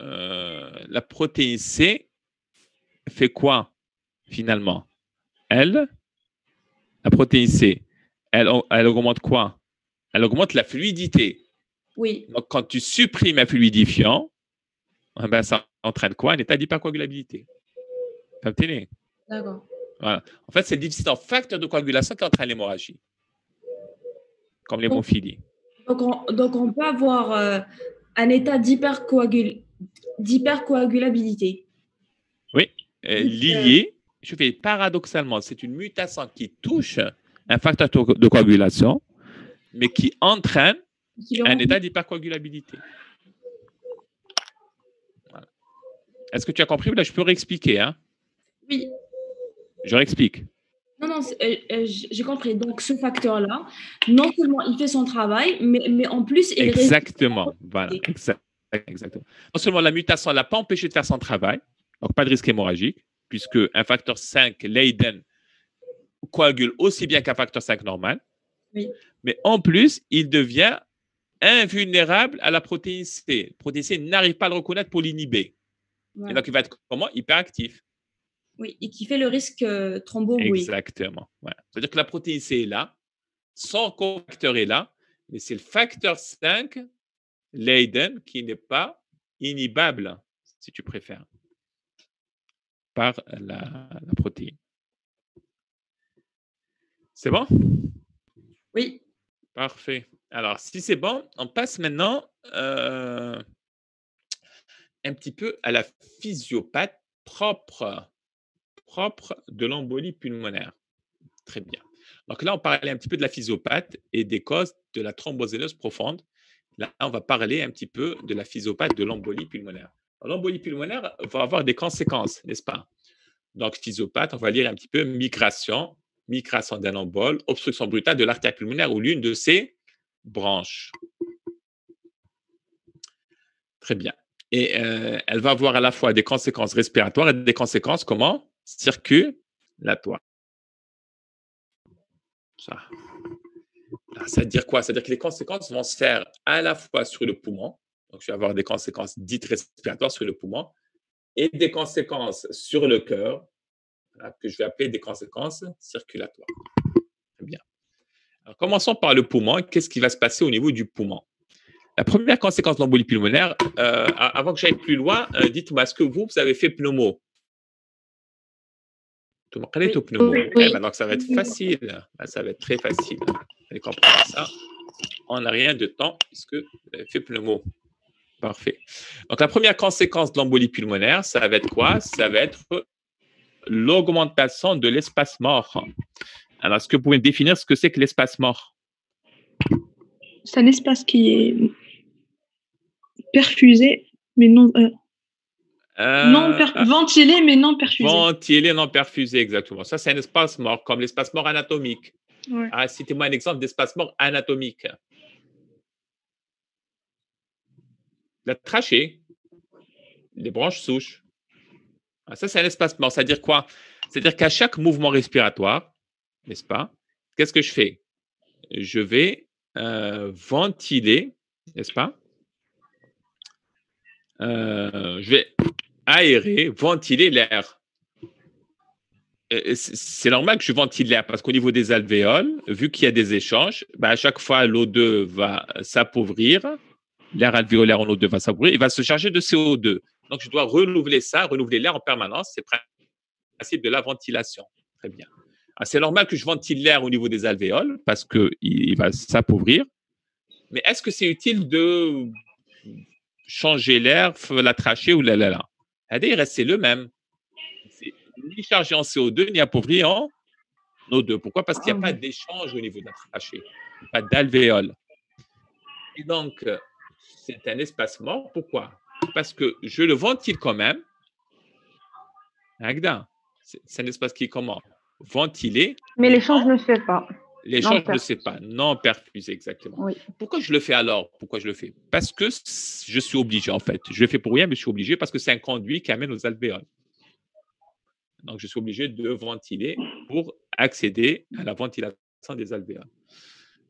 A: euh, la protéine C fait quoi finalement? Elle, la protéine C, elle, elle augmente quoi? Elle augmente la fluidité.
F: Oui.
A: Donc, quand tu supprimes un fluidifiant, eh ben, ça entraîne quoi? Un état d'hypercoagulabilité.
F: D'accord.
A: Voilà. En fait, c'est le déficit en facteur de coagulation qui entraîne l'hémorragie, comme l'hémophilie.
F: Donc, on, donc, on peut avoir euh, un état d'hypercoagulabilité.
A: Oui, euh, lié, je fais paradoxalement, c'est une mutation qui touche un facteur de coagulation, mais qui entraîne un état d'hypercoagulabilité. Est-ce que tu as compris? Là, je peux réexpliquer. Hein?
F: Oui.
A: Je réexplique.
F: Non, non, euh, euh, j'ai compris. Donc, ce facteur-là, non seulement il fait son travail, mais, mais en plus, il
A: Exactement. Voilà. Exactement. Non seulement la mutation ne l'a pas empêché de faire son travail, donc pas de risque hémorragique, puisque un facteur 5, Leiden, coagule aussi bien qu'un facteur 5 normal.
F: Oui.
A: Mais en plus, il devient invulnérable à la protéine C. La protéine C n'arrive pas à le reconnaître pour l'inhiber. Et donc, il va être comment? Hyperactif.
F: Oui, et qui fait le risque euh,
A: Exactement. C'est-à-dire que la protéine C est là, son cofacteur est là, mais c'est le facteur 5, Leiden, qui n'est pas inhibable, si tu préfères, par la, protéine. C'est bon?
F: Oui.
A: Parfait. Alors, si c'est bon, on passe maintenant euh, un petit peu à la physiopathe propre, propre de l'embolie pulmonaire. Très bien. Donc là, on parlait un petit peu de la physiopathe et des causes de la thrombosénose profonde. Là, on va parler un petit peu de la physiopathe de l'embolie pulmonaire. L'embolie pulmonaire va avoir des conséquences, n'est-ce pas? Donc, physiopathe, on va lire un petit peu migration, migration d'un embole, obstruction brutale de l'artère pulmonaire ou l'une de ses branches. Très bien. Et euh, elle va avoir à la fois des conséquences respiratoires et des conséquences comment? Circulatoires. Ça. ça veut dire quoi? Ça veut dire que les conséquences vont se faire à la fois sur le poumon, donc je vais avoir des conséquences dites respiratoires sur le poumon, et des conséquences sur le cœur, que je vais appeler des conséquences circulatoires. Très bien. Commençons par le poumon. Qu'est-ce qui va se passer au niveau du poumon? La première conséquence de l'embolie pulmonaire, euh, avant que j'aille plus loin, euh, dites-moi, est-ce que vous, vous avez fait pneumo? Donc, ça va être facile. Ben, ça va être très facile. Vous allez comprendre ça. On n'a rien de temps puisque fait pneumo. Parfait. Donc, la première conséquence de l'embolie pulmonaire, ça va être quoi? Ça va être l'augmentation de l'espace mort. Alors, est-ce que vous pouvez me définir ce que c'est que l'espace mort?
J: C'est un espace qui est perfusé, mais non. Euh, non
A: euh,
J: ventilé, mais non perfusé.
A: Ventilé, non perfusé, exactement. Ça, c'est un espace mort, comme l'espace mort anatomique.
J: Ouais.
A: Ah, Citez-moi un exemple d'espace mort anatomique. La trachée, les branches souches. Ah, ça, c'est un espace mort. C'est-à-dire quoi? C'est-à-dire qu'à chaque mouvement respiratoire, n'est-ce pas Qu'est-ce que je fais? Je vais euh, ventiler, n'est-ce pas euh, je vais aérer, ventiler l'air. euh, c'est normal que je ventile l'air parce qu'au niveau des alvéoles, vu qu'il y a des échanges, ben à chaque fois l'O2 va s'appauvrir, l'air alvéolaire en O2 va s'appauvrir, il va se charger de CO2. Donc je dois renouveler ça, renouveler l'air en permanence. C'est le principe de la ventilation. Très bien. Ah, c'est normal que je ventile l'air au niveau des alvéoles parce qu'il il va s'appauvrir. Mais est-ce que c'est utile de changer l'air, la trachée ou la la la Il reste le même ni chargé en CO2, ni appauvri en O2. Pourquoi? Parce qu'il n'y a pas d'échange au niveau de la trachée, pas d'alvéole. Et donc, c'est un espace mort. Pourquoi? Parce que je le ventile quand même. C'est un espace qui est comment? Ventilé.
D: Mais l'échange ne se fait pas.
A: L'échange ne se fait pas. Non perfusé, exactement. Pourquoi je le fais alors? Pourquoi je le fais? Parce que je suis obligé, en fait. Je le fais pour rien, mais je suis obligé parce que c'est un conduit qui amène aux alvéoles. Donc, je suis obligé de ventiler pour accéder à la ventilation des alvéoles.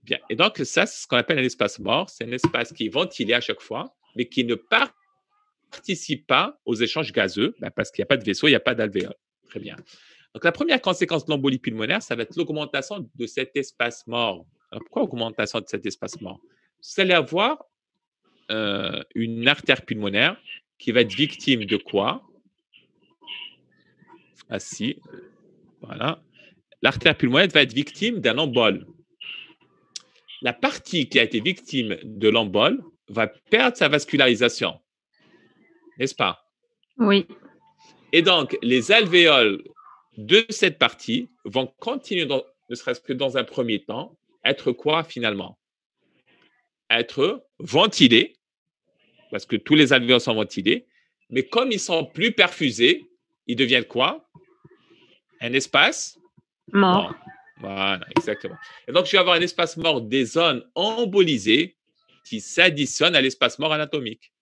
A: Bien. Et donc, ça, c'est ce qu'on appelle un espace mort. C'est un espace qui est ventilé à chaque fois, mais qui ne participe pas aux échanges gazeux, ben, parce qu'il n'y a pas de vaisseau, il n'y a pas d'alvéole. Très bien. Donc, la première conséquence de l'embolie pulmonaire, ça va être l'augmentation de cet espace mort. Alors, pourquoi augmentation de cet espace mort? Vous allez avoir euh, une artère pulmonaire qui va être victime de quoi? Assis. Voilà. L'artère pulmonaire va être victime d'un embol. La partie qui a été victime de l'embol va perdre sa vascularisation. N'est-ce pas?
D: Oui.
A: Et donc, les alvéoles de cette partie vont continuer, ne serait-ce que dans un premier temps, être quoi finalement? Être ventilés, parce que tous les alvéoles sont ventilés, mais comme ils sont plus perfusés, ils deviennent quoi? Un espace
D: mort.
A: Voilà, exactement. Et donc, je vais avoir un espace mort des zones embolisées qui s'additionnent à l'espace mort anatomique.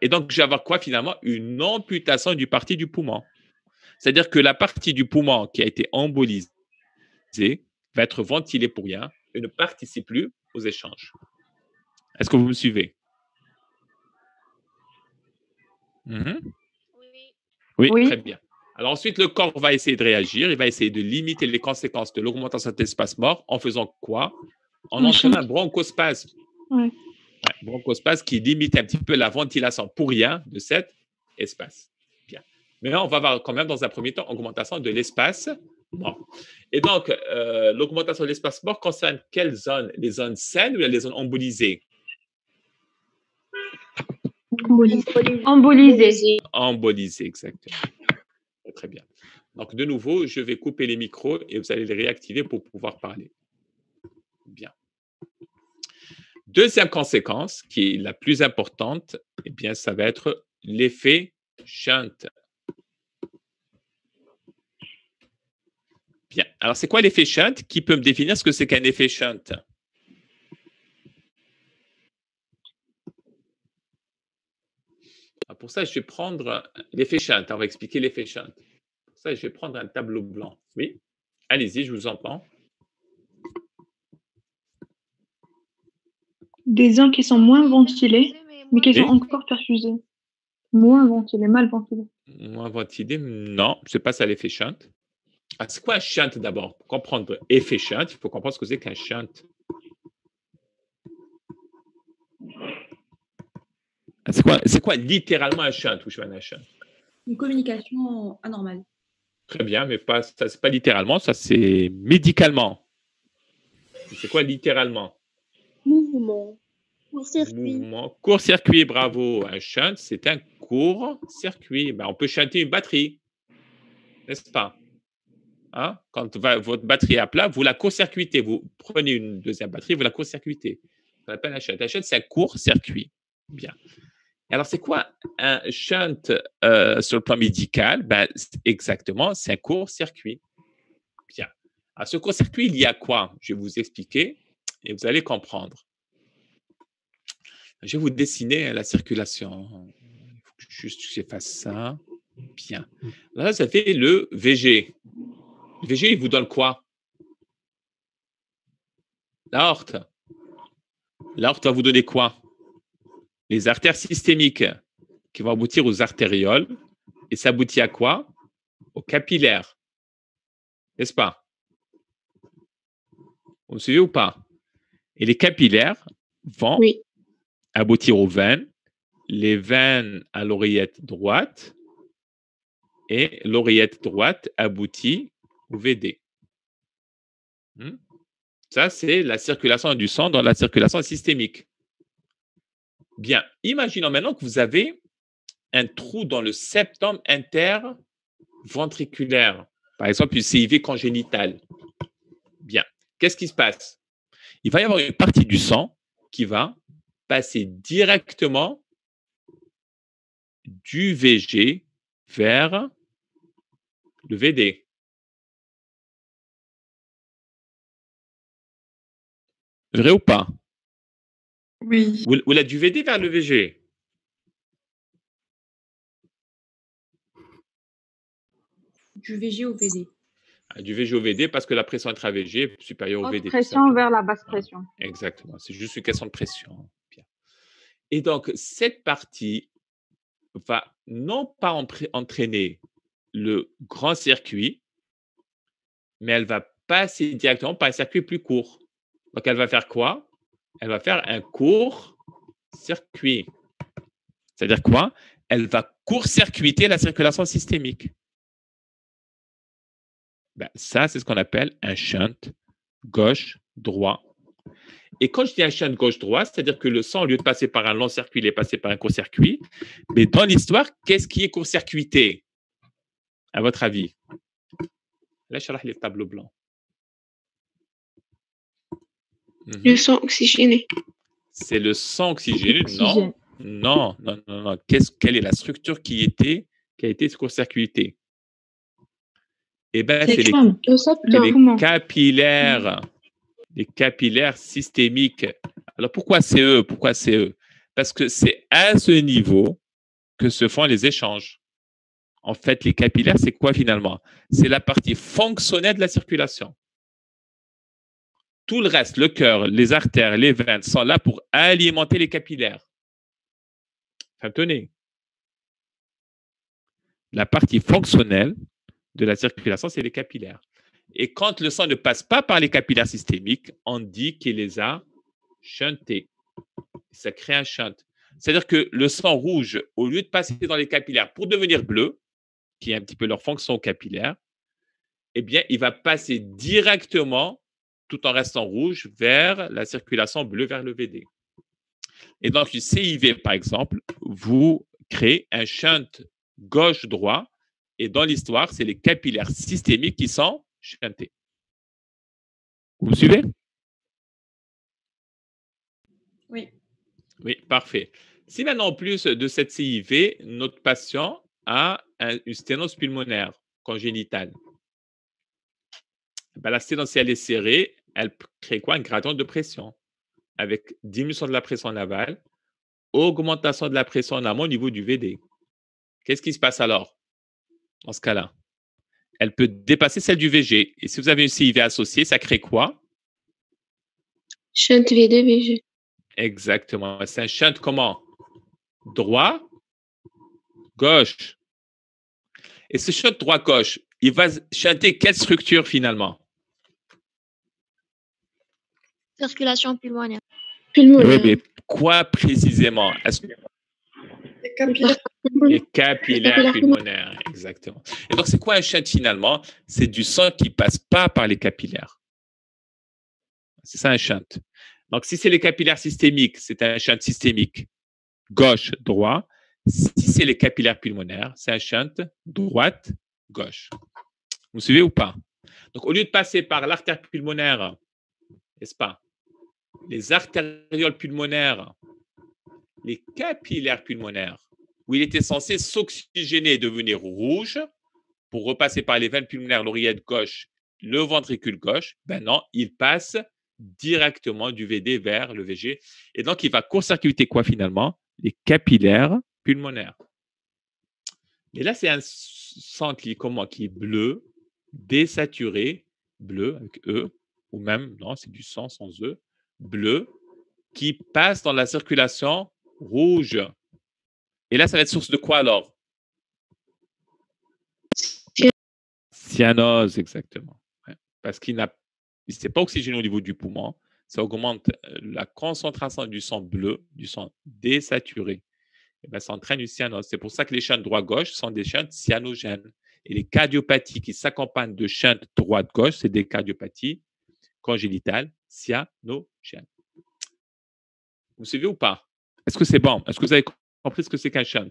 A: Et donc, je vais avoir quoi finalement? Une amputation du parti du poumon. C'est-à-dire que la partie du poumon qui a été embolisée va être ventilée pour rien et ne participe plus aux échanges. Est-ce que vous me suivez? Mhm. oui. oui, très bien. Alors ensuite, le corps va essayer de réagir, il va essayer de limiter les conséquences de l'augmentation de cet espace mort en faisant quoi? En enchaînant un bronchospasme. Ouais. bronchospasme qui limite un petit peu la ventilation pour rien de cet espace. Mais là, on va voir quand même dans un premier temps augmentation de l'espace mort. Et donc, euh, l'augmentation de l'espace mort concerne quelles zones? Les zones saines ou les zones embolisées?
D: Embolisées. Embolisées,
A: Embolisées exactement. Très bien. Donc, de nouveau, je vais couper les micros et vous allez les réactiver pour pouvoir parler. Bien. Deuxième conséquence, qui est la plus importante, eh bien, ça va être l'effet shunt. Bien. Alors, c'est quoi l'effet shunt? Qui peut me définir ce que c'est qu'un effet shunt? Pour ça, je vais prendre l'effet shunt. On va expliquer l'effet shunt. Pour ça, je vais prendre un tableau blanc. Oui Allez-y, je vous entends.
J: Des zones qui sont moins ventilées, mais qui sont encore perfusées. Moins ventilées, mal ventilées.
A: Moins ventilées, non, ce n'est pas ça l'effet shunt. Ah, c'est quoi un shunt d'abord? Pour comprendre effet shunt, il faut comprendre ce que c'est qu'un shunt. C'est quoi, c'est quoi littéralement un shunt ou je un shunt
F: Une communication anormale.
A: Très bien, mais pas, ça, c'est pas littéralement, ça c'est médicalement. C'est quoi littéralement?
H: Mouvement. Court-circuit.
A: Mouvement. Court-circuit, bravo. Un shunt, c'est un court-circuit. Ben, on peut chanter une batterie, n'est-ce pas? Hein? Quand votre batterie est à plat, vous la court-circuitez. Vous prenez une deuxième batterie, vous la court-circuitez. Ça s'appelle un shunt. Un shunt, c'est un court-circuit. Bien. Alors, c'est quoi un shunt euh, sur le plan médical? Ben, Exactement, c'est un court-circuit. Bien. Alors, ce court-circuit, il y a quoi? Je vais vous expliquer et vous allez comprendre. Je vais vous dessiner la circulation. Il faut que juste j'efface ça. Bien. Là, vous avez le VG. Le VG, il vous donne quoi? L'aorte. L'aorte va vous donner quoi? Les artères systémiques qui vont aboutir aux artérioles. Et ça aboutit à quoi? Aux capillaires. N'est-ce pas? Vous me suivez ou pas? Et les capillaires vont aboutir aux veines, les veines à l'oreillette droite, et l'oreillette droite aboutit VD. Hmm? Ça, c'est la circulation du sang dans la circulation systémique. Bien, imaginons maintenant que vous avez un trou dans le septum interventriculaire, par exemple une CIV congénitale. Bien, qu'est-ce qui se passe? Il va y avoir une partie du sang qui va passer directement du VG vers le VD. Vrai ou pas?
E: Oui.
A: Ou, la du VD vers le VG
F: Du VG au VD.
A: Ah, du VG au VD parce que la pression intra-VG est supérieure au VD.
D: Pression vers la basse pression.
A: Exactement. C'est juste une question de pression. Et donc, cette partie va non pas entraîner le grand circuit, mais elle va passer directement par un circuit plus court. Donc, elle va faire quoi? Elle va faire un court circuit. C'est-à-dire quoi? Elle va court-circuiter la circulation systémique. Ben, ça, c'est ce qu'on appelle un shunt gauche-droit. Et quand je dis un shunt gauche-droit, c'est-à-dire que le sang, au lieu de passer par un long circuit, il est passé par un court-circuit. Mais dans l'histoire, qu'est-ce qui est court-circuité? À votre avis? Là, je les
K: Le sang oxygéné.
A: C'est le sang oxygéné, non Non, non, non, non. quelle est la structure qui, était, qui a été court-circuitée Eh bien, c'est les, capillaires. Les capillaires systémiques. Alors, pourquoi c'est eux? Pourquoi c'est eux? Parce que c'est à ce niveau que se font les échanges. En fait, les capillaires, c'est quoi finalement? C'est la partie fonctionnelle de la circulation. Tout le reste, le cœur, les artères, les veines, sont là pour alimenter les capillaires. Enfin, tenez. La partie fonctionnelle de la circulation, c'est les capillaires. Et quand le sang ne passe pas par les capillaires systémiques, on dit qu'il les a shuntés. Ça crée un shunt. C'est-à-dire que le sang rouge, au lieu de passer dans les capillaires pour devenir bleu, qui est un petit peu leur fonction capillaire, eh bien, il va passer directement tout en restant rouge vers la circulation bleue vers le VD. Et donc, le CIV, par exemple, vous créez un shunt gauche-droit. Et dans l'histoire, c'est les capillaires systémiques qui sont shuntés. Vous me suivez?
F: Oui.
A: Oui, parfait. Si maintenant, en plus de cette CIV, notre patient a une sténose pulmonaire congénitale, ben, la si elle est serrée, elle crée quoi? Un gradient de pression avec diminution de la pression navale, augmentation de la pression en amont au niveau du VD. Qu'est-ce qui se passe alors dans ce cas-là? Elle peut dépasser celle du VG. Et si vous avez une CIV associée, ça crée quoi?
K: Shunt VD-VG.
A: Exactement. C'est un shunt comment? Droit, gauche. Et ce shunt droit-gauche, il va chanter quelle structure finalement?
I: Circulation pulmonaire.
A: Oui, mais quoi précisément? Les capillaires. Les capillaires pulmonaires, exactement. Et donc, c'est quoi un shunt finalement? C'est du sang qui passe pas par les capillaires. C'est ça un shunt. Donc, si c'est les capillaires systémiques, c'est un shunt systémique gauche, droit. Si c'est les capillaires pulmonaires, c'est un shunt droite, gauche. Vous suivez ou pas? Donc, au lieu de passer par l'artère pulmonaire, n'est-ce pas? Les artérioles pulmonaires, les capillaires pulmonaires, où il était censé s'oxygéner et devenir rouge pour repasser par les veines pulmonaires, l'oreillette gauche, le ventricule gauche, ben non, il passe directement du VD vers le VG. Et donc, il va court-circuiter quoi finalement? Les capillaires pulmonaires. Et là, c'est un sang qui, comment, qui est bleu, désaturé, bleu avec E, ou même, non, c'est du sang sans E, bleu qui passe dans la circulation rouge. Et là, ça va être source de quoi alors? Cyanose, exactement. Parce qu'il n'a, il s'est pas oxygéné au niveau du poumon. Ça augmente euh, la concentration du sang bleu, du sang désaturé. Et ben, ça entraîne une cyanose. C'est pour ça que les chantes droit-gauche sont des chantes cyanogènes. Et les cardiopathies qui s'accompagnent de chantes droite-gauche, c'est des cardiopathies congénitales cyanogènes. Vous suivez ou pas? Est-ce que c'est bon? Est-ce que vous avez compris ce que c'est qu'un shunt?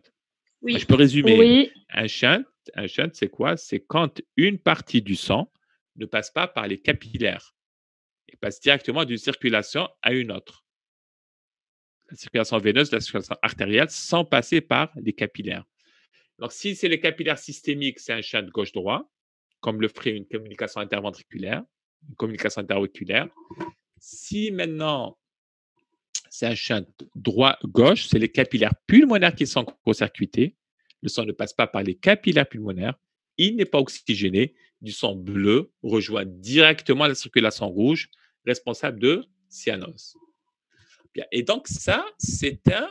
F: Oui.
A: Je peux résumer.
I: Oui.
A: Un shunt, un shunt, c'est quoi? C'est quand une partie du sang ne passe pas par les capillaires et passe directement d'une circulation à une autre. La circulation veineuse, la circulation artérielle, sans passer par les capillaires. Alors, si c'est les capillaires systémiques, c'est un shunt gauche-droit, comme le ferait une communication interventriculaire, une communication interauriculaire. Si maintenant c'est un shunt droit-gauche, c'est les capillaires pulmonaires qui sont court-circuités. Le sang ne passe pas par les capillaires pulmonaires. Il n'est pas oxygéné. Du sang bleu rejoint directement la circulation rouge, responsable de cyanose. Et donc, ça, c'est un,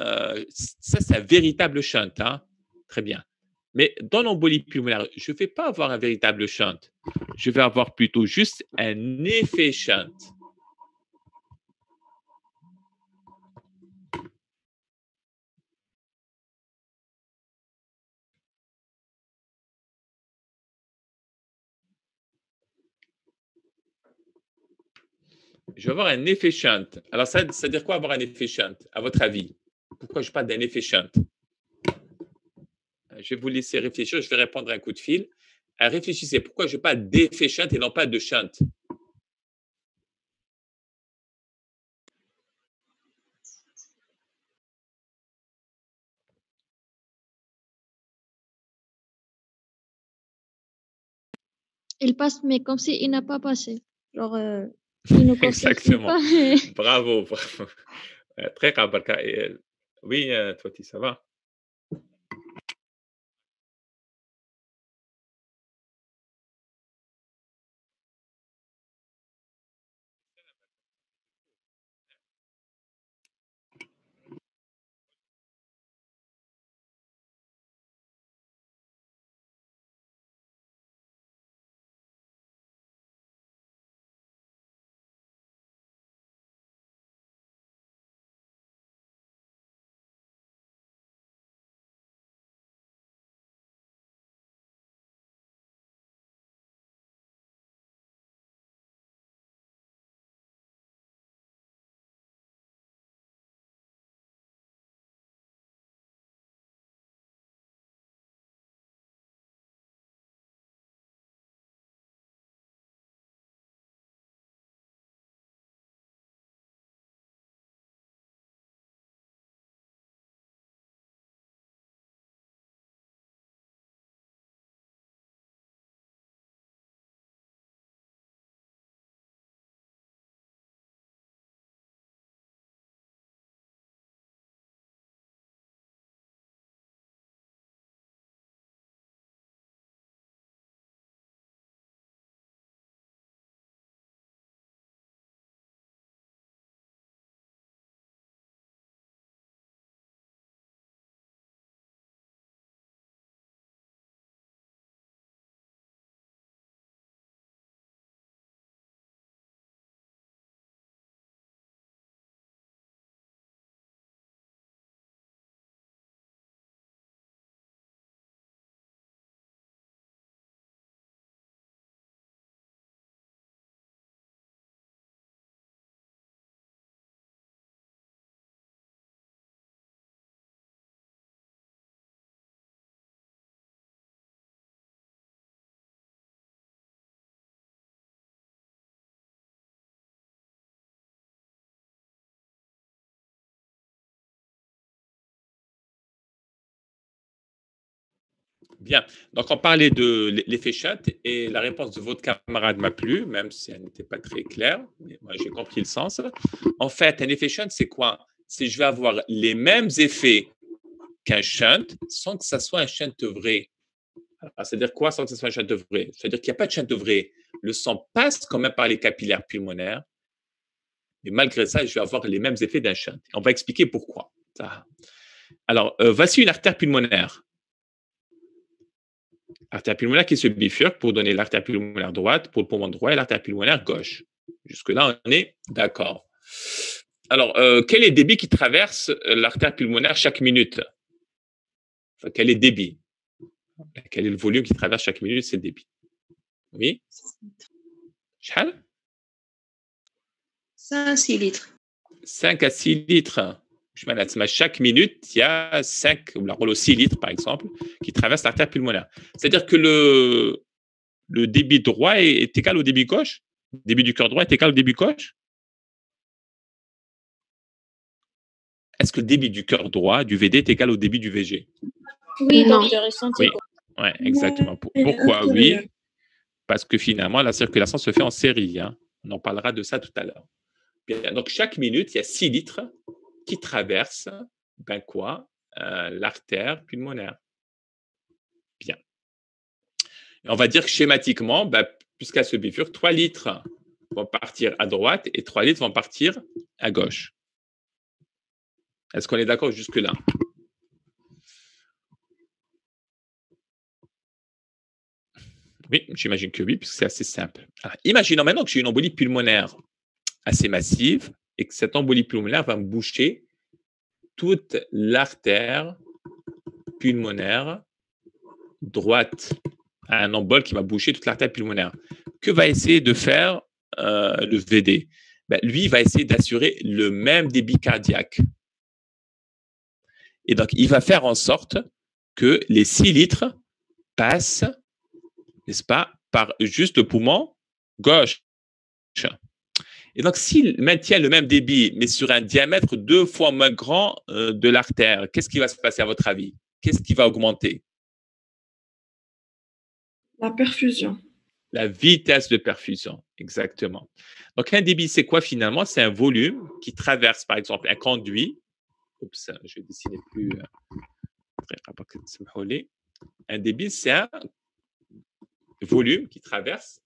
A: euh, ça, c'est un véritable shunt. Hein. Très bien. Mais dans l'embolie pulmonaire, je ne vais pas avoir un véritable shunt. Je vais avoir plutôt juste un effet shunt. Je vais avoir un effet shunt. Alors, ça, ça veut dire quoi avoir un effet shunt, à votre avis? Pourquoi je parle d'un effet shunt? Je vais vous laisser réfléchir, je vais répondre à un coup de fil. Euh, réfléchissez, pourquoi je parle d'effet et non pas de shunt?
I: Il passe, mais comme s'il n'a pas passé. Genre, euh, *laughs* il ne
A: Exactement.
I: pas. mais-
A: Bravo, bravo. Euh, Très euh, Oui, euh, Twati, ça va? Bien. Donc, on parlait de l'effet chat et la réponse de votre camarade m'a plu, même si elle n'était pas très claire. Mais moi, j'ai compris le sens. En fait, un effet shunt, c'est quoi? C'est je vais avoir les mêmes effets qu'un shunt sans que ça soit un shunt vrai. Alors, C'est-à-dire quoi sans que ce soit un shunt vrai? C'est-à-dire qu'il n'y a pas de shunt vrai. Le sang passe quand même par les capillaires pulmonaires, mais malgré ça, je vais avoir les mêmes effets d'un shunt. On va expliquer pourquoi. Ça. Alors, euh, voici une artère pulmonaire. Artère pulmonaire qui se bifurque pour donner l'artère pulmonaire droite pour le poumon droit et l'artère pulmonaire gauche. Jusque-là, on est d'accord. Alors, euh, quel est le débit qui traverse euh, l'artère pulmonaire chaque minute? Enfin, Quel est le débit? Quel est le volume qui traverse chaque minute C'est le débit? Oui?
K: 5 à 6 litres.
A: 5 à 6 litres. Chaque minute, il y a 5 ou 6 litres, par exemple, qui traversent l'artère pulmonaire. C'est-à-dire que le, le débit droit est, égal au débit gauche? Le débit du cœur droit est égal au débit gauche? Est-ce que le débit du cœur droit, du VD, est égal au débit du VG
H: Oui,
K: Non.
A: Oui, ouais, exactement. Pour- Pourquoi oui? Parce que finalement, la circulation se fait en série. hein. On en parlera de ça tout à l'heure. Donc, chaque minute, il y a 6 litres qui traversent ben quoi, euh, l'artère pulmonaire. Bien. On va dire que schématiquement, ben, puisqu'elle se bifurque, 3 litres vont partir à droite et 3 litres vont partir à gauche. Est-ce qu'on est d'accord jusque-là? Oui, j'imagine que oui, puisque c'est assez simple. Imaginons maintenant que j'ai une embolie pulmonaire assez massive et que cette embolie pulmonaire va boucher toute l'artère pulmonaire droite. Un embole qui va boucher toute l'artère pulmonaire. Que va essayer de faire euh, le VD Ben, Lui, va essayer d'assurer le même débit cardiaque. Et donc, il va faire en sorte que les 6 litres passent, n'est-ce pas, par juste le poumon gauche. Et donc, s'il maintient le même débit, mais sur un diamètre deux fois moins grand euh, de l'artère, qu'est-ce qui va se passer à votre avis? Qu'est-ce qui va augmenter?
E: La perfusion.
A: La vitesse de perfusion, exactement. Donc, un débit, c'est quoi finalement? C'est un volume qui traverse, par exemple, un conduit. Oups, je vais dessiner plus. Euh, un débit, c'est un volume qui traverse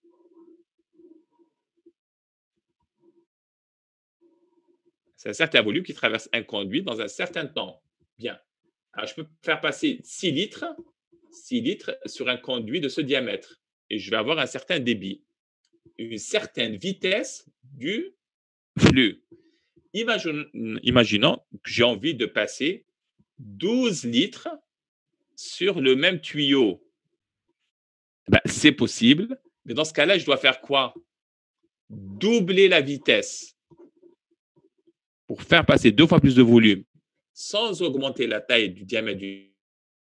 A: C'est un certain volume qui traverse un conduit dans un certain temps. Bien. Je peux faire passer 6 litres, 6 litres sur un conduit de ce diamètre. Et je vais avoir un certain débit, une certaine vitesse du flux. Imaginons que j'ai envie de passer 12 litres sur le même tuyau. Ben, c'est possible, mais dans ce cas-là, je dois faire quoi? Doubler la vitesse pour faire passer deux fois plus de volume sans augmenter la taille du diamètre du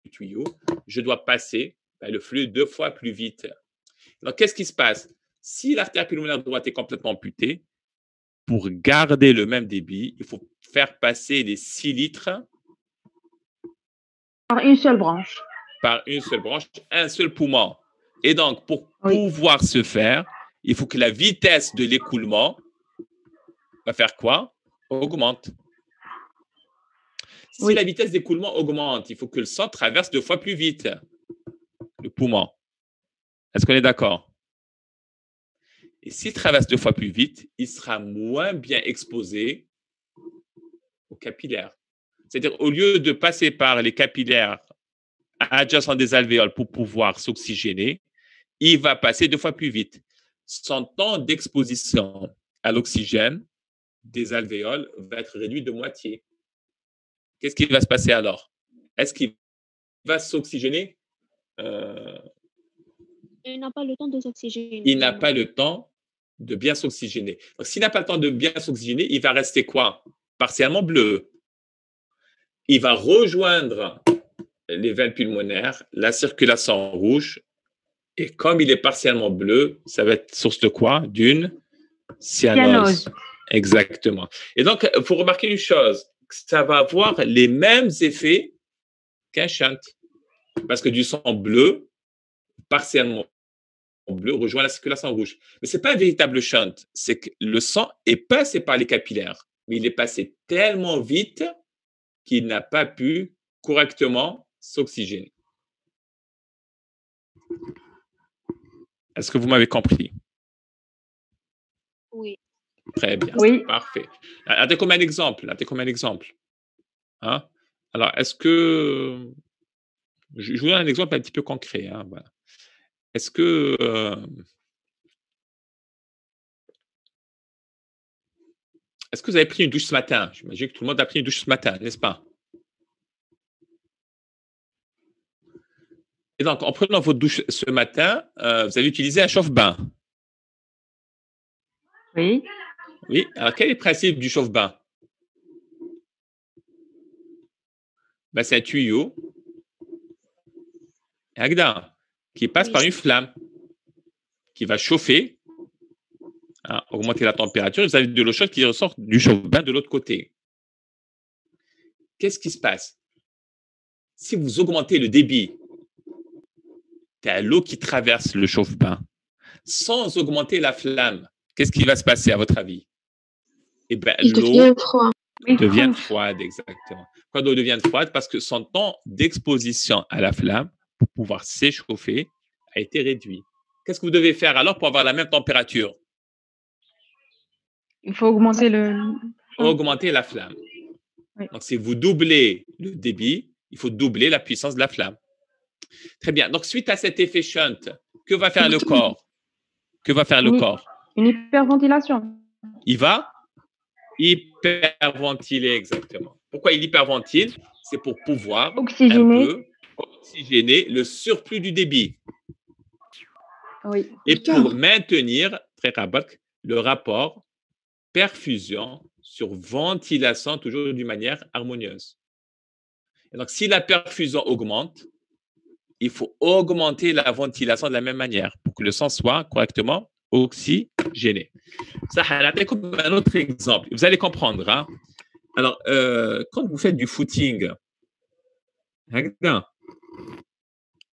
A: tuyau, je dois passer ben, le flux deux fois plus vite. Donc, qu'est-ce qui se passe? Si l'artère pulmonaire droite est complètement amputée, pour garder le même débit, il faut faire passer les 6 litres
D: Par une seule branche.
A: par une seule branche, un seul poumon. Et donc, pour pouvoir se faire, il faut que la vitesse de l'écoulement va faire quoi? Augmente. Si la vitesse d'écoulement augmente, il faut que le sang traverse deux fois plus vite le poumon. Est-ce qu'on est d'accord? Et s'il traverse deux fois plus vite, il sera moins bien exposé aux capillaires. C'est-à-dire, au lieu de passer par les capillaires adjacents des alvéoles pour pouvoir s'oxygéner, il va passer deux fois plus vite. Son temps d'exposition à l'oxygène des alvéoles va être réduit de moitié. Qu'est-ce qui va se passer alors? Est-ce qu'il va s'oxygéner? Euh,
H: Il n'a pas le temps de s'oxygéner.
A: Il n'a pas le temps de bien s'oxygéner. Donc, s'il n'a pas le temps de bien s'oxygéner, il va rester quoi? Partiellement bleu. Il va rejoindre les veines pulmonaires, la circulation rouge, et comme il est partiellement bleu, ça va être source de quoi? D'une cyanose.
D: Cyanose.
A: Exactement. Et donc, il faut remarquer une chose, ça va avoir les mêmes effets qu'un shunt. Parce que du sang bleu, partiellement bleu, rejoint la circulation rouge. Mais ce n'est pas un véritable shunt. C'est que le sang est passé par les capillaires, mais il est passé tellement vite qu'il n'a pas pu correctement s'oxygéner. Est-ce que vous m'avez compris?
H: Oui.
A: Très bien.
D: Oui.
A: Parfait. Attends comme un exemple. Attends comme un exemple. Hein? Alors, est-ce que. Je vous donne un exemple un petit peu concret. hein, voilà. Est-ce que euh, Est-ce que vous avez pris une douche ce matin? J'imagine que tout le monde a pris une douche ce matin, n'est-ce pas? Et donc, en prenant votre douche ce matin, euh, vous avez utilisé un chauffe-bain?
D: Oui.
A: Oui. Alors, quel est le principe du chauffe-bain? Ben, C'est un tuyau, Agda, qui passe par une flamme, qui va chauffer, hein, augmenter la température. Vous avez de l'eau chaude qui ressort du chauffe-bain de l'autre côté. Qu'est-ce qui se passe? Si vous augmentez le débit tu l'eau qui traverse le chauffe-bain sans augmenter la flamme. Qu'est-ce qui va se passer à votre avis?
I: Eh bien, l'eau
A: devient froide, exactement. Pourquoi l'eau devient froide? Parce que son temps d'exposition à la flamme pour pouvoir s'échauffer a été réduit. Qu'est-ce que vous devez faire alors pour avoir la même température?
D: Il faut augmenter le.
A: Augmenter la flamme. Donc, si vous doublez le débit, il faut doubler la puissance de la flamme. Très bien. Donc, suite à cet effet shunt, que va faire le corps? Que va faire le corps?
D: Une hyperventilation.
A: Il va hyperventiler, exactement. Pourquoi il hyperventile? C'est pour pouvoir
D: oxygéner.
A: oxygéner le surplus du débit.
D: Oui.
A: Et pour maintenir, très rabac, le rapport perfusion sur ventilation, toujours d'une manière harmonieuse. Et donc, si la perfusion augmente, il faut augmenter la ventilation de la même manière pour que le sang soit correctement oxygéné. Ça, un autre exemple. Vous allez comprendre. Hein. Alors, euh, quand vous faites du footing,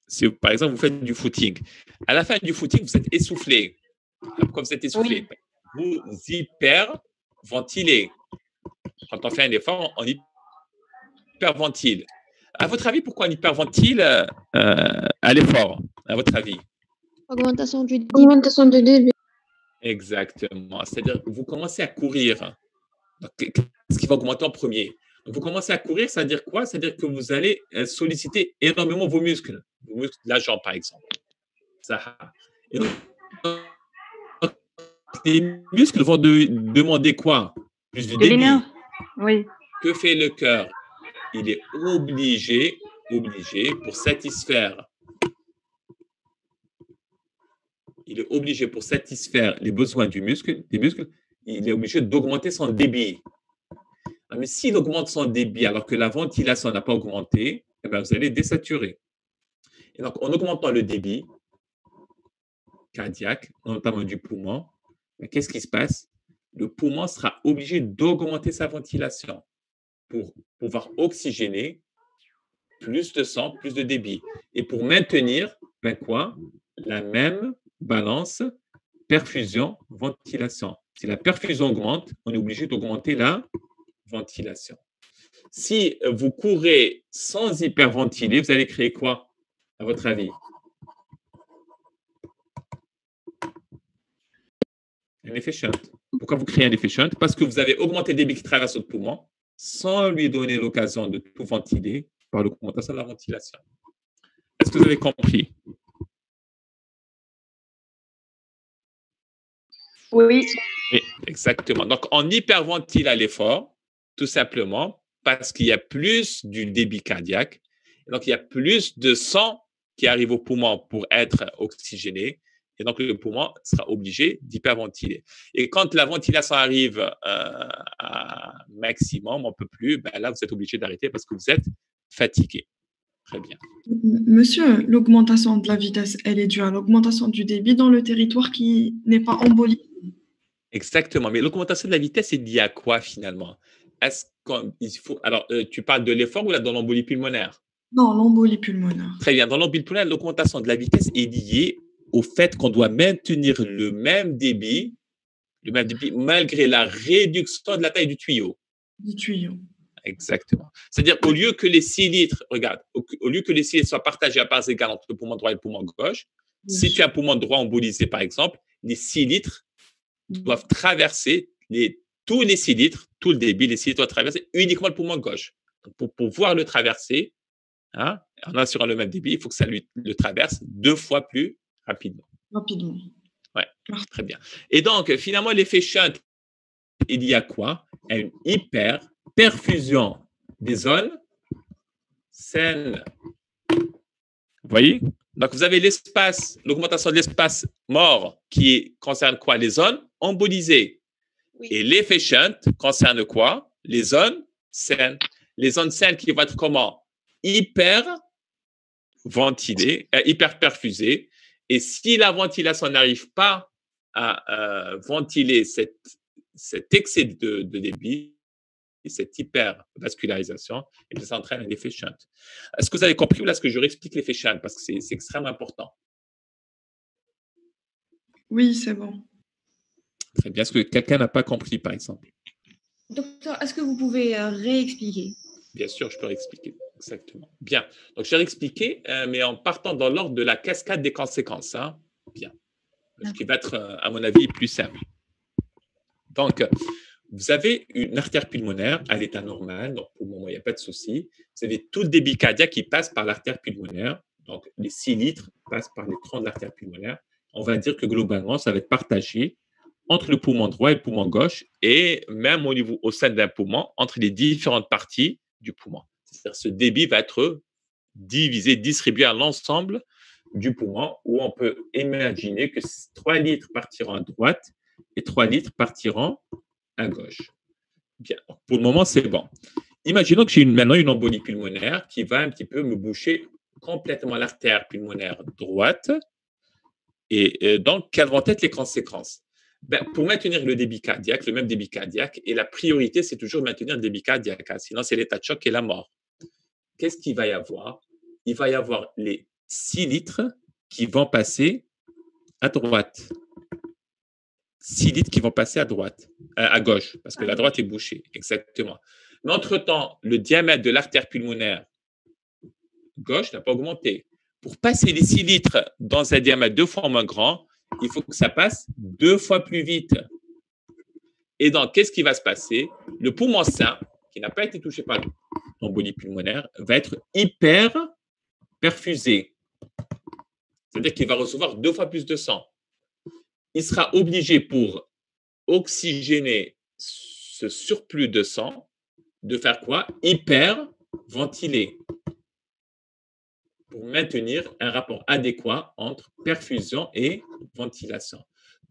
A: si par exemple vous faites du footing, à la fin du footing, vous êtes essoufflé. Pourquoi vous êtes essoufflé Vous hyperventilez. Quand on fait un effort, on hyperventile. À votre avis, pourquoi on hyperventile euh, à l'effort À votre avis?
I: Augmentation du débit. Augmentation du débit.
A: Exactement. C'est-à-dire que vous commencez à courir. Ce qui va augmenter en premier? vous commencez à courir, ça veut dire quoi? Ça veut dire que vous allez euh, solliciter énormément vos muscles, vos muscles de la jambe, par exemple. Ça. les muscles vont demander quoi?
D: Plus de débit. Oui.
A: Que fait le cœur? Il est obligé, obligé pour satisfaire, il est obligé pour satisfaire les besoins du muscle, des muscles, il est obligé d'augmenter son débit. Ah, mais s'il augmente son débit alors que la ventilation n'a pas augmenté, eh bien, vous allez désaturer. Et donc, en augmentant le débit cardiaque, notamment du poumon, qu'est-ce qui se passe? Le poumon sera obligé d'augmenter sa ventilation pour pouvoir oxygéner plus de sang, plus de débit. Et pour maintenir, ben quoi? La même balance perfusion-ventilation. Si la perfusion augmente, on est obligé d'augmenter la ventilation. Si vous courez sans hyperventiler, vous allez créer quoi, à votre avis? Un effet. Pourquoi vous créez un effet Parce que vous avez augmenté le débit qui traverse votre poumon sans lui donner l'occasion de tout ventiler par l'augmentation de la ventilation. Est-ce que vous avez compris?
D: Oui.
A: Oui, exactement. Donc, on hyperventile à l'effort, tout simplement parce qu'il y a plus du débit cardiaque. Donc, il y a plus de sang qui arrive au poumon pour être oxygéné. Et donc, le poumon sera obligé d'hyperventiler. Et quand la ventilation arrive euh, à maximum, on ne peut plus, ben là, vous êtes obligé d'arrêter parce que vous êtes fatigué. Très bien.
E: Monsieur, l'augmentation de la vitesse, elle est due à l'augmentation du débit dans le territoire qui n'est pas embolisé.
A: Exactement. Mais l'augmentation de la vitesse est liée à quoi finalement? Est-ce qu'il faut. Alors, euh, tu parles de l'effort ou là, dans l'embolie pulmonaire?
E: Non, l'embolie pulmonaire.
A: Très bien. Dans l'embolie pulmonaire, l'augmentation de la vitesse est liée au fait qu'on doit maintenir le même débit, le même débit malgré la réduction de la taille du tuyau.
E: Du tuyau.
A: Exactement. C'est-à-dire qu'au lieu que les 6 litres, regarde, au, lieu que les 6 litres soient partagés à parts égales entre le poumon droit et le poumon gauche, si tu as un poumon droit embolisé, par exemple, les 6 litres doivent traverser les, tous les 6 litres, tout le débit, les 6 litres doivent traverser uniquement le poumon gauche. pour pouvoir le traverser, hein, en assurant le même débit, il faut que ça lui, le traverse deux fois plus rapidement.
E: Rapidement.
A: Ouais, très bien. Et donc, finalement, l'effet shunt, il y a quoi? Une hyper perfusion des zones saines. Vous voyez? Donc, vous avez l'espace, l'augmentation de l'espace mort qui concerne quoi? Les zones embolisées. Et l'effet shunt concerne quoi? Les zones saines. Les zones saines qui vont être comment? Hyper ventilées, euh, hyper perfusées. Et si la ventilation n'arrive pas à euh, ventiler cet excès de, débit, cette hypervascularisation, et ça entraîne un effet shunt. Est-ce que vous avez compris ou là ce que je réexplique l'effet shunt parce que c'est extrêmement important
E: Oui, c'est bon.
A: Très bien. Est-ce que quelqu'un n'a pas compris, par exemple?
F: Docteur, est-ce que vous pouvez euh, réexpliquer?
A: Bien sûr, je peux réexpliquer. Exactement. Bien. Donc, je vais réexpliquer, euh, mais en partant dans l'ordre de la cascade des conséquences. Hein. Bien. Ce qui va être, euh, à mon avis, plus simple. Donc, vous avez une artère pulmonaire à l'état normal, donc pour le moment, il n'y a pas de souci. Vous avez tout le débit cardiaque qui passe par l'artère pulmonaire. Donc, les 6 litres passent par les troncs de l'artère pulmonaire. On va dire que globalement, ça va être partagé entre le poumon droit et le poumon gauche et même au niveau au sein d'un poumon entre les différentes parties du poumon. C'est-à-dire ce débit va être divisé, distribué à l'ensemble du poumon où on peut imaginer que 3 litres partiront à droite et 3 litres partiront à gauche. Pour le moment, c'est bon. Imaginons que j'ai maintenant une embolie pulmonaire qui va un petit peu me boucher complètement l'artère pulmonaire droite. Et euh, donc, quelles vont être les conséquences? Ben, pour maintenir le débit cardiaque, le même débit cardiaque, et la priorité, c'est toujours maintenir le débit cardiaque, hein. sinon c'est l'état de choc et la mort. Qu'est-ce qu'il va y avoir? Il va y avoir les 6 litres qui vont passer à droite. 6 litres qui vont passer à droite, euh, à gauche, parce que la droite est bouchée, exactement. Mais entre-temps, le diamètre de l'artère pulmonaire gauche n'a pas augmenté. Pour passer les 6 litres dans un diamètre deux fois moins grand, il faut que ça passe deux fois plus vite. Et donc, qu'est-ce qui va se passer? Le poumon sain, qui n'a pas été touché par l'embolie pulmonaire, va être hyper perfusé. C'est-à-dire qu'il va recevoir deux fois plus de sang. Il sera obligé pour oxygéner ce surplus de sang de faire quoi? Hyper ventiler pour maintenir un rapport adéquat entre perfusion et ventilation.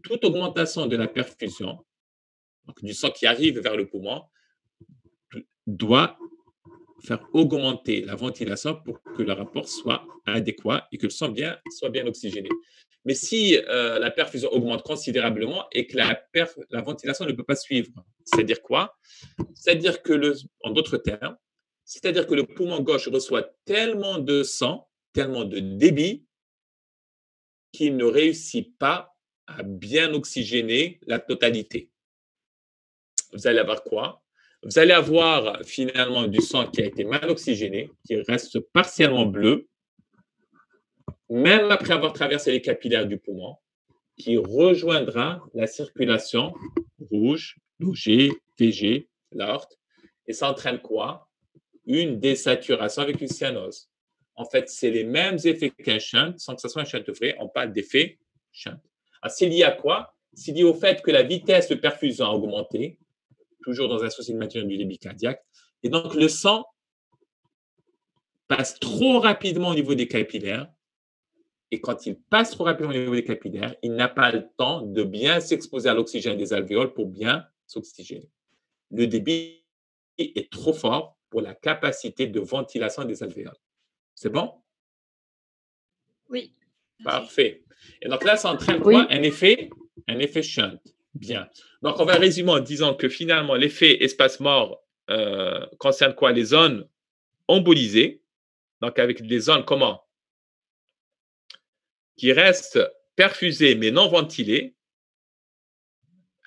A: Toute augmentation de la perfusion, donc du sang qui arrive vers le poumon, doit faire augmenter la ventilation pour que le rapport soit adéquat et que le sang bien, soit bien oxygéné. Mais si euh, la perfusion augmente considérablement et que la, la ventilation ne peut pas suivre, c'est-à-dire quoi? C'est-à-dire que, le, en d'autres termes, c'est-à-dire que le poumon gauche reçoit tellement de sang tellement de débit qu'il ne réussit pas à bien oxygéner la totalité. Vous allez avoir quoi? Vous allez avoir finalement du sang qui a été mal oxygéné, qui reste partiellement bleu, même après avoir traversé les capillaires du poumon, qui rejoindra la circulation rouge, l'OG, VG, l'aorte, et ça entraîne quoi? Une désaturation avec une cyanose en fait, c'est les mêmes effets qu'un shunt, sans que ce soit un shunt vrai, on parle d'effet shunt. Alors, c'est lié à quoi? C'est lié au fait que la vitesse de perfusion a augmenté, toujours dans un souci de maintenir du débit cardiaque, et donc le sang passe trop rapidement au niveau des capillaires, et quand il passe trop rapidement au niveau des capillaires, il n'a pas le temps de bien s'exposer à l'oxygène des alvéoles pour bien s'oxygéner. Le débit est trop fort pour la capacité de ventilation des alvéoles. C'est bon?
F: Oui.
A: Parfait. Et donc là, ça entraîne quoi? Un effet, un effet shunt. Bien. Donc, on va résumer en disant que finalement, l'effet espace mort euh, concerne quoi? Les zones embolisées. Donc, avec des zones comment? Qui restent perfusées mais non ventilées.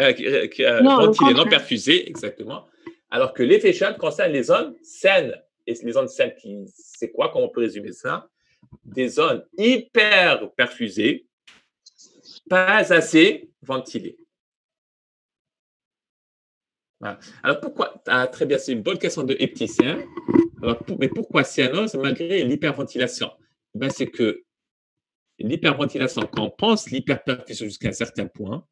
A: Euh, euh, ventilées, non perfusées, exactement. Alors que l'effet shunt concerne les zones saines et les zones saines, c'est quoi? Comment on peut résumer ça? Des zones hyper perfusées, pas assez ventilées. Alors pourquoi? Ah, très bien, c'est une bonne question de hepticien. Alors, mais pourquoi cyanose malgré l'hyperventilation? Ben, c'est que L'hyperventilation, quand on pense l'hyperperfusion jusqu'à un certain point,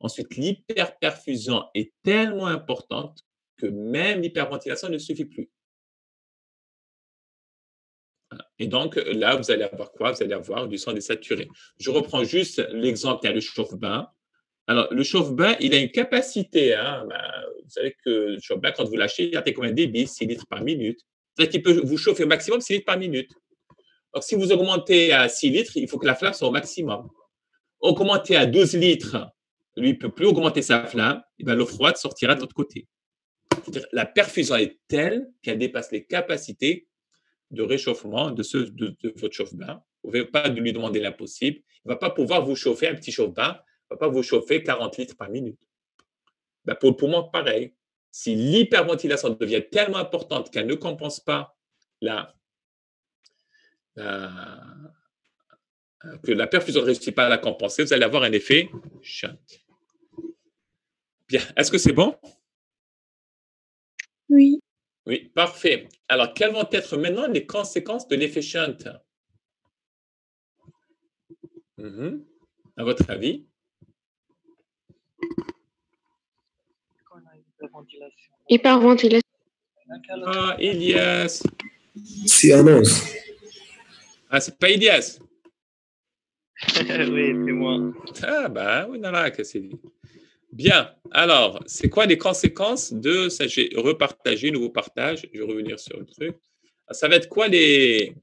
A: ensuite l'hyperperfusion est tellement importante que même l'hyperventilation ne suffit plus. Et donc, là, vous allez avoir quoi? Vous allez avoir du sang désaturé. Je reprends juste l'exemple, le chauffe-bain. Alors, le chauffe-bain, il a une capacité. Hein, ben, vous savez que le chauffe-bain, quand vous lâchez, il a combien de débit 6 litres par minute. C'est-à-dire qu'il peut vous chauffer au maximum 6 litres par minute. Donc, si vous augmentez à 6 litres, il faut que la flamme soit au maximum. Augmenter à 12 litres, lui, ne peut plus augmenter sa flamme, ben, l'eau froide sortira de l'autre côté. La perfusion est telle qu'elle dépasse les capacités de réchauffement de, ce, de, votre chauffe-bain. Vous ne pouvez pas lui demander l'impossible. Il ne va pas pouvoir vous chauffer un petit chauffe-bain, il ne va pas vous chauffer 40 litres par minute. Ben, pour le poumon, pareil. Si l'hyperventilation devient tellement importante qu'elle ne compense pas la, que la perfusion ne réussit pas à la compenser, vous allez avoir un effet shunt. Bien, est-ce que c'est bon?
H: Oui.
A: Oui, parfait. Alors, quelles vont être maintenant les conséquences de l'effet shunt? Mhm. À votre avis?
H: Hyperventilation.
A: Ah, Elias.
L: Cyanose.
A: Ah, c'est pas Elias. *laughs*
M: oui, c'est moi.
A: Ah, bah, oui, non, là, que c'est Bien. Alors, c'est quoi les conséquences de ça? J'ai repartagé, nouveau partage. Je vais revenir sur le truc. Ah, ça va être quoi les,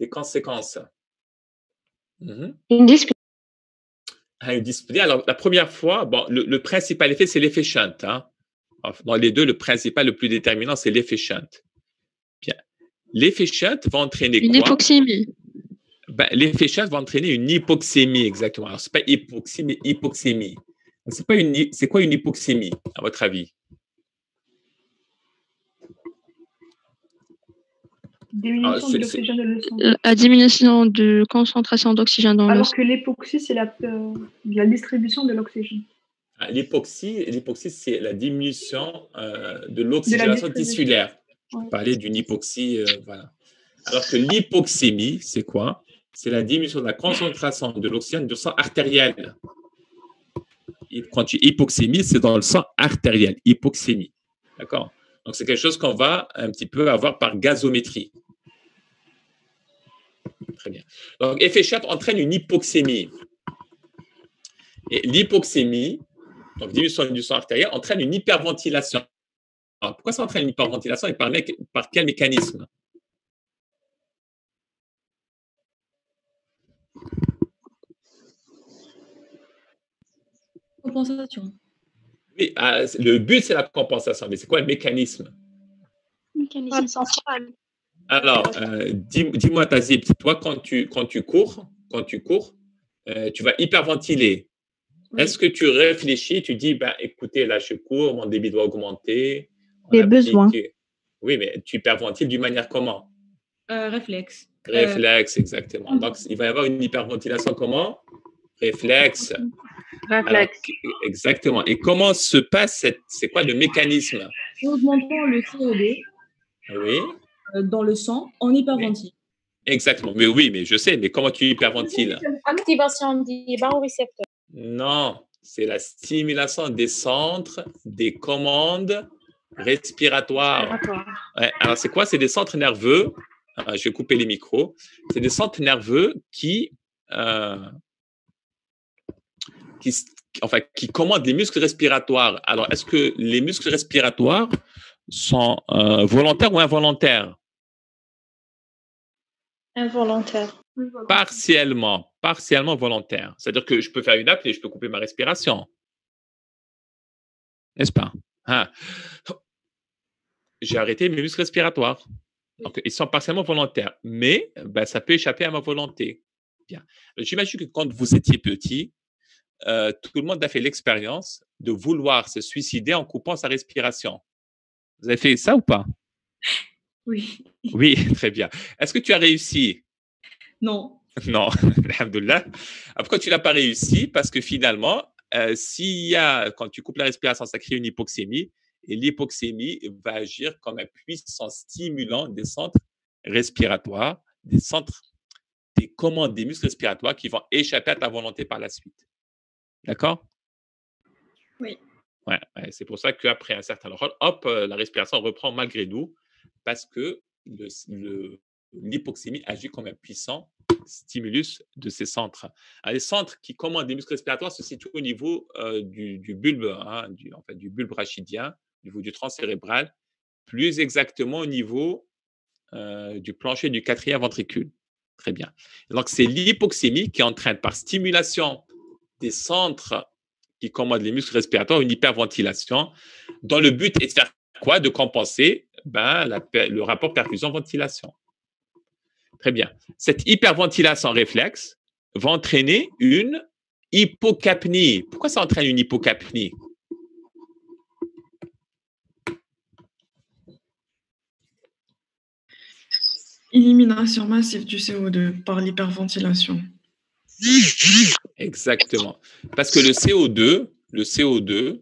A: les conséquences?
H: Mhm. Une dispute.
A: Ah, une dispute. Alors, la première fois, bon, le, principal effet, c'est l'effet shunt. Hein? Dans les deux, le principal, le plus déterminant, c'est l'effet shunt. Bien. L'effet shunt va entraîner
H: une hypoxémie.
A: Ben, l'effet shunt va entraîner une hypoxémie, exactement. Alors, ce n'est pas hypoxie, mais hypoxémie. C'est, pas une, c'est quoi une hypoxémie, à votre avis?
C: Diminution de l'oxygène dans le sang.
J: La diminution de concentration d'oxygène dans le
C: Alors
J: sang.
C: que l'hypoxie, c'est la, euh, la distribution de l'oxygène.
A: Ah, L'hypoxie, l'hypoxie, c'est la diminution euh, de l'oxygénation tissulaire. Je
C: Ouais.
A: parlais d'une hypoxie, euh, voilà. Alors que l'hypoxémie, c'est quoi? C'est la diminution de la concentration de l'oxygène du sang artériel. Quand tu hypoxémie, c'est dans le sang artériel, hypoxémie. D'accord? Donc, c'est quelque chose qu'on va un petit peu avoir par gazométrie. Très bien. Donc, effet Shunt entraîne une hypoxémie. Et l'hypoxémie, donc diminution du sang artériel, entraîne une hyperventilation. Alors, pourquoi ça entraîne une hyperventilation et par quel mécanisme?
F: Compensation.
A: Oui, ah, le but, c'est la compensation, mais c'est quoi le mécanisme?
H: Mécanisme central.
A: Alors, euh, dis- dis-moi, Tazib, toi, quand tu, quand tu cours, quand tu cours, euh, tu vas hyperventiler. Est-ce que tu réfléchis, tu dis, ben, écoutez, là, je cours, mon débit doit augmenter.
J: Les
A: a
J: besoins.
A: Oui, mais tu hyperventiles d'une manière comment?
F: Euh, réflexe. Euh,
A: Réflexe, exactement. Donc, il va y avoir une hyperventilation comment? Réflexe. Alors,
D: Réflexe.
A: exactement. Et comment se passe cette. C'est quoi le mécanisme?
F: En augmentant le CO2
A: Oui,
F: euh, dans le sang, on hyperventile.
A: exactement. Mais oui, mais je sais, mais comment tu hyperventiles?
H: Activation des barorécepteurs.
A: Non, c'est la stimulation des centres des commandes respiratoires. Ouais, alors, c'est quoi? C'est des centres nerveux. euh, je vais couper les micros. C'est des centres nerveux qui, euh, qui, enfin, qui commandent les muscles respiratoires. Alors, est-ce que les muscles respiratoires sont euh, volontaires ou involontaires?
H: Involontaire.
A: Partiellement, partiellement volontaires. C'est-à-dire que je peux faire une apnée, je peux couper ma respiration. N'est-ce pas? Hein? J'ai arrêté mes muscles respiratoires. Donc, ils sont partiellement volontaires, mais ben, ça peut échapper à ma volonté. Bien. J'imagine que quand vous étiez petit, euh, tout le monde a fait l'expérience de vouloir se suicider en coupant sa respiration. Vous avez fait ça ou pas?
F: Oui.
A: Oui, *laughs* très bien. Est-ce que tu as réussi?
F: Non. *laughs*
A: non, *laughs* alhamdoulilah. Ah, Pourquoi tu l'as pas réussi? Parce que finalement, euh, s'il y a, quand tu coupes la respiration, ça crée une hypoxémie. Et l'hypoxémie va agir comme un puissant stimulant des centres respiratoires, des centres des commandes des muscles respiratoires qui vont échapper à ta volonté par la suite. D'accord?
F: Oui.
A: Ouais, c'est pour ça qu'après un certain temps, hop, euh, la respiration reprend malgré nous, parce que l'hypoxémie agit comme un puissant stimulus de ces centres. les centres qui commandent des muscles respiratoires se situent au niveau euh, du, bulbe, hein, du, en fait, du bulbe rachidien, au niveau du tronc cérébral, plus exactement au niveau euh, du plancher du quatrième ventricule. Très bien. Donc, c'est l'hypoxémie qui entraîne par stimulation des centres qui commandent les muscles respiratoires une hyperventilation, dont le but est de faire quoi? De compenser ben, le rapport perfusion-ventilation. Très bien. Cette hyperventilation réflexe va entraîner une hypocapnie. Pourquoi ça entraîne une hypocapnie?
E: Élimination massive du CO2 par l'hyperventilation.
A: Exactement. Parce que le CO2, le CO2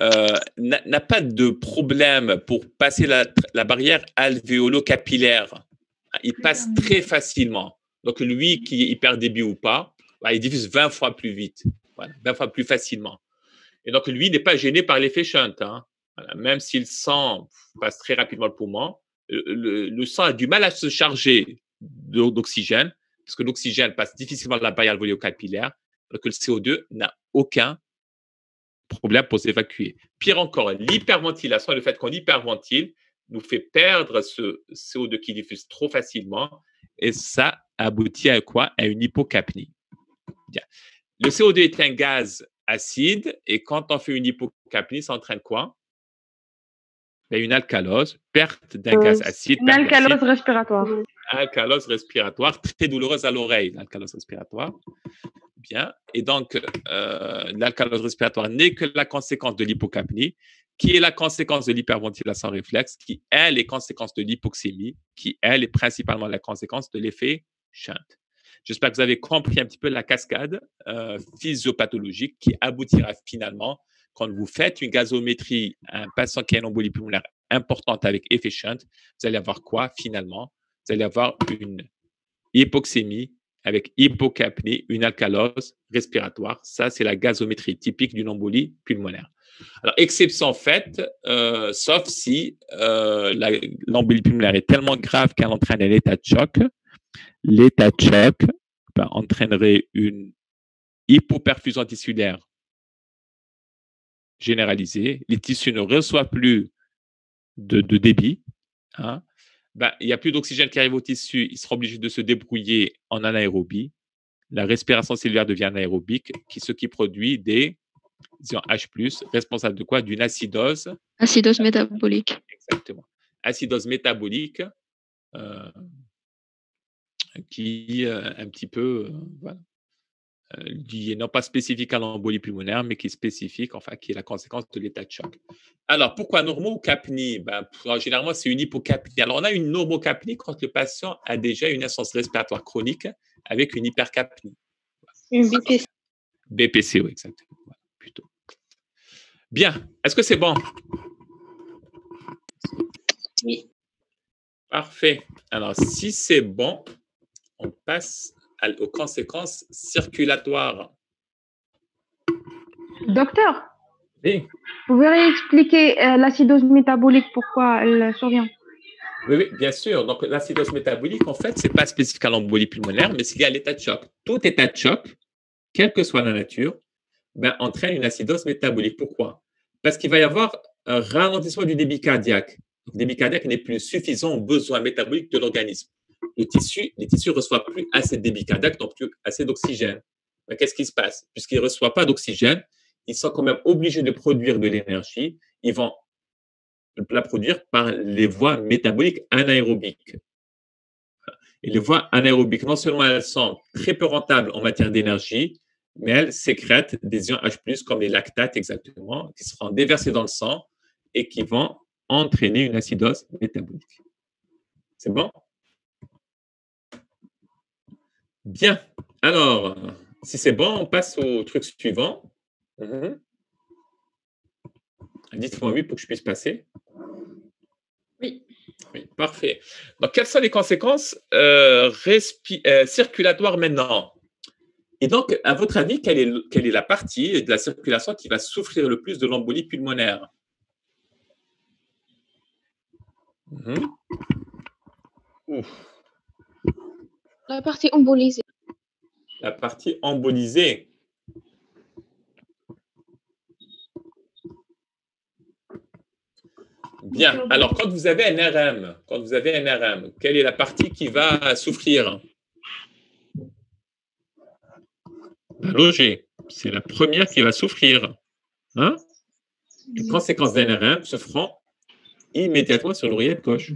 A: euh, n'a pas de problème pour passer la, la barrière alvéolo-capillaire. Il passe très facilement. Donc, lui qui est hyper débit ou pas, bah, il diffuse 20 fois plus vite, 20 fois plus facilement. Et donc, lui n'est pas gêné par l'effet shunt. Hein. Même si le sang passe très rapidement le poumon, le, sang a du mal à se charger d'oxygène, parce que l'oxygène passe difficilement la barrière alvéolo-capillaire, alors que le CO2 n'a aucun problème pour s'évacuer. Pire encore, l'hyperventilation, le fait qu'on hyperventile, nous fait perdre ce CO2 qui diffuse trop facilement, et ça aboutit à quoi? À une hypocapnie. Le CO2 est un gaz acide, et quand on fait une hypocapnie, ça entraîne quoi? Ben, une alcalose, perte d'un gaz euh, acide.
D: Une alcalose respiratoire.
A: Alcalose respiratoire, très douloureuse à l'oreille, l'alcalose respiratoire. Bien. Et donc, euh, l'alcalose respiratoire n'est que la conséquence de l'hypocapnie, qui est la conséquence de l'hyperventilation réflexe, qui, elle, est conséquence de l'hypoxémie, qui, elle, est principalement la conséquence de l'effet shunt. J'espère que vous avez compris un petit peu la cascade euh, physiopathologique qui aboutira finalement quand vous faites une gazométrie à un patient qui a une embolie pulmonaire importante avec effet shunt, vous allez avoir quoi finalement? Vous allez avoir une hypoxémie avec hypocapnie, une alcalose respiratoire. Ça, c'est la gazométrie typique d'une embolie pulmonaire. Alors, exception faite, euh, sauf si euh, l'embolie pulmonaire est tellement grave qu'elle entraîne un état de choc. L'état de choc ben, entraînerait une hypoperfusion tissulaire généralisée, les tissus ne reçoivent plus de, débit, hein. Ben, il n'y a plus d'oxygène qui arrive au tissu, il sera obligé de se débrouiller en anaérobie. La respiration cellulaire devient anaérobique, qui, ce qui produit des H+, responsable de quoi? D'une acidose.
I: Acidose métabolique.
A: Exactement. Acidose métabolique euh, qui, euh, un petit peu, euh, voilà, euh, non pas spécifique à l'embolie pulmonaire, mais qui est spécifique, enfin, qui est la conséquence de l'état de choc. Alors, pourquoi normocapnie? Ben, Généralement, c'est une hypocapnie. Alors, on a une normocapnie quand le patient a déjà une insuffisance respiratoire chronique avec une hypercapnie.
I: Une BPC.
A: BPC, oui, exactement. plutôt. Bien. Est-ce que c'est bon?
K: Oui.
A: Parfait. Alors, si c'est bon, on passe aux conséquences circulatoires.
D: Docteur
A: Oui.
D: Vous pouvez expliquer euh, l'acidose métabolique, pourquoi elle survient?
A: Oui, oui, bien sûr. Donc, l'acidose métabolique, en fait, ce n'est pas spécifique à l'embolie pulmonaire, mais c'est lié à l'état de choc. Tout état de choc, quelle que soit la nature, ben, entraîne une acidose métabolique. Pourquoi? Parce qu'il va y avoir un ralentissement du débit cardiaque. Le débit cardiaque n'est plus suffisant aux besoins métaboliques de l'organisme le tissu, les tissus ne reçoivent plus assez de débit cardiaque, donc plus assez d'oxygène. Mais qu'est-ce qui se passe? Puisqu'ils ne reçoivent pas d'oxygène, ils sont quand même obligés de produire de l'énergie. Ils vont la produire par les voies métaboliques anaérobiques. Et les voies anaérobiques, non seulement elles sont très peu rentables en matière d'énergie, mais elles sécrètent des ions H+, comme les lactates exactement, qui seront déversés dans le sang et qui vont entraîner une acidose métabolique. C'est bon? Bien. Alors, si c'est bon, on passe au truc suivant. Mhm. Dites-moi oui pour que je puisse passer.
F: Oui.
A: Oui, parfait. Donc, quelles sont les conséquences euh, euh, circulatoires maintenant? Et donc, à votre avis, quelle est, quelle est la partie de la circulation qui va souffrir le plus de l'embolie pulmonaire?
C: Mhm. La partie embolisée.
A: La partie embolisée. Bien. Alors, quand vous avez un RM, quand vous avez un RM, quelle est la partie qui va souffrir? La logée. C'est la première qui va souffrir. Hein? Les conséquences d'un RM se feront immédiatement sur l'oreillette gauche.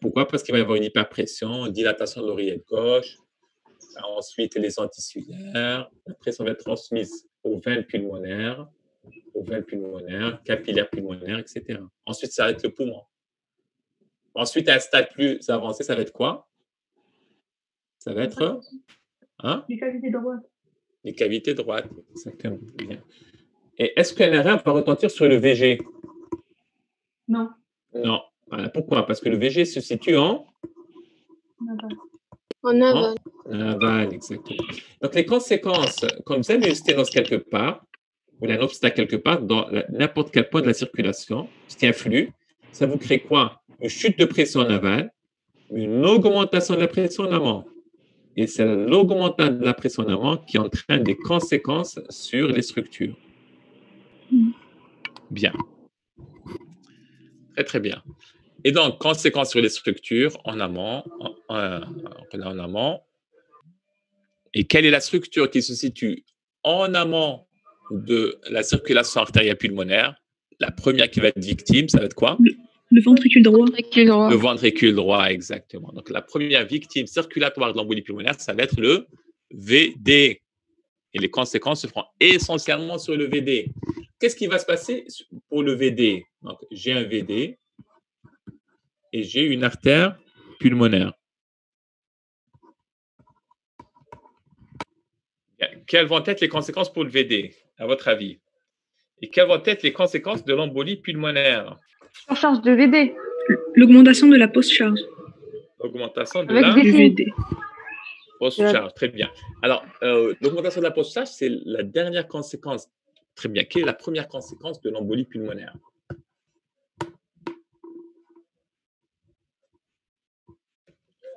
A: Pourquoi? Parce qu'il va y avoir une hyperpression, dilatation de l'oreillette gauche. Ensuite, les antisulaires. La pression va être transmise aux veines pulmonaires aux veines pulmonaires, capillaires pulmonaires, etc. Ensuite, ça va être le poumon. Ensuite, à un stade plus avancé, ça va être quoi? Ça va être
N: hein? les cavités droites.
A: Les cavités droites, exactement. Bien. Et est-ce qu'un RM va retentir sur le VG
N: Non.
A: Non. Pourquoi? Parce que le VG se situe en
C: En aval.
A: En aval, exactement. Donc, les conséquences, quand vous avez une sténose quelque part, ou un obstacle quelque part dans n'importe quel point de la circulation, ce qui influe, ça vous crée quoi? Une chute de pression en aval, une augmentation de la pression en amont. Et c'est l'augmentation de la pression en amont qui entraîne des conséquences sur les structures. Bien. Très, très bien. Et donc, conséquences sur les structures en amont, en, en amont. Et quelle est la structure qui se situe en amont de la circulation artérielle pulmonaire? La première qui va être victime, ça va être quoi?
J: Le, ventricule droit.
A: Le ventricule droit, exactement. Donc, la première victime circulatoire de l'embolie pulmonaire, ça va être le VD. Et les conséquences se feront essentiellement sur le VD. Qu'est-ce qui va se passer pour le VD Donc, j'ai un VD et j'ai une artère pulmonaire. Quelles vont être les conséquences pour le VD à votre avis? Et quelles vont être les conséquences de l'embolie pulmonaire?
D: Surcharge de VD.
J: L'augmentation de la post-charge.
A: L'augmentation de la
J: VD.
A: Post-charge, très bien. Alors, euh, l'augmentation de la post-charge, c'est la dernière conséquence. Très bien. Quelle est la première conséquence de l'embolie pulmonaire?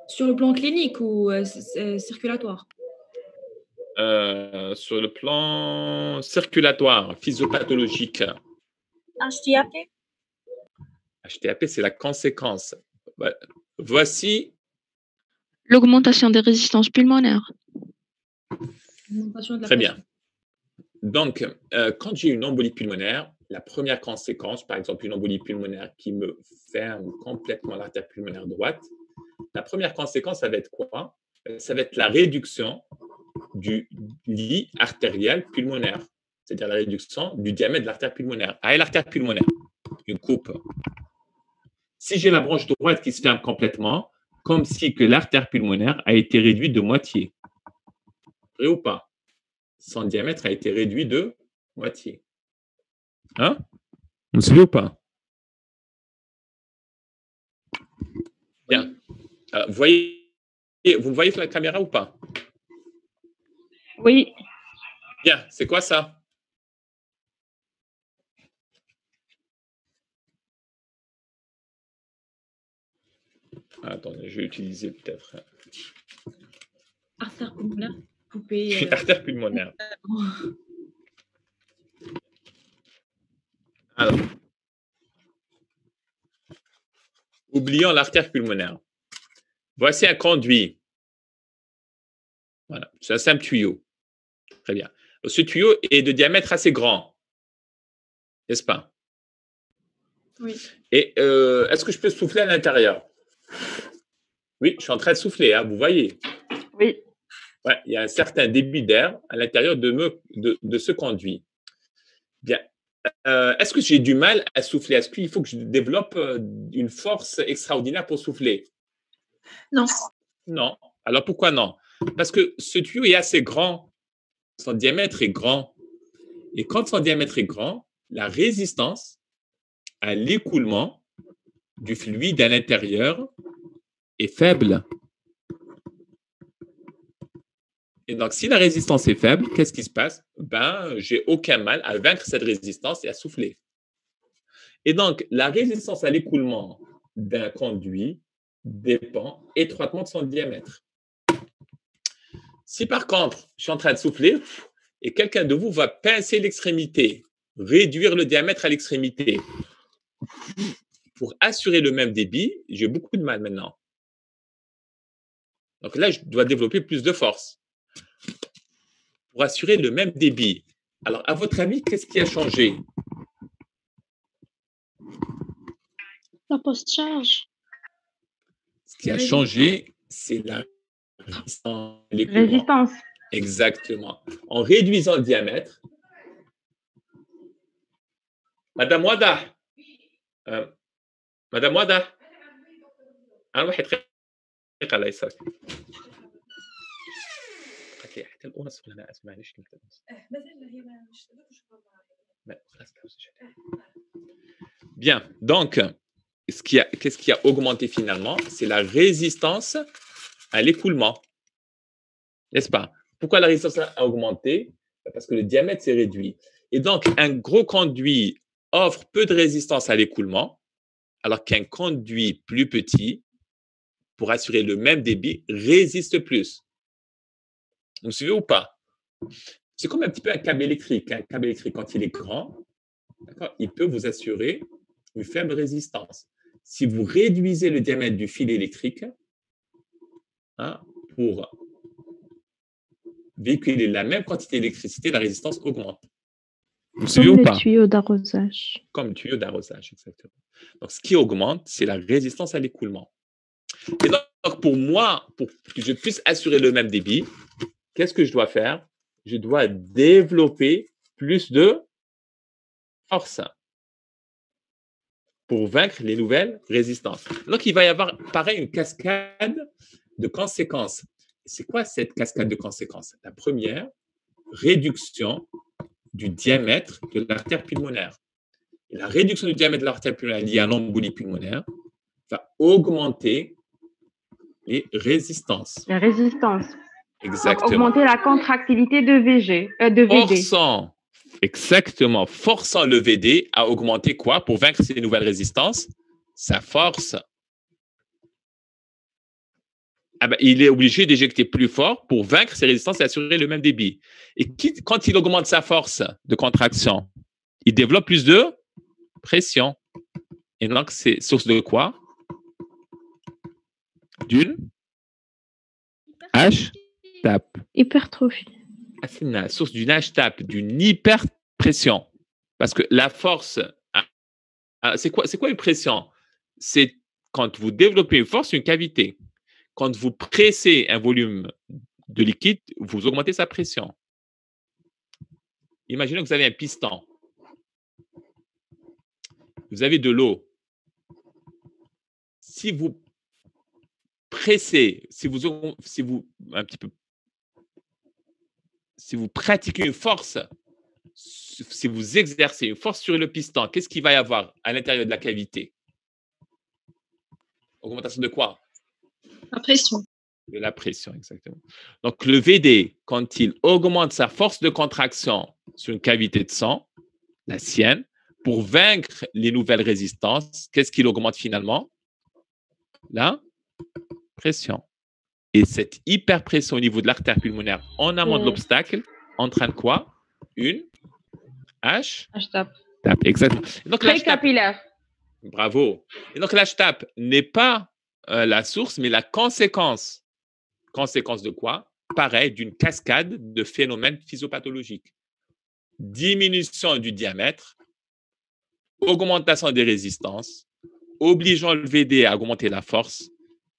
F: Sur le plan clinique ou euh, circulatoire?
A: Euh, sur le plan circulatoire, physiopathologique.
O: HTAP
A: HTAP, c'est la conséquence. Bah, voici.
C: L'augmentation des résistances pulmonaires.
A: Très bien. Donc, euh, quand j'ai une embolie pulmonaire, la première conséquence, par exemple une embolie pulmonaire qui me ferme complètement l'artère pulmonaire droite, la première conséquence, ça va être quoi? Ça va être la réduction du lit artériel pulmonaire, c'est-à-dire la réduction du diamètre de l'artère pulmonaire. Ah, l'artère pulmonaire, une coupe. Si j'ai la branche droite qui se ferme complètement, comme si l'artère pulmonaire a été réduite de moitié. Vrai ou pas? Son diamètre a été réduit de moitié. Hein? Vous suivez ou pas? Bien. Euh, voyez, vous me voyez sur la caméra ou pas?
D: Oui.
A: Bien, c'est quoi ça? Attendez, je vais utiliser peut-être.
F: Artère pulmonaire. Poupée.
A: Euh... *laughs* Artère pulmonaire. Alors. Oublions l'artère pulmonaire. Voici un conduit. Voilà, c'est un simple tuyau. Très bien. Ce tuyau est de diamètre assez grand, n'est-ce pas?
F: Oui.
A: Et euh, est-ce que je peux souffler à l'intérieur? Oui, je suis en train de souffler, hein, vous voyez
D: Oui.
A: Ouais, il y a un certain débit d'air à l'intérieur de, de, ce conduit. Bien. Euh, est-ce que j'ai du mal à souffler? Est-ce qu'il faut que je développe euh, une force extraordinaire pour souffler?
O: Non.
A: Non. Alors pourquoi non? Parce que ce tuyau est assez grand son diamètre est grand. Et quand son diamètre est grand, la résistance à l'écoulement du fluide à l'intérieur est faible. Et donc, si la résistance est faible, qu'est-ce qui se passe? Ben, j'ai aucun mal à vaincre cette résistance et à souffler. Et donc, la résistance à l'écoulement d'un conduit dépend étroitement de son diamètre. Si par contre, je suis en train de souffler et quelqu'un de vous va pincer l'extrémité, réduire le diamètre à l'extrémité pour assurer le même débit, j'ai beaucoup de mal maintenant. Donc là, je dois développer plus de force pour assurer le même débit. Alors, à votre avis, qu'est-ce qui a changé?
H: La post-charge
A: Ce qui a changé, c'est la
D: résistance.
A: Exactement. En réduisant le diamètre, Madame Wada, euh, Madame Wada, un واحد الله يسعدك. حتى الأونس ولا أنا أسمع ليش كنت Bien, donc, qu'est-ce qui, a, augmenté finalement C'est la résistance à l'écoulement. N'est-ce pas? Pourquoi la résistance a augmenté? Parce que le diamètre s'est réduit. Et donc, un gros conduit offre peu de résistance à l'écoulement, alors qu'un conduit plus petit, pour assurer le même débit, résiste plus. Vous me suivez ou pas? C'est comme un petit peu un câble électrique. Un câble électrique, quand il est grand, il peut vous assurer une faible résistance. Si vous réduisez le diamètre du fil électrique hein, pour véhiculer la même quantité d'électricité, la résistance augmente.
J: Vous Comme suivez ou pas? tuyau d'arrosage.
A: Comme le tuyau d'arrosage, exactement. Donc, ce qui augmente, c'est la résistance à l'écoulement. Et donc, pour moi, pour que je puisse assurer le même débit, qu'est-ce que je dois faire? Je dois développer plus de force pour vaincre les nouvelles résistances. Donc, il va y avoir, pareil, une cascade de conséquences. C'est quoi cette cascade de conséquences? La première, réduction du diamètre de l'artère pulmonaire. Et la réduction du diamètre de l'artère pulmonaire liée à l'embolie pulmonaire va augmenter les résistances.
D: Les résistances.
A: Exactement.
D: augmenter la contractilité de, VG, euh, de VD.
A: Forçant, exactement, forçant le VD à augmenter quoi? Pour vaincre ces nouvelles résistances? Sa force. Ah ben, il est obligé d'éjecter plus fort pour vaincre ces résistances et assurer le même débit. Et quand il augmente sa force de contraction, il développe plus de pression. Et donc, c'est source de quoi? D'une H tape.
J: Hypertrophie.
A: Source d'une H-tape, d'une hyperpression. Parce que la force, ah, ah, c'est quoi, c'est quoi une pression? C'est quand vous développez une force, une cavité. Quand vous pressez un volume de liquide, vous augmentez sa pression. Imaginez que vous avez un piston. Vous avez de l'eau. Si vous pressez, si vous, si vous un petit peu si vous pratiquez une force, si vous exercez une force sur le piston, qu'est-ce qu'il va y avoir à l'intérieur de la cavité? Augmentation de quoi?
K: La pression.
A: De la pression, exactement. Donc, le VD, quand il augmente sa force de contraction sur une cavité de sang, la sienne, pour vaincre les nouvelles résistances, qu'est-ce qu'il augmente finalement? La pression. Et cette hyperpression au niveau de l'artère pulmonaire en amont de l'obstacle entraîne quoi? Une H?
D: H-tape.
A: Exactement.
D: donc, Très capillaire.
A: Bravo. Et donc l'H-tape n'est pas euh, la source, mais la conséquence. Conséquence de quoi? Pareil, d'une cascade de phénomènes physiopathologiques. Diminution du diamètre, augmentation des résistances, obligeant le VD à augmenter la force,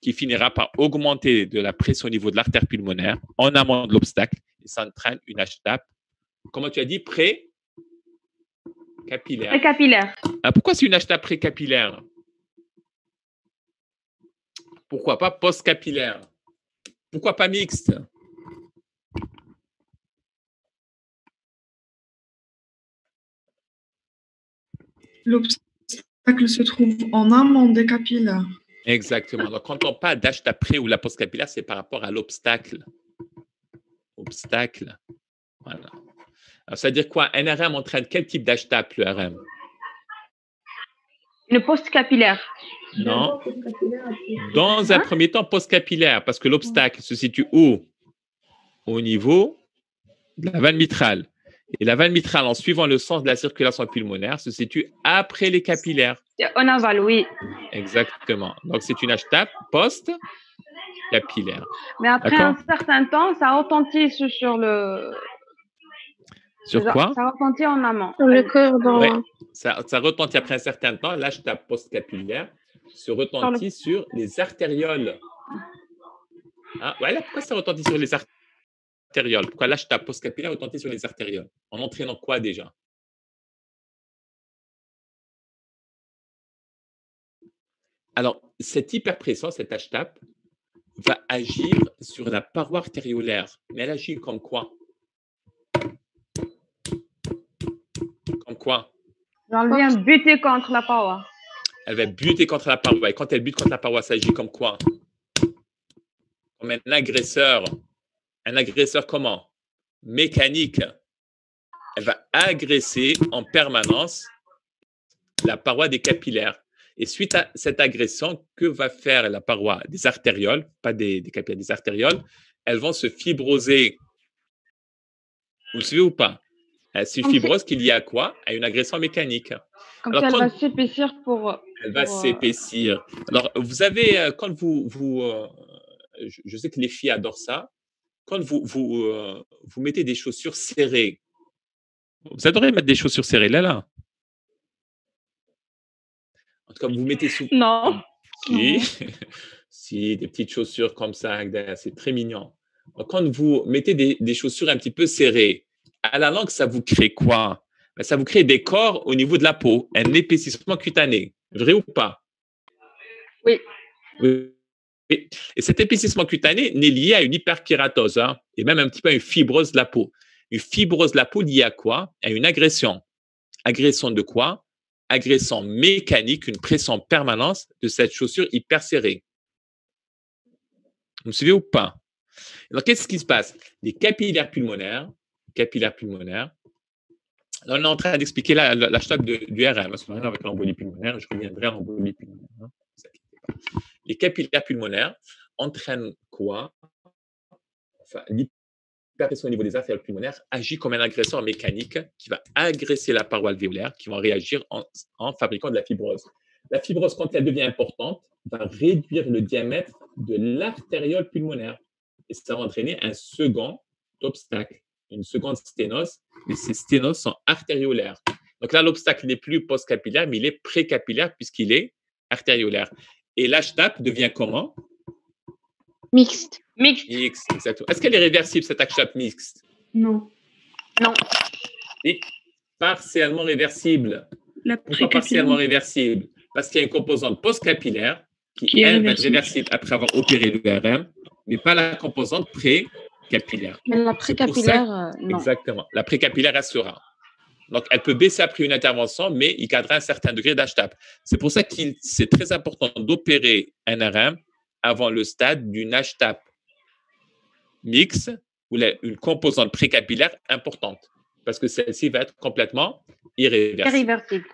A: qui finira par augmenter de la pression au niveau de l'artère pulmonaire en amont de l'obstacle et ça entraîne une H-tape. Comment tu as dit pré capillaire.
D: Pré-capillaire.
A: Ah, pourquoi c'est une H-tape pré-capillaire? Pourquoi pas post-capillaire? Pourquoi pas mixte?
E: L'obstacle se trouve en amont des capillaires.
A: Exactement. Donc, quand on parle d'HTAP pré ou la post capillaire, c'est par rapport à l'obstacle. Obstacle. Voilà. Alors, ça veut dire quoi? Un RM entraîne quel type d'HTAP, le RM
D: Une post capillaire.
A: Non. Dans un
D: Hein?
A: premier temps, post capillaire, parce que l'obstacle se situe où? Au niveau de la valve mitrale. Et la valve mitrale, en suivant le sens de la circulation pulmonaire, se situe après les capillaires.
D: En aval, oui.
A: Exactement. Donc, c'est une HTAP post-capillaire.
D: Mais après un certain temps, ça retentit sur le.
A: Sur
D: ça-
A: quoi?
D: Ça retentit en amont.
H: Sur le cœur dans.
A: Ouais. Ça, ça retentit après un certain temps. L'HTAP post-capillaire se retentit sur les artérioles. Ah, voilà pourquoi ça retentit sur les artérioles. Pourquoi l'HTAP post-capillaire retentit sur les artérioles? En entraînant quoi déjà? Alors, cette hyperpression, cette HTAP, va agir sur la paroi artériolaire. Mais elle agit comme quoi? Comme quoi?
D: Elle vient buter contre la paroi.
A: Elle va buter contre la paroi. Et quand elle bute contre la paroi, ça agit comme quoi? Comme un agresseur. Un agresseur comment? Mécanique. Elle va agresser en permanence la paroi des capillaires. Et suite à cette agression, que va faire la paroi des artérioles, pas des, des capillaires, des artérioles Elles vont se fibroser. Vous le suivez ou pas? Elles se fibrosent qu'il y a quoi? À une agression mécanique.
D: Comme
A: Alors,
D: si elle
A: quand-
D: va s'épaissir pour.
A: elle va
D: pour, euh,
A: s'épaissir. Alors, vous avez, euh, quand vous, vous euh, je, je sais que les filles adorent ça, quand vous, vous, euh, vous mettez des chaussures serrées, vous adorez mettre des chaussures serrées, là, là. En tout cas, vous mettez sous.
D: Non.
A: Si, *laughs* si, des petites chaussures comme ça, c'est très mignon. Quand vous mettez des, des chaussures un petit peu serrées, à la langue, ça vous crée quoi? Ben, Ça vous crée des corps au niveau de la peau, un épaississement cutané. Vrai ou pas?
D: Oui.
A: Oui. Et cet épaississement cutané n'est lié à une hyperkératose hein, et même un petit peu à une fibrose de la peau. Une fibrose de la peau liée à quoi? À une agression. Agression de quoi? Agression mécanique, une pression permanente de cette chaussure hyper serrée. Vous me suivez ou pas? Alors, qu'est-ce qui se passe? Les capillaires pulmonaires, capillaires pulmonaires, on est en train d'expliquer la, la, du RM, parce rien avec l'embolie pulmonaire, je reviendrai à l'embolie pulmonaire. hein, ne vous inquiétez pas. Les capillaires pulmonaires entraînent quoi? Enfin, l'hyperpression au niveau des artères pulmonaires agit comme un agresseur mécanique qui va agresser la paroi alvéolaire, qui va réagir en, fabriquant de la fibrose. La fibrose, quand elle devient importante, va réduire le diamètre de l'artériole pulmonaire. Et ça va entraîner un second obstacle, une seconde sténose. Mais ces sténoses sont artériolaires. Donc là, l'obstacle n'est plus post-capillaire, mais il est précapillaire puisqu'il est artériolaire. Et l'HTAP devient comment?
H: Mixte.
D: Mixte.
A: Mixte, exactement. Est-ce qu'elle est réversible, cette HTAP mixte?
C: Non.
D: Non.
A: Et partiellement réversible.
J: La
A: Pourquoi partiellement réversible Parce qu'il y a une composante post-capillaire qui,
J: Qui est
A: elle, va être
J: réversible.
A: après avoir opéré le RM, mais pas la composante pré-capillaire.
F: Mais la précapillaire, euh, non.
A: Exactement. La précapillaire restera. Donc, elle peut baisser après une intervention, mais il cadrera un certain degré d'HTAP. C'est pour ça qu'il c'est très important d'opérer un RM avant le stade d'une HTAP mixte ou la- une composante précapillaire importante, parce que celle-ci va être complètement irréversible.
D: Irréversible.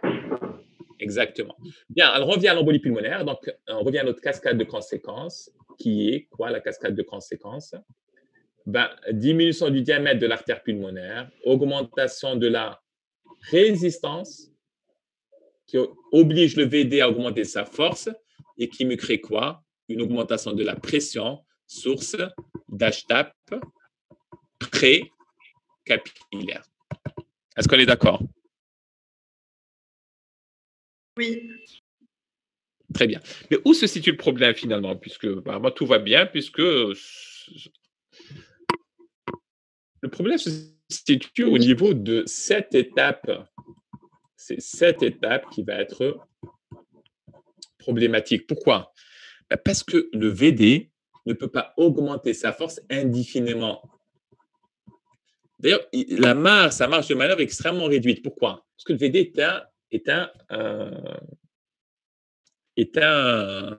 A: Exactement. Bien, alors on revient à l'embolie pulmonaire. Donc, on revient à notre cascade de conséquences, qui est quoi la cascade de conséquences? Ben, Diminution du diamètre de l'artère pulmonaire, augmentation de la résistance, qui oblige le VD à augmenter sa force et qui me crée quoi? Une augmentation de la pression, source d'HTAP pré-capillaire. Est-ce qu'on est d'accord?
E: Oui.
A: Très bien. Mais où se situe le problème finalement? Puisque moi, tout va bien, puisque le problème se situe au niveau de cette étape. C'est cette étape qui va être problématique. Pourquoi? Bah, Parce que le VD ne peut pas augmenter sa force indéfiniment. D'ailleurs, il- la marge, sa marge de manœuvre est extrêmement réduite. Pourquoi? Parce que le VD est un, est un, euh, un,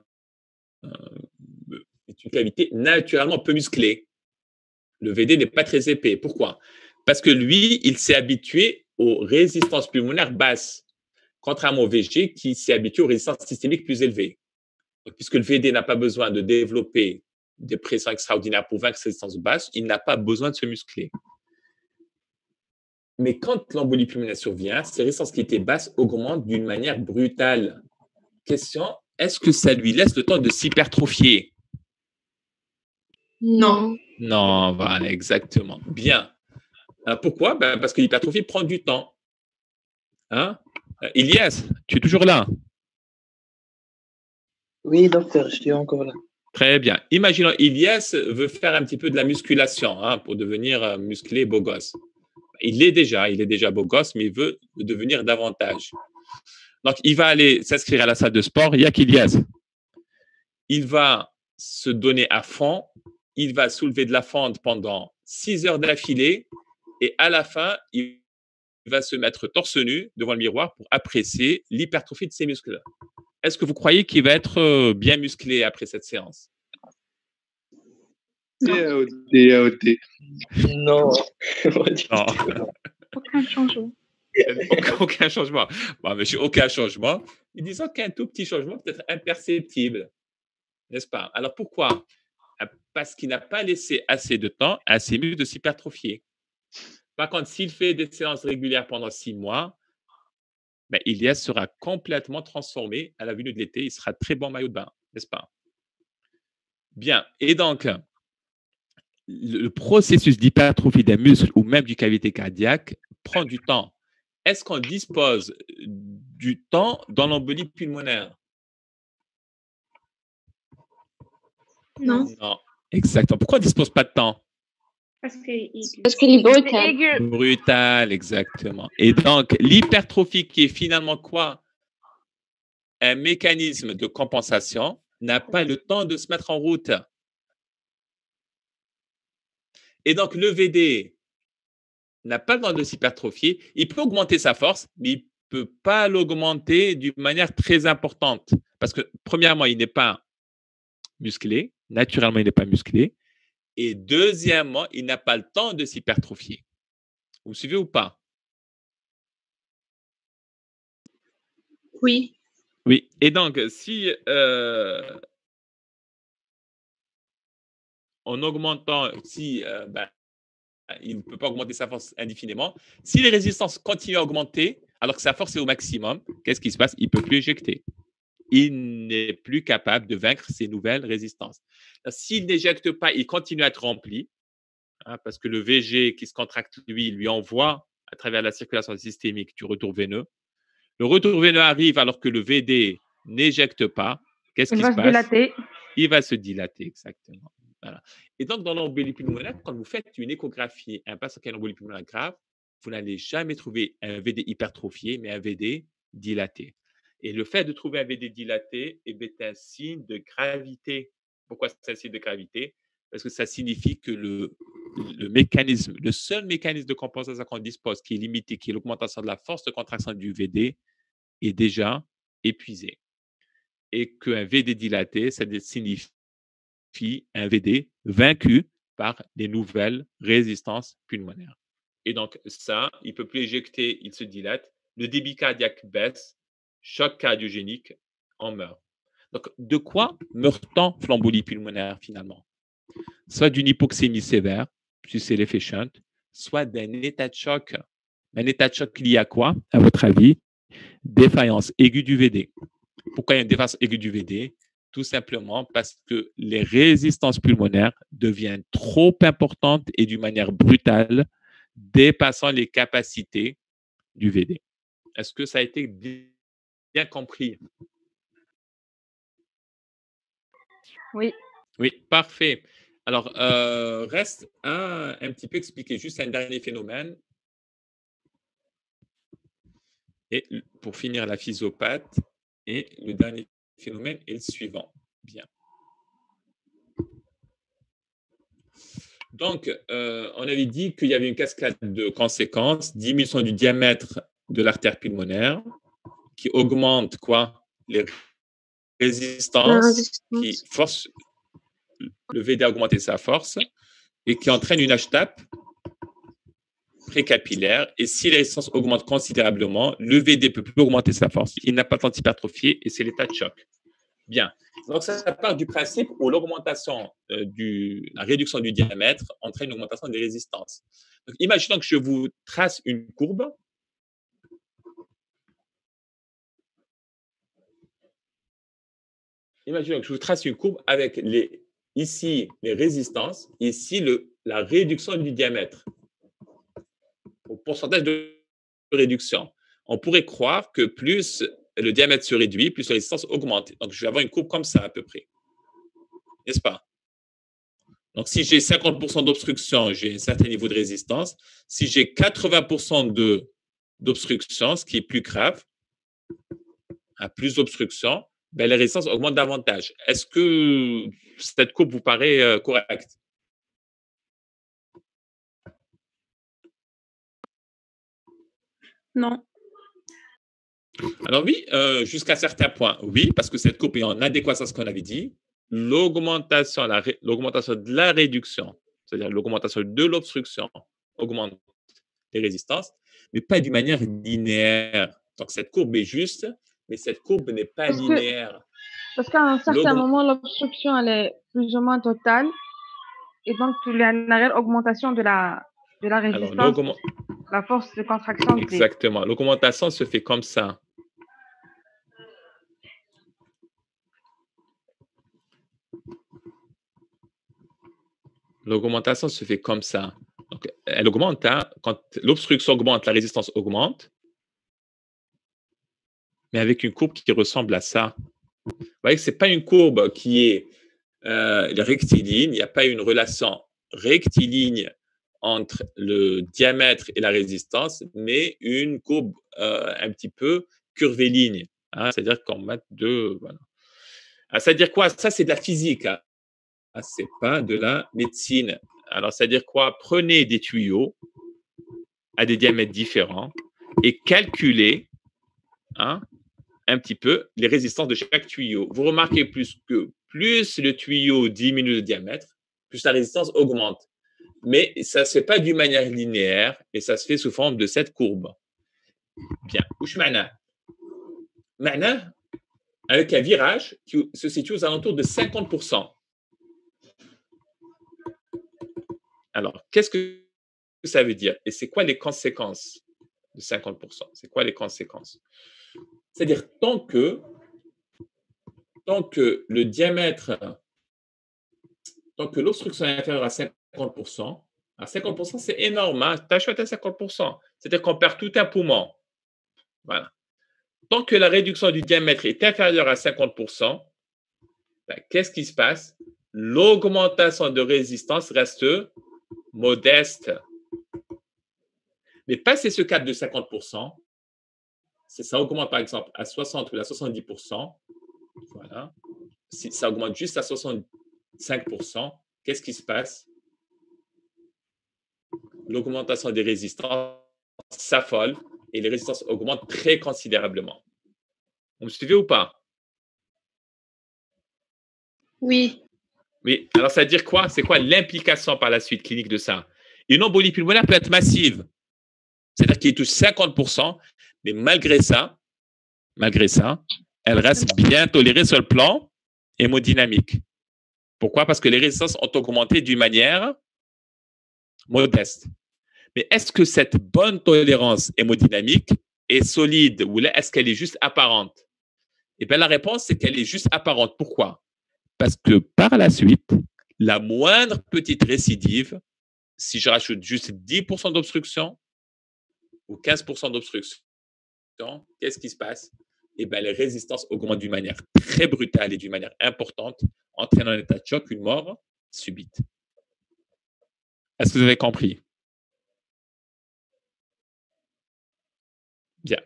A: est une cavité naturellement peu musclée. Le VD n'est pas très épais. Pourquoi? Parce que lui, il s'est habitué aux résistances pulmonaires basses, contrairement au VG qui s'est habitué aux résistances systémiques plus élevées. puisque le VD n'a pas besoin de développer des pressions extraordinaires pour vaincre ces résistances basses, il n'a pas besoin de se muscler. Mais quand l'embolie pulmonaire survient, ces résistances qui étaient basses augmentent d'une manière brutale. Question, est-ce que ça lui laisse le temps de s'hypertrophier?
E: Non.
A: Non, voilà, exactement. Bien. Euh, pourquoi? Ben, Parce que l'hypertrophie prend du temps. Hein? Euh, Ilias, tu es toujours là?
M: Oui, docteur, je suis encore là.
A: Très bien. Imaginons, Ilias veut faire un petit peu de la musculation hein, pour devenir euh, musclé beau gosse. Il est déjà, il est déjà beau gosse, mais il veut devenir davantage. Donc, il va aller s'inscrire à la salle de sport. Il y a qu'Ilias. Il va se donner à fond. Il va soulever de la fente pendant six heures d'affilée. Et à la fin, il va se mettre torse nu devant le miroir pour apprécier l'hypertrophie de ses muscles. Est-ce que vous croyez qu'il va être euh, bien musclé après cette séance?
M: DAOT. Non.
A: non. *laughs*
J: Aucun changement. *laughs*
A: aucun changement. Bon, monsieur, aucun changement. Disons qu'un tout petit changement peut être imperceptible. N'est-ce pas? Alors pourquoi? Parce qu'il n'a pas laissé assez de temps à ses muscles de s'hypertrophier. Par contre, s'il fait des séances régulières pendant six mois, ben, Ilias sera complètement transformé à la venue de l'été. Il sera très bon maillot de bain, n'est-ce pas? Bien. Et donc, le processus d'hypertrophie des muscles ou même du cavité cardiaque prend du temps. Est-ce qu'on dispose du temps dans l'embolie pulmonaire?
I: Non.
A: Non, exactement. Pourquoi on ne dispose pas de temps?
I: Parce qu'il
C: est brutal.
A: Brutal, exactement. Et donc, l'hypertrophie qui est finalement quoi? Un mécanisme de compensation n'a pas le temps de se mettre en route. Et donc, le VD n'a pas le temps de s'hypertrophier. Il peut augmenter sa force, mais il ne peut pas l'augmenter d'une manière très importante. Parce que, premièrement, il n'est pas musclé. Naturellement, il n'est pas musclé. Et deuxièmement, il n'a pas le temps de s'hypertrophier. Vous suivez ou pas?
I: Oui.
A: Oui. Et donc, si euh, en augmentant, si euh, ben, il ne peut pas augmenter sa force indéfiniment, si les résistances continuent à augmenter alors que sa force est au maximum, qu'est-ce qui se passe? Il ne peut plus éjecter. Il n'est plus capable de vaincre ces nouvelles résistances. S'il n'éjecte pas, il continue à être rempli, hein, parce que le VG qui se contracte, lui, lui envoie à travers la circulation systémique du retour veineux. Le retour veineux arrive alors que le VD n'éjecte pas. Qu'est-ce qui se, passe?
D: dilater.
A: Il va se dilater, exactement. Voilà. Et donc, dans l'embolie pulmonaire, quand vous faites une échographie, un patient qui a une embolie pulmonaire grave, vous n'allez jamais trouver un VD hypertrophié, mais un VD dilaté. Et le fait de trouver un VD dilaté est un signe de gravité. Pourquoi c'est un signe de gravité? Parce que ça signifie que le, le mécanisme, le seul mécanisme de compensation qu'on dispose, qui est limité, qui est l'augmentation de la force de contraction du VD, est déjà épuisé. Et qu'un VD dilaté, ça signifie un VD vaincu par les nouvelles résistances pulmonaires. Et donc, ça, il peut plus éjecter, il se dilate, le débit cardiaque baisse, choc cardiogénique, on meurt. Donc, de quoi meurt-on flambolie pulmonaire finalement? Soit d'une hypoxémie sévère, si c'est l'effet shunt, soit d'un état de choc. Un état de choc lié à quoi, à votre avis? Défaillance aiguë du VD. Pourquoi il y a une défaillance aiguë du VD tout simplement parce que les résistances pulmonaires deviennent trop importantes et d'une manière brutale, dépassant les capacités du VD. Est-ce que ça a été bien compris
D: Oui.
A: Oui, parfait. Alors, euh, reste à un petit peu expliquer juste un dernier phénomène. Et pour finir la physiopathe, et le dernier phénomène est le suivant. Bien. Donc, euh, on avait dit qu'il y avait une cascade de conséquences, diminution du diamètre de l'artère pulmonaire, qui augmente quoi? Les résistance, qui force le VD à augmenter sa force et qui entraîne une HTAP précapillaire. Et si la résistance augmente considérablement, le VD peut plus augmenter sa force. Il n'a pas le temps d'hypertrophier et c'est l'état de choc. Bien. Donc, ça, part du principe où l'augmentation euh, du, la réduction du diamètre entraîne une augmentation des résistances. Donc, imaginons que je vous trace une courbe. Imaginons que je vous trace une courbe avec les, ici les résistances, ici le, la réduction du diamètre au pourcentage de réduction. On pourrait croire que plus le diamètre se réduit, plus la résistance augmente. Donc, je vais avoir une courbe comme ça à peu près. N'est-ce pas? Donc, si j'ai 50% d'obstruction, j'ai un certain niveau de résistance. Si j'ai 80% d'obstruction, ce qui est plus grave, à plus d'obstruction, ben, la résistance augmente davantage. Est-ce que cette courbe vous paraît euh, correcte?
H: Non.
A: Alors oui, euh, jusqu'à certains points, oui, parce que cette courbe est en adéquation à ce qu'on avait dit. L'augmentation, l'augmentation de la réduction, c'est-à-dire l'augmentation de l'obstruction, augmente les résistances, mais pas d'une manière linéaire. Donc cette courbe est juste, mais cette courbe n'est pas linéaire.
D: parce qu'à un certain moment, l'obstruction, elle est plus ou moins totale, et donc il y a une réelle augmentation de la, de la résistance, la force de contraction.
A: Exactement. L'augmentation se fait comme ça. L'augmentation se fait comme ça. Donc, elle augmente. Hein. Quand l'obstruction augmente, la résistance augmente. Mais avec une courbe qui ressemble à ça. Vous voyez que ce n'est pas une courbe qui est euh, rectiligne. Il n'y a pas une relation rectiligne entre le diamètre et la résistance, mais une courbe euh, un petit peu curviligne. Hein. C'est-à-dire qu'on met deux. Voilà. Ah, c'est-à-dire quoi? Ça, c'est de la physique. Hein. Ah, c'est pas de la médecine. Alors, c'est-à-dire quoi? Prenez des tuyaux à des diamètres différents et calculez hein, un petit peu les résistances de chaque tuyau. Vous remarquez plus que plus le tuyau diminue de diamètre, plus la résistance augmente. Mais ça ne se fait pas d'une manière linéaire et ça se fait sous forme de cette courbe. Bien. Mana? Mana, avec un virage qui se situe aux alentours de 50%. Alors, qu'est-ce que ça veut dire? Et c'est quoi les conséquences de 50% C'est quoi les conséquences? C'est-à-dire, tant que, tant que le diamètre, tant que l'obstruction est inférieure à 50%, à 50%, c'est énorme. Hein? Tu achètes à 50%. C'est-à-dire qu'on perd tout un poumon. Voilà. Tant que la réduction du diamètre est inférieure à 50%, ben, qu'est-ce qui se passe? L'augmentation de résistance reste modeste. Mais passer ce cap de 50%, ça augmente par exemple à 60 ou à 70%, voilà. Si ça augmente juste à 65%, qu'est-ce qui se passe? L'augmentation des résistances s'affole et les résistances augmentent très considérablement. Vous me suivez ou pas?
H: Oui.
A: Oui, alors ça veut dire quoi? C'est quoi l'implication par la suite clinique de ça? Une embolie pulmonaire peut être massive, c'est-à-dire qu'il touche 50%, mais malgré ça, malgré ça, elle reste bien tolérée sur le plan hémodynamique. Pourquoi? Parce que les résistances ont augmenté d'une manière modeste. Mais est-ce que cette bonne tolérance hémodynamique est solide ou est-ce qu'elle est juste apparente? Eh bien, la réponse, c'est qu'elle est juste apparente. Pourquoi? Parce que par la suite, la moindre petite récidive, si je rajoute juste 10% d'obstruction ou 15% d'obstruction, qu'est-ce qui se passe? Eh bien, les résistances augmentent d'une manière très brutale et d'une manière importante, entraînant un état de choc, une mort subite. Est-ce que vous avez compris? Bien.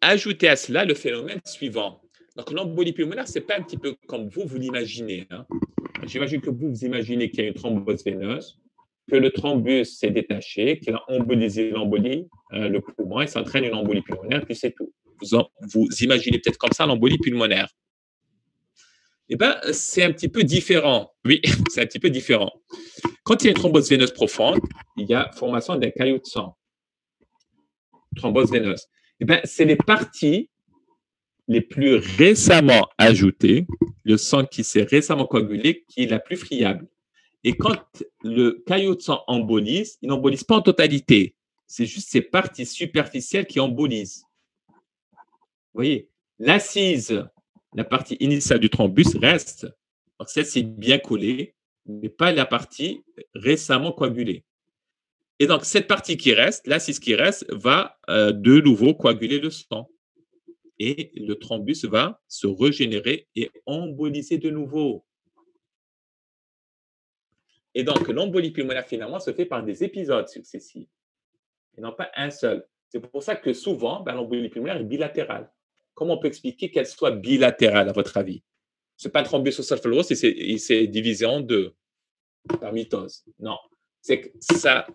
A: Ajoutez à cela le phénomène suivant. Donc, l'embolie pulmonaire, ce n'est pas un petit peu comme vous, vous l'imaginez. Hein. J'imagine que vous, vous imaginez qu'il y a une thrombose veineuse, que le thrombus s'est détaché, qu'il a embolisé l'embolie, euh, le poumon, et ça entraîne une embolie pulmonaire, puis c'est tout. Vous, vous imaginez peut-être comme ça l'embolie pulmonaire. Eh ben, c'est un petit peu différent. Oui, *laughs* c'est un petit peu différent. Quand il y a une thrombose veineuse profonde, il y a formation d'un caillot de sang. Thrombose veineuse. Eh ben, c'est les parties les plus récemment ajoutées, le sang qui s'est récemment coagulé, qui est la plus friable. Et quand le caillot de sang embolise, il n'embolise pas en totalité. C'est juste ces parties superficielles qui embolisent. Vous voyez, l'assise, la partie initiale du thrombus reste. Donc, celle-ci bien collée, mais pas la partie récemment coagulée. Et donc, cette partie qui reste, l'assise qui reste, va euh, de nouveau coaguler le sang. Et le thrombus va se régénérer et emboliser de nouveau. Et donc, l'embolie pulmonaire, finalement, se fait par des épisodes successifs, et non pas un seul. C'est pour ça que souvent, ben, l'embolie pulmonaire est bilatérale. Comment on peut expliquer qu'elle soit bilatérale, à votre avis? Ce n'est pas un thrombus au et c'est divisé en deux par mitose. Non. C'est que ça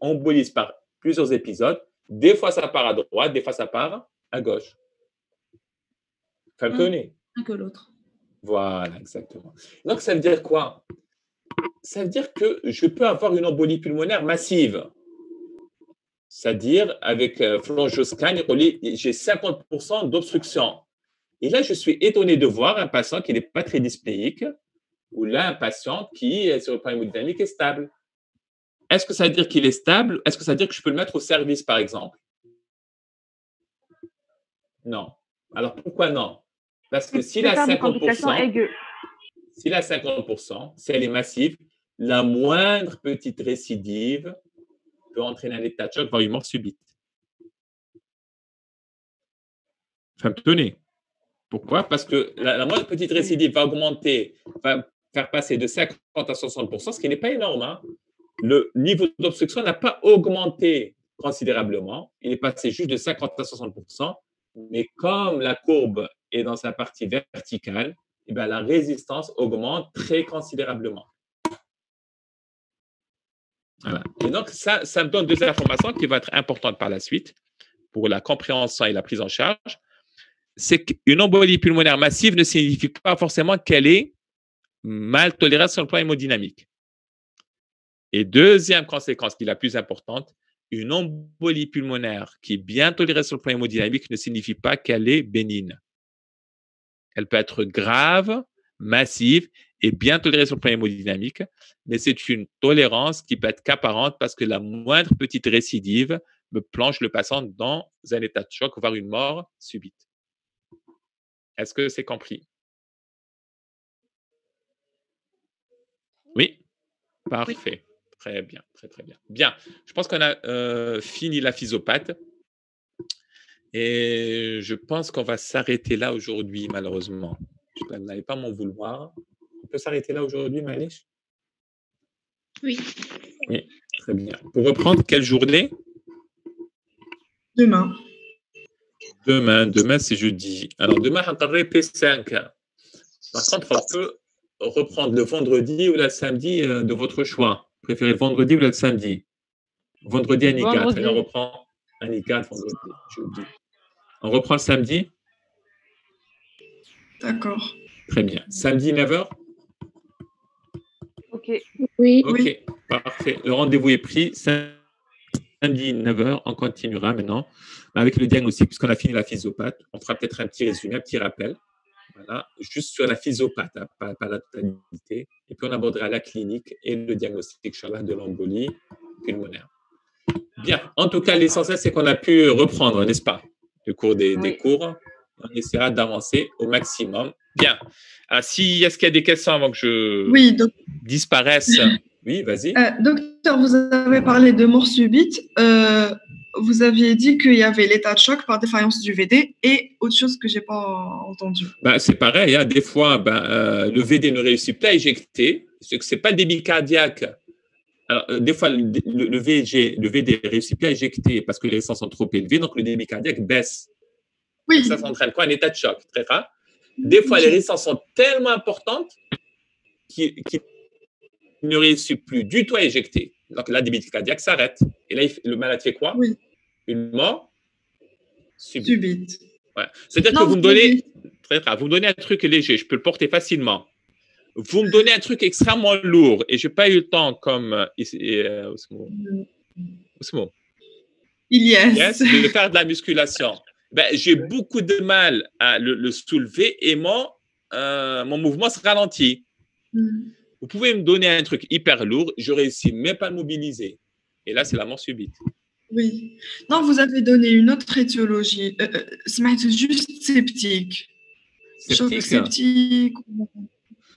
A: embolise par plusieurs épisodes. Des fois, ça part à droite, des fois, ça part à gauche.
F: Falconé. Un que l'autre.
A: Voilà, exactement. Donc, ça veut dire quoi? Ça veut dire que je peux avoir une embolie pulmonaire massive. C'est-à-dire, avec euh, j'ai 50% d'obstruction. Et là, je suis étonné de voir un patient qui n'est pas très dyspnéique, ou là, un patient qui, sur le plan hémodynamique, est stable. Est-ce que ça veut dire qu'il est stable? Est-ce que ça veut dire que je peux le mettre au service, par exemple? Non. Alors, pourquoi non? Parce que s'il a 50%, s'il a 50%, si elle est massive, la moindre petite récidive peut entraîner un état de choc, voire une mort subite. Enfin, tenez. Pourquoi? Parce que la, moindre petite récidive va augmenter, va faire passer de 50 à 60 ce qui n'est pas énorme. Hein. Le niveau d'obstruction n'a pas augmenté considérablement. Il est passé juste de 50 à 60% mais comme la courbe est dans sa partie verticale, eh bien, la résistance augmente très considérablement. Et donc, ça, ça me donne deux informations qui vont être importantes par la suite pour la compréhension et la prise en charge. C'est qu'une embolie pulmonaire massive ne signifie pas forcément qu'elle est mal tolérée sur le plan hémodynamique. Et deuxième conséquence qui est la plus importante, une embolie pulmonaire qui est bien tolérée sur le plan hémodynamique ne signifie pas qu'elle est bénigne. Elle peut être grave, massive et bien tolérée sur le plan hémodynamique, mais c'est une tolérance qui peut être qu'apparente parce que la moindre petite récidive me plonge le patient dans un état de choc, voire une mort subite. Est-ce que c'est compris? Oui? Parfait. Très bien, très très bien. Bien, je pense qu'on a euh, fini la physopathe. Et je pense qu'on va s'arrêter là aujourd'hui, malheureusement. Vous n'allez pas m'en vouloir. On peut s'arrêter là aujourd'hui, Malish
H: Oui.
A: Oui, très bien. Pour reprendre, quelle journée?
E: Demain.
A: Demain, demain c'est jeudi. Alors demain, on P5. Par contre, on peut reprendre le vendredi ou le samedi euh, de votre choix. Préférez le vendredi ou le samedi? Vendredi, Annika. on reprend Annika, vendredi. On reprend le samedi?
E: D'accord.
A: Très bien. Samedi, 9h
D: Ok.
H: Oui.
A: Ok, parfait. Le rendez-vous est pris. Samedi, 9h, on continuera maintenant avec le diagnostic, puisqu'on a fini la physiopathe. On fera peut-être un petit résumé, un petit rappel. Voilà, juste sur la physiopathe, hein, pas, la totalité. Et puis on abordera la clinique et le diagnostic de l'embolie pulmonaire. Bien, en tout cas, l'essentiel, c'est qu'on a pu reprendre, n'est-ce pas, le cours des, des cours on essaiera d'avancer au maximum. Bien. Ah, si, est-ce qu'il y a des questions avant que je
E: oui,
A: disparaisse? *laughs* Oui, vas-y.
E: Euh, docteur, vous avez parlé de mort subite. Euh, vous aviez dit qu'il y avait l'état de choc par défaillance du VD et autre chose que je n'ai pas entendu.
A: Ben, c'est pareil. Hein. Des fois, ben, euh, le VD ne réussit pas à éjecter. Ce n'est pas le débit cardiaque. Alors, des fois, le, le, VG, le VD réussit pas à éjecter parce que les résistances sont trop élevées, donc le débit cardiaque baisse. Oui. Ça s'entraîne quoi? Un état de choc, très rare. Des fois, les résistances sont tellement importantes qu'il ne réussit plus du tout à éjecter. Donc là, débit cardiaque s'arrête. Et là, le malade fait quoi?
E: Oui.
A: Une mort
E: subite.
A: C'est-à-dire que vous me donnez, très grave. Vous me donnez un truc léger, je peux le porter facilement. Vous me donnez un truc extrêmement lourd et je n'ai pas eu le temps comme euh, euh, Osmo.
E: Yes.
A: de faire de la musculation. Ben, j'ai beaucoup de mal à le, soulever et mon, euh, mon mouvement se ralentit. Mm. Vous pouvez me donner un truc hyper lourd, je réussis même pas à mobiliser. Et là, c'est la mort subite.
E: Oui. Non, vous avez donné une autre étiologie. Euh, euh juste sceptique.
A: Sceptique.
E: sceptique.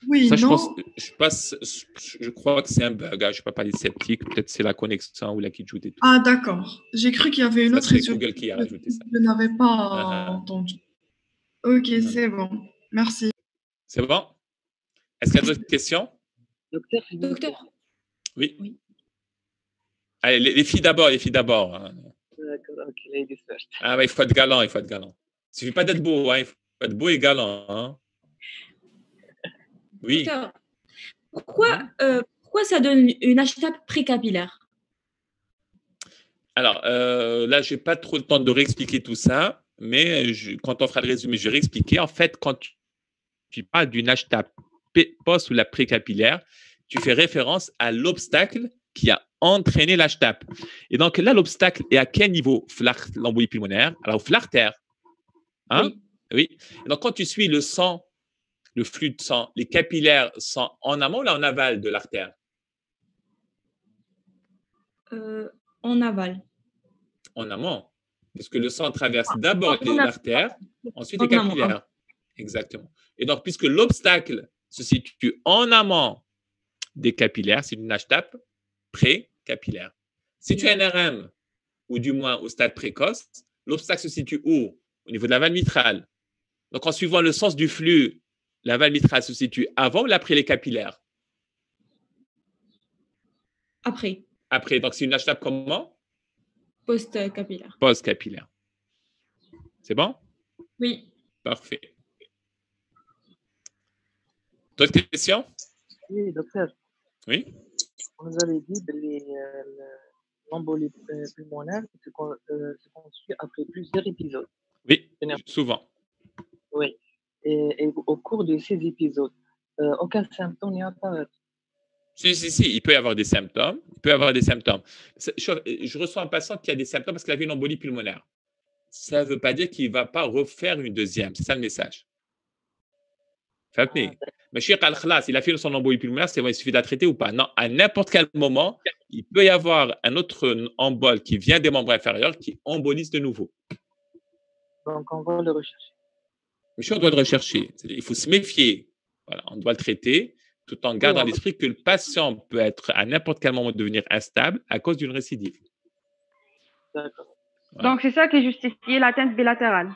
E: Oui,
A: Ça,
E: non.
A: Je, pense, je, crois que c'est un bug. Hein. Je ne peux pas dire sceptique. Peut-être c'est la connexion ou la qui joue
E: Ah, d'accord. J'ai cru qu'il y avait une autre
A: étiologie. Google qui a rajouté ça.
E: Je n'avais pas ah, ah. entendu. Ok, c'est bon. Merci.
A: C'est bon? Est-ce qu'il y a d'autres questions?
F: Docteur. Docteur.
A: Oui. oui. Allez, les, filles d'abord, les filles d'abord.
M: Hein. D'accord, ok, ladies first.
A: Ah, bah, il faut être galant, il faut être galant. Il ne suffit pas d'être beau, hein, il faut être beau et galant. Hein. Oui.
F: Pourquoi, euh, pourquoi ça donne une HTAP précapillaire?
A: Alors, euh, là, je n'ai pas trop le temps de réexpliquer tout ça, mais quand on fera le résumé, je vais réexpliquer. En fait, quand tu, tu parles d'une HTAP post ou la précapillaire, tu fais référence à l'obstacle qui a entraîné l'HTAP. Et donc là, l'obstacle est à quel niveau L'embolie pulmonaire, alors l'artère. Hein? Oui. donc quand tu suis le sang, le flux de sang, les capillaires sont en amont ou en aval de l'artère?
F: Euh, En aval.
A: En amont. Parce que le sang traverse d'abord l'artère, ensuite les capillaires. Exactement. Et donc, puisque l'obstacle se situe en amont des capillaires, c'est une HTAP pré-capillaire. Si tu as un RM, ou du moins au stade précoce, l'obstacle se situe où? Au niveau de la valve mitrale. Donc, en suivant le sens du flux, la valve mitrale se situe avant ou après les capillaires?
F: Après.
A: Après. Donc, c'est une HTAP comment?
F: Post-capillaire.
A: Post-capillaire. C'est bon?
F: Oui.
A: Parfait. D'autres questions?
M: Oui, docteur.
A: Oui.
M: Vous avez dit que euh, l'embolie euh, pulmonaire se, euh, se construit après plusieurs épisodes.
A: Oui, souvent.
M: Oui et, au cours de ces épisodes, euh, aucun symptôme n'est apparu.
A: Si, si, si, il peut y avoir des symptômes. Il peut y avoir des symptômes. Je, je reçois un patient qui a des symptômes parce qu'il a eu une embolie pulmonaire. Ça ne veut pas dire qu'il ne va pas refaire une deuxième. C'est ça le message. Fapni. Ah, Monsieur Al-Khlas, il a fait son embolie pulmonaire, c'est bon. il suffit de la traiter ou pas? Non, à n'importe quel moment, il peut y avoir un autre embol qui vient des membres inférieurs qui embolise de nouveau.
M: Donc, on va le rechercher
A: monsieur on doit le rechercher il faut se méfier voilà on doit le traiter tout en gardant à l'esprit que le patient peut être à n'importe quel moment devenir instable à cause d'une récidive
M: d'accord
D: donc c'est ça qui justifie l'atteinte bilatérale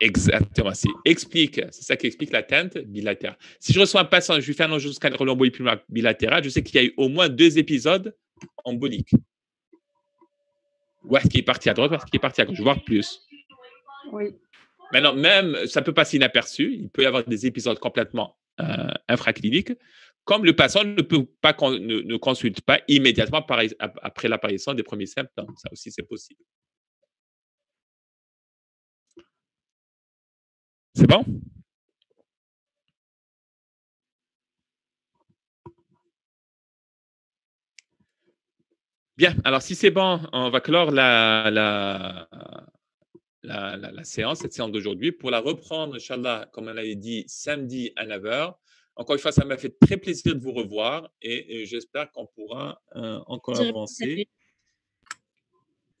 A: Exactement. C'est explique, c'est ça qui explique l'atteinte bilatérale. Si je reçois un patient, je lui fais un jusqu'à l'embolie bilatérale, je sais qu'il y a eu au moins deux épisodes emboliques. Ou est-ce qu'il est parti à droite, ou est-ce qu'il est parti à gauche, voire plus.
D: Oui.
A: Maintenant, même, ça peut passer inaperçu. Il peut y avoir des épisodes complètement euh, infracliniques, comme le patient ne, peut pas, ne, consulte pas immédiatement après l'apparition des premiers symptômes. Ça aussi, c'est possible. C'est bon? Bien, alors si c'est bon, on va clore la, la, séance, cette séance d'aujourd'hui, pour la reprendre, Inch'Allah, comme on l'avait dit, samedi à 9h. Encore une fois, ça m'a fait très plaisir de vous revoir et, j'espère qu'on pourra euh, encore avancer.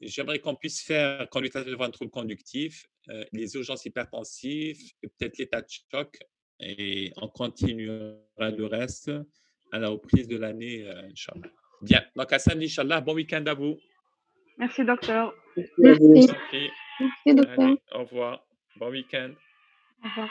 A: J'aimerais qu'on puisse faire, quand l'état devant un trouble conductif, euh, les urgences hypertensives et peut-être l'état de choc. Et on continuera le reste à la reprise de l'année, euh, Inch'Allah. Bien. Donc, à samedi, Inch'Allah. Bon week-end à vous.
D: Merci, docteur.
I: Merci. Merci, docteur.
A: au revoir. Bon week-end.
D: Au revoir.